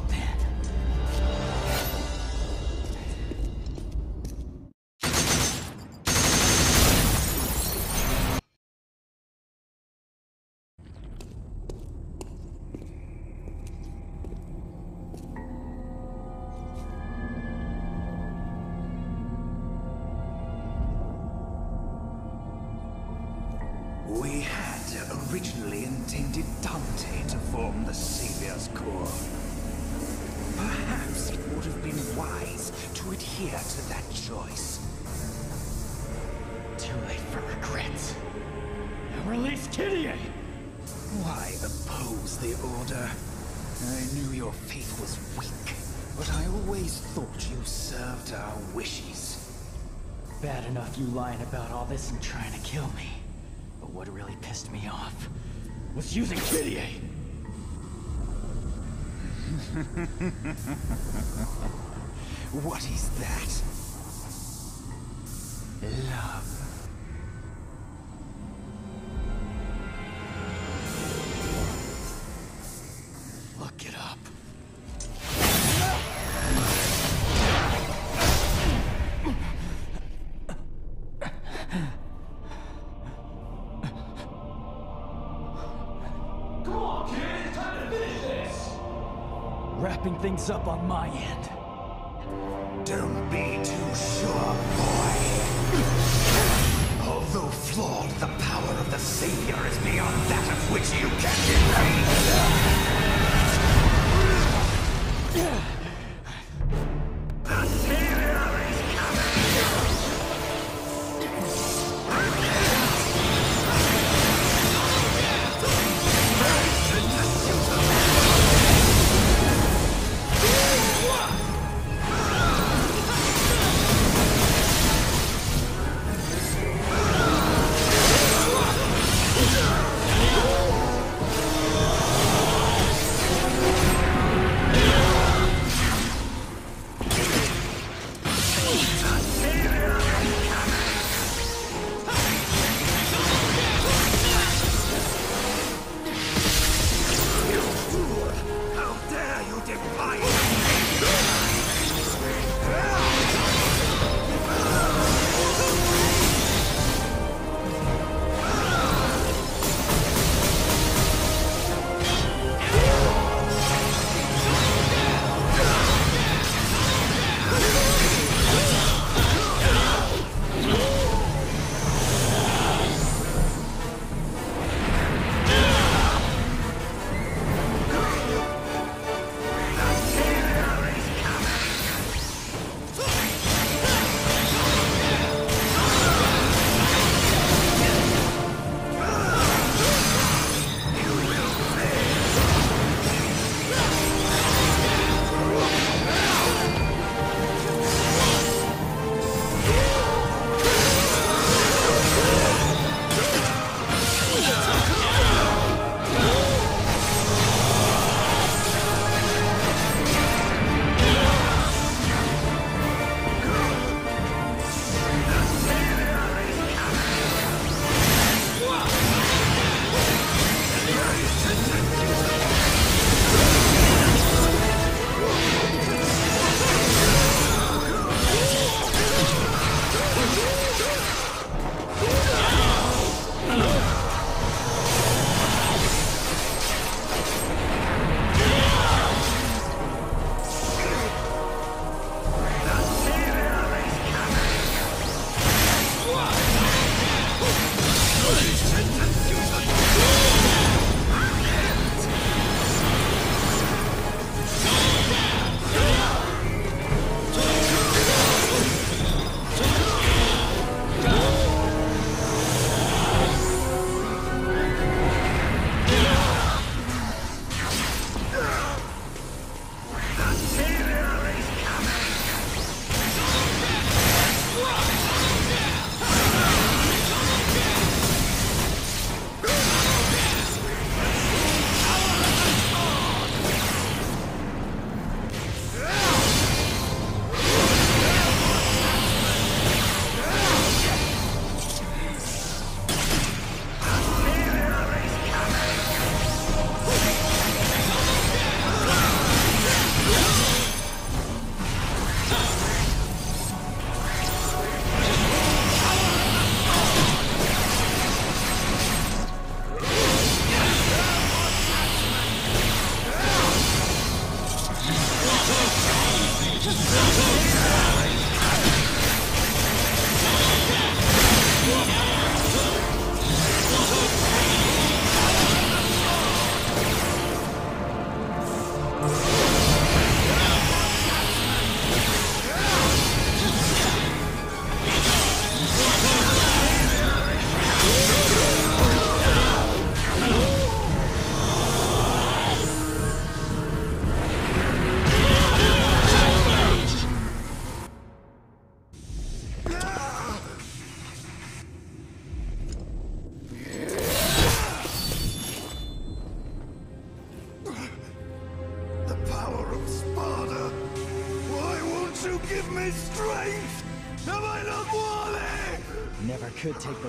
using Didier. Up on my end.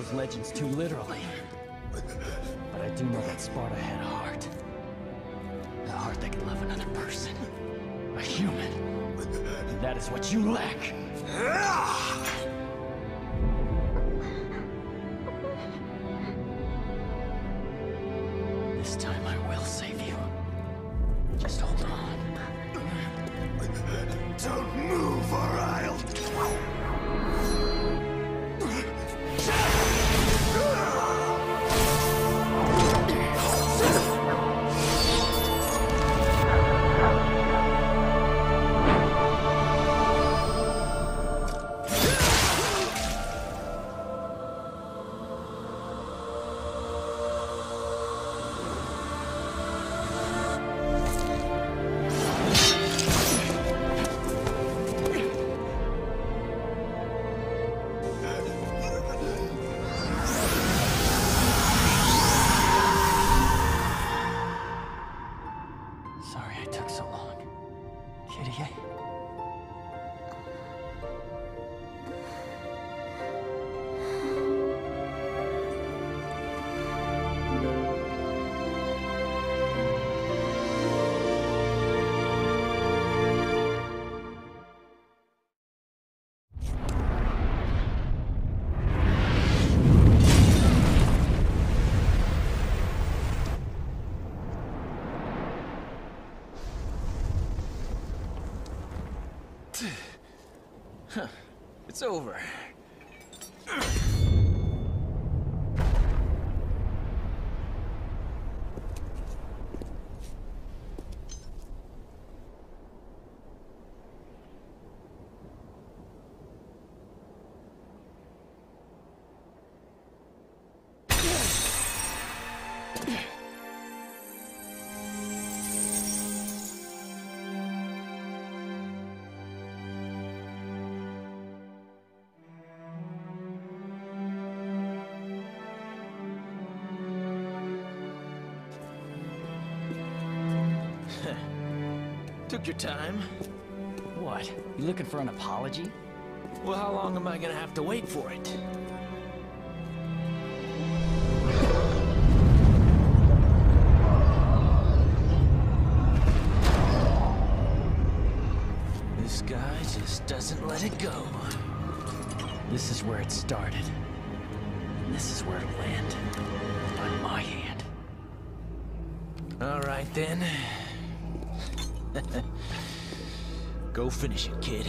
Could legends too literally. But I do know that Sparda had a heart. A heart that can love another person. A human. And that is what you lack. Your time. What? You looking for an apology? Well, how long am I gonna have to wait for it? This guy just doesn't let it go. This is where it started. And this is where it'll end. On my hand. All right, then. Go finish it, kid.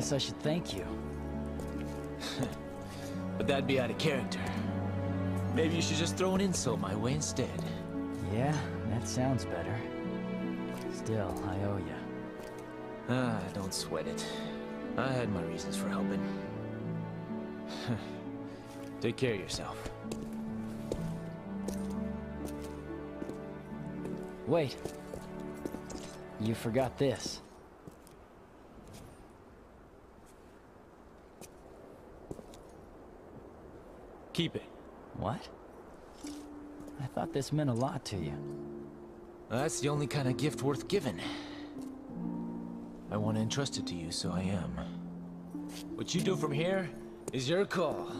Guess I should thank you. But that'd be out of character. Maybe you should just throw an insult my way instead. Yeah, that sounds better. Still, I owe you. Ah, don't sweat it. I had my reasons for helping. Take care of yourself. Wait. You forgot this. Keep it. What? I thought this meant a lot to you. That's the only kind of gift worth giving. I want to entrust it to you, so I am. What you do from here is your call.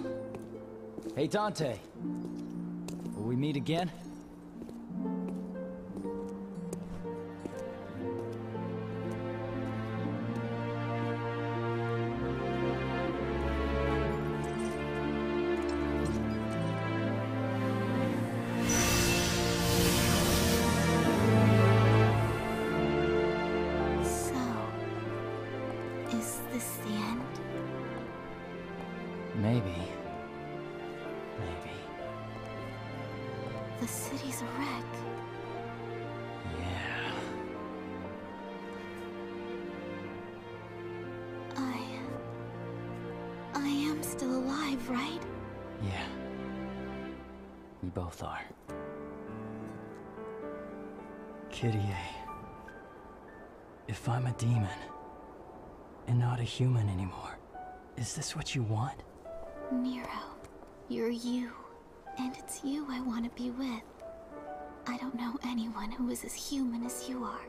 Hey, Dante. Will we meet again? Human anymore, is this what you want? Nero, you're you. And it's you I want to be with. I don't know anyone who is as human as you are.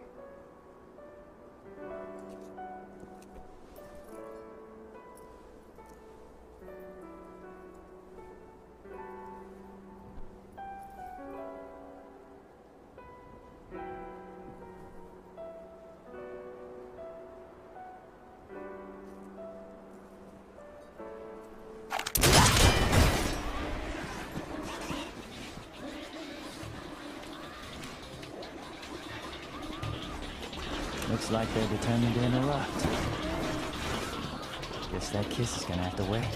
Guess that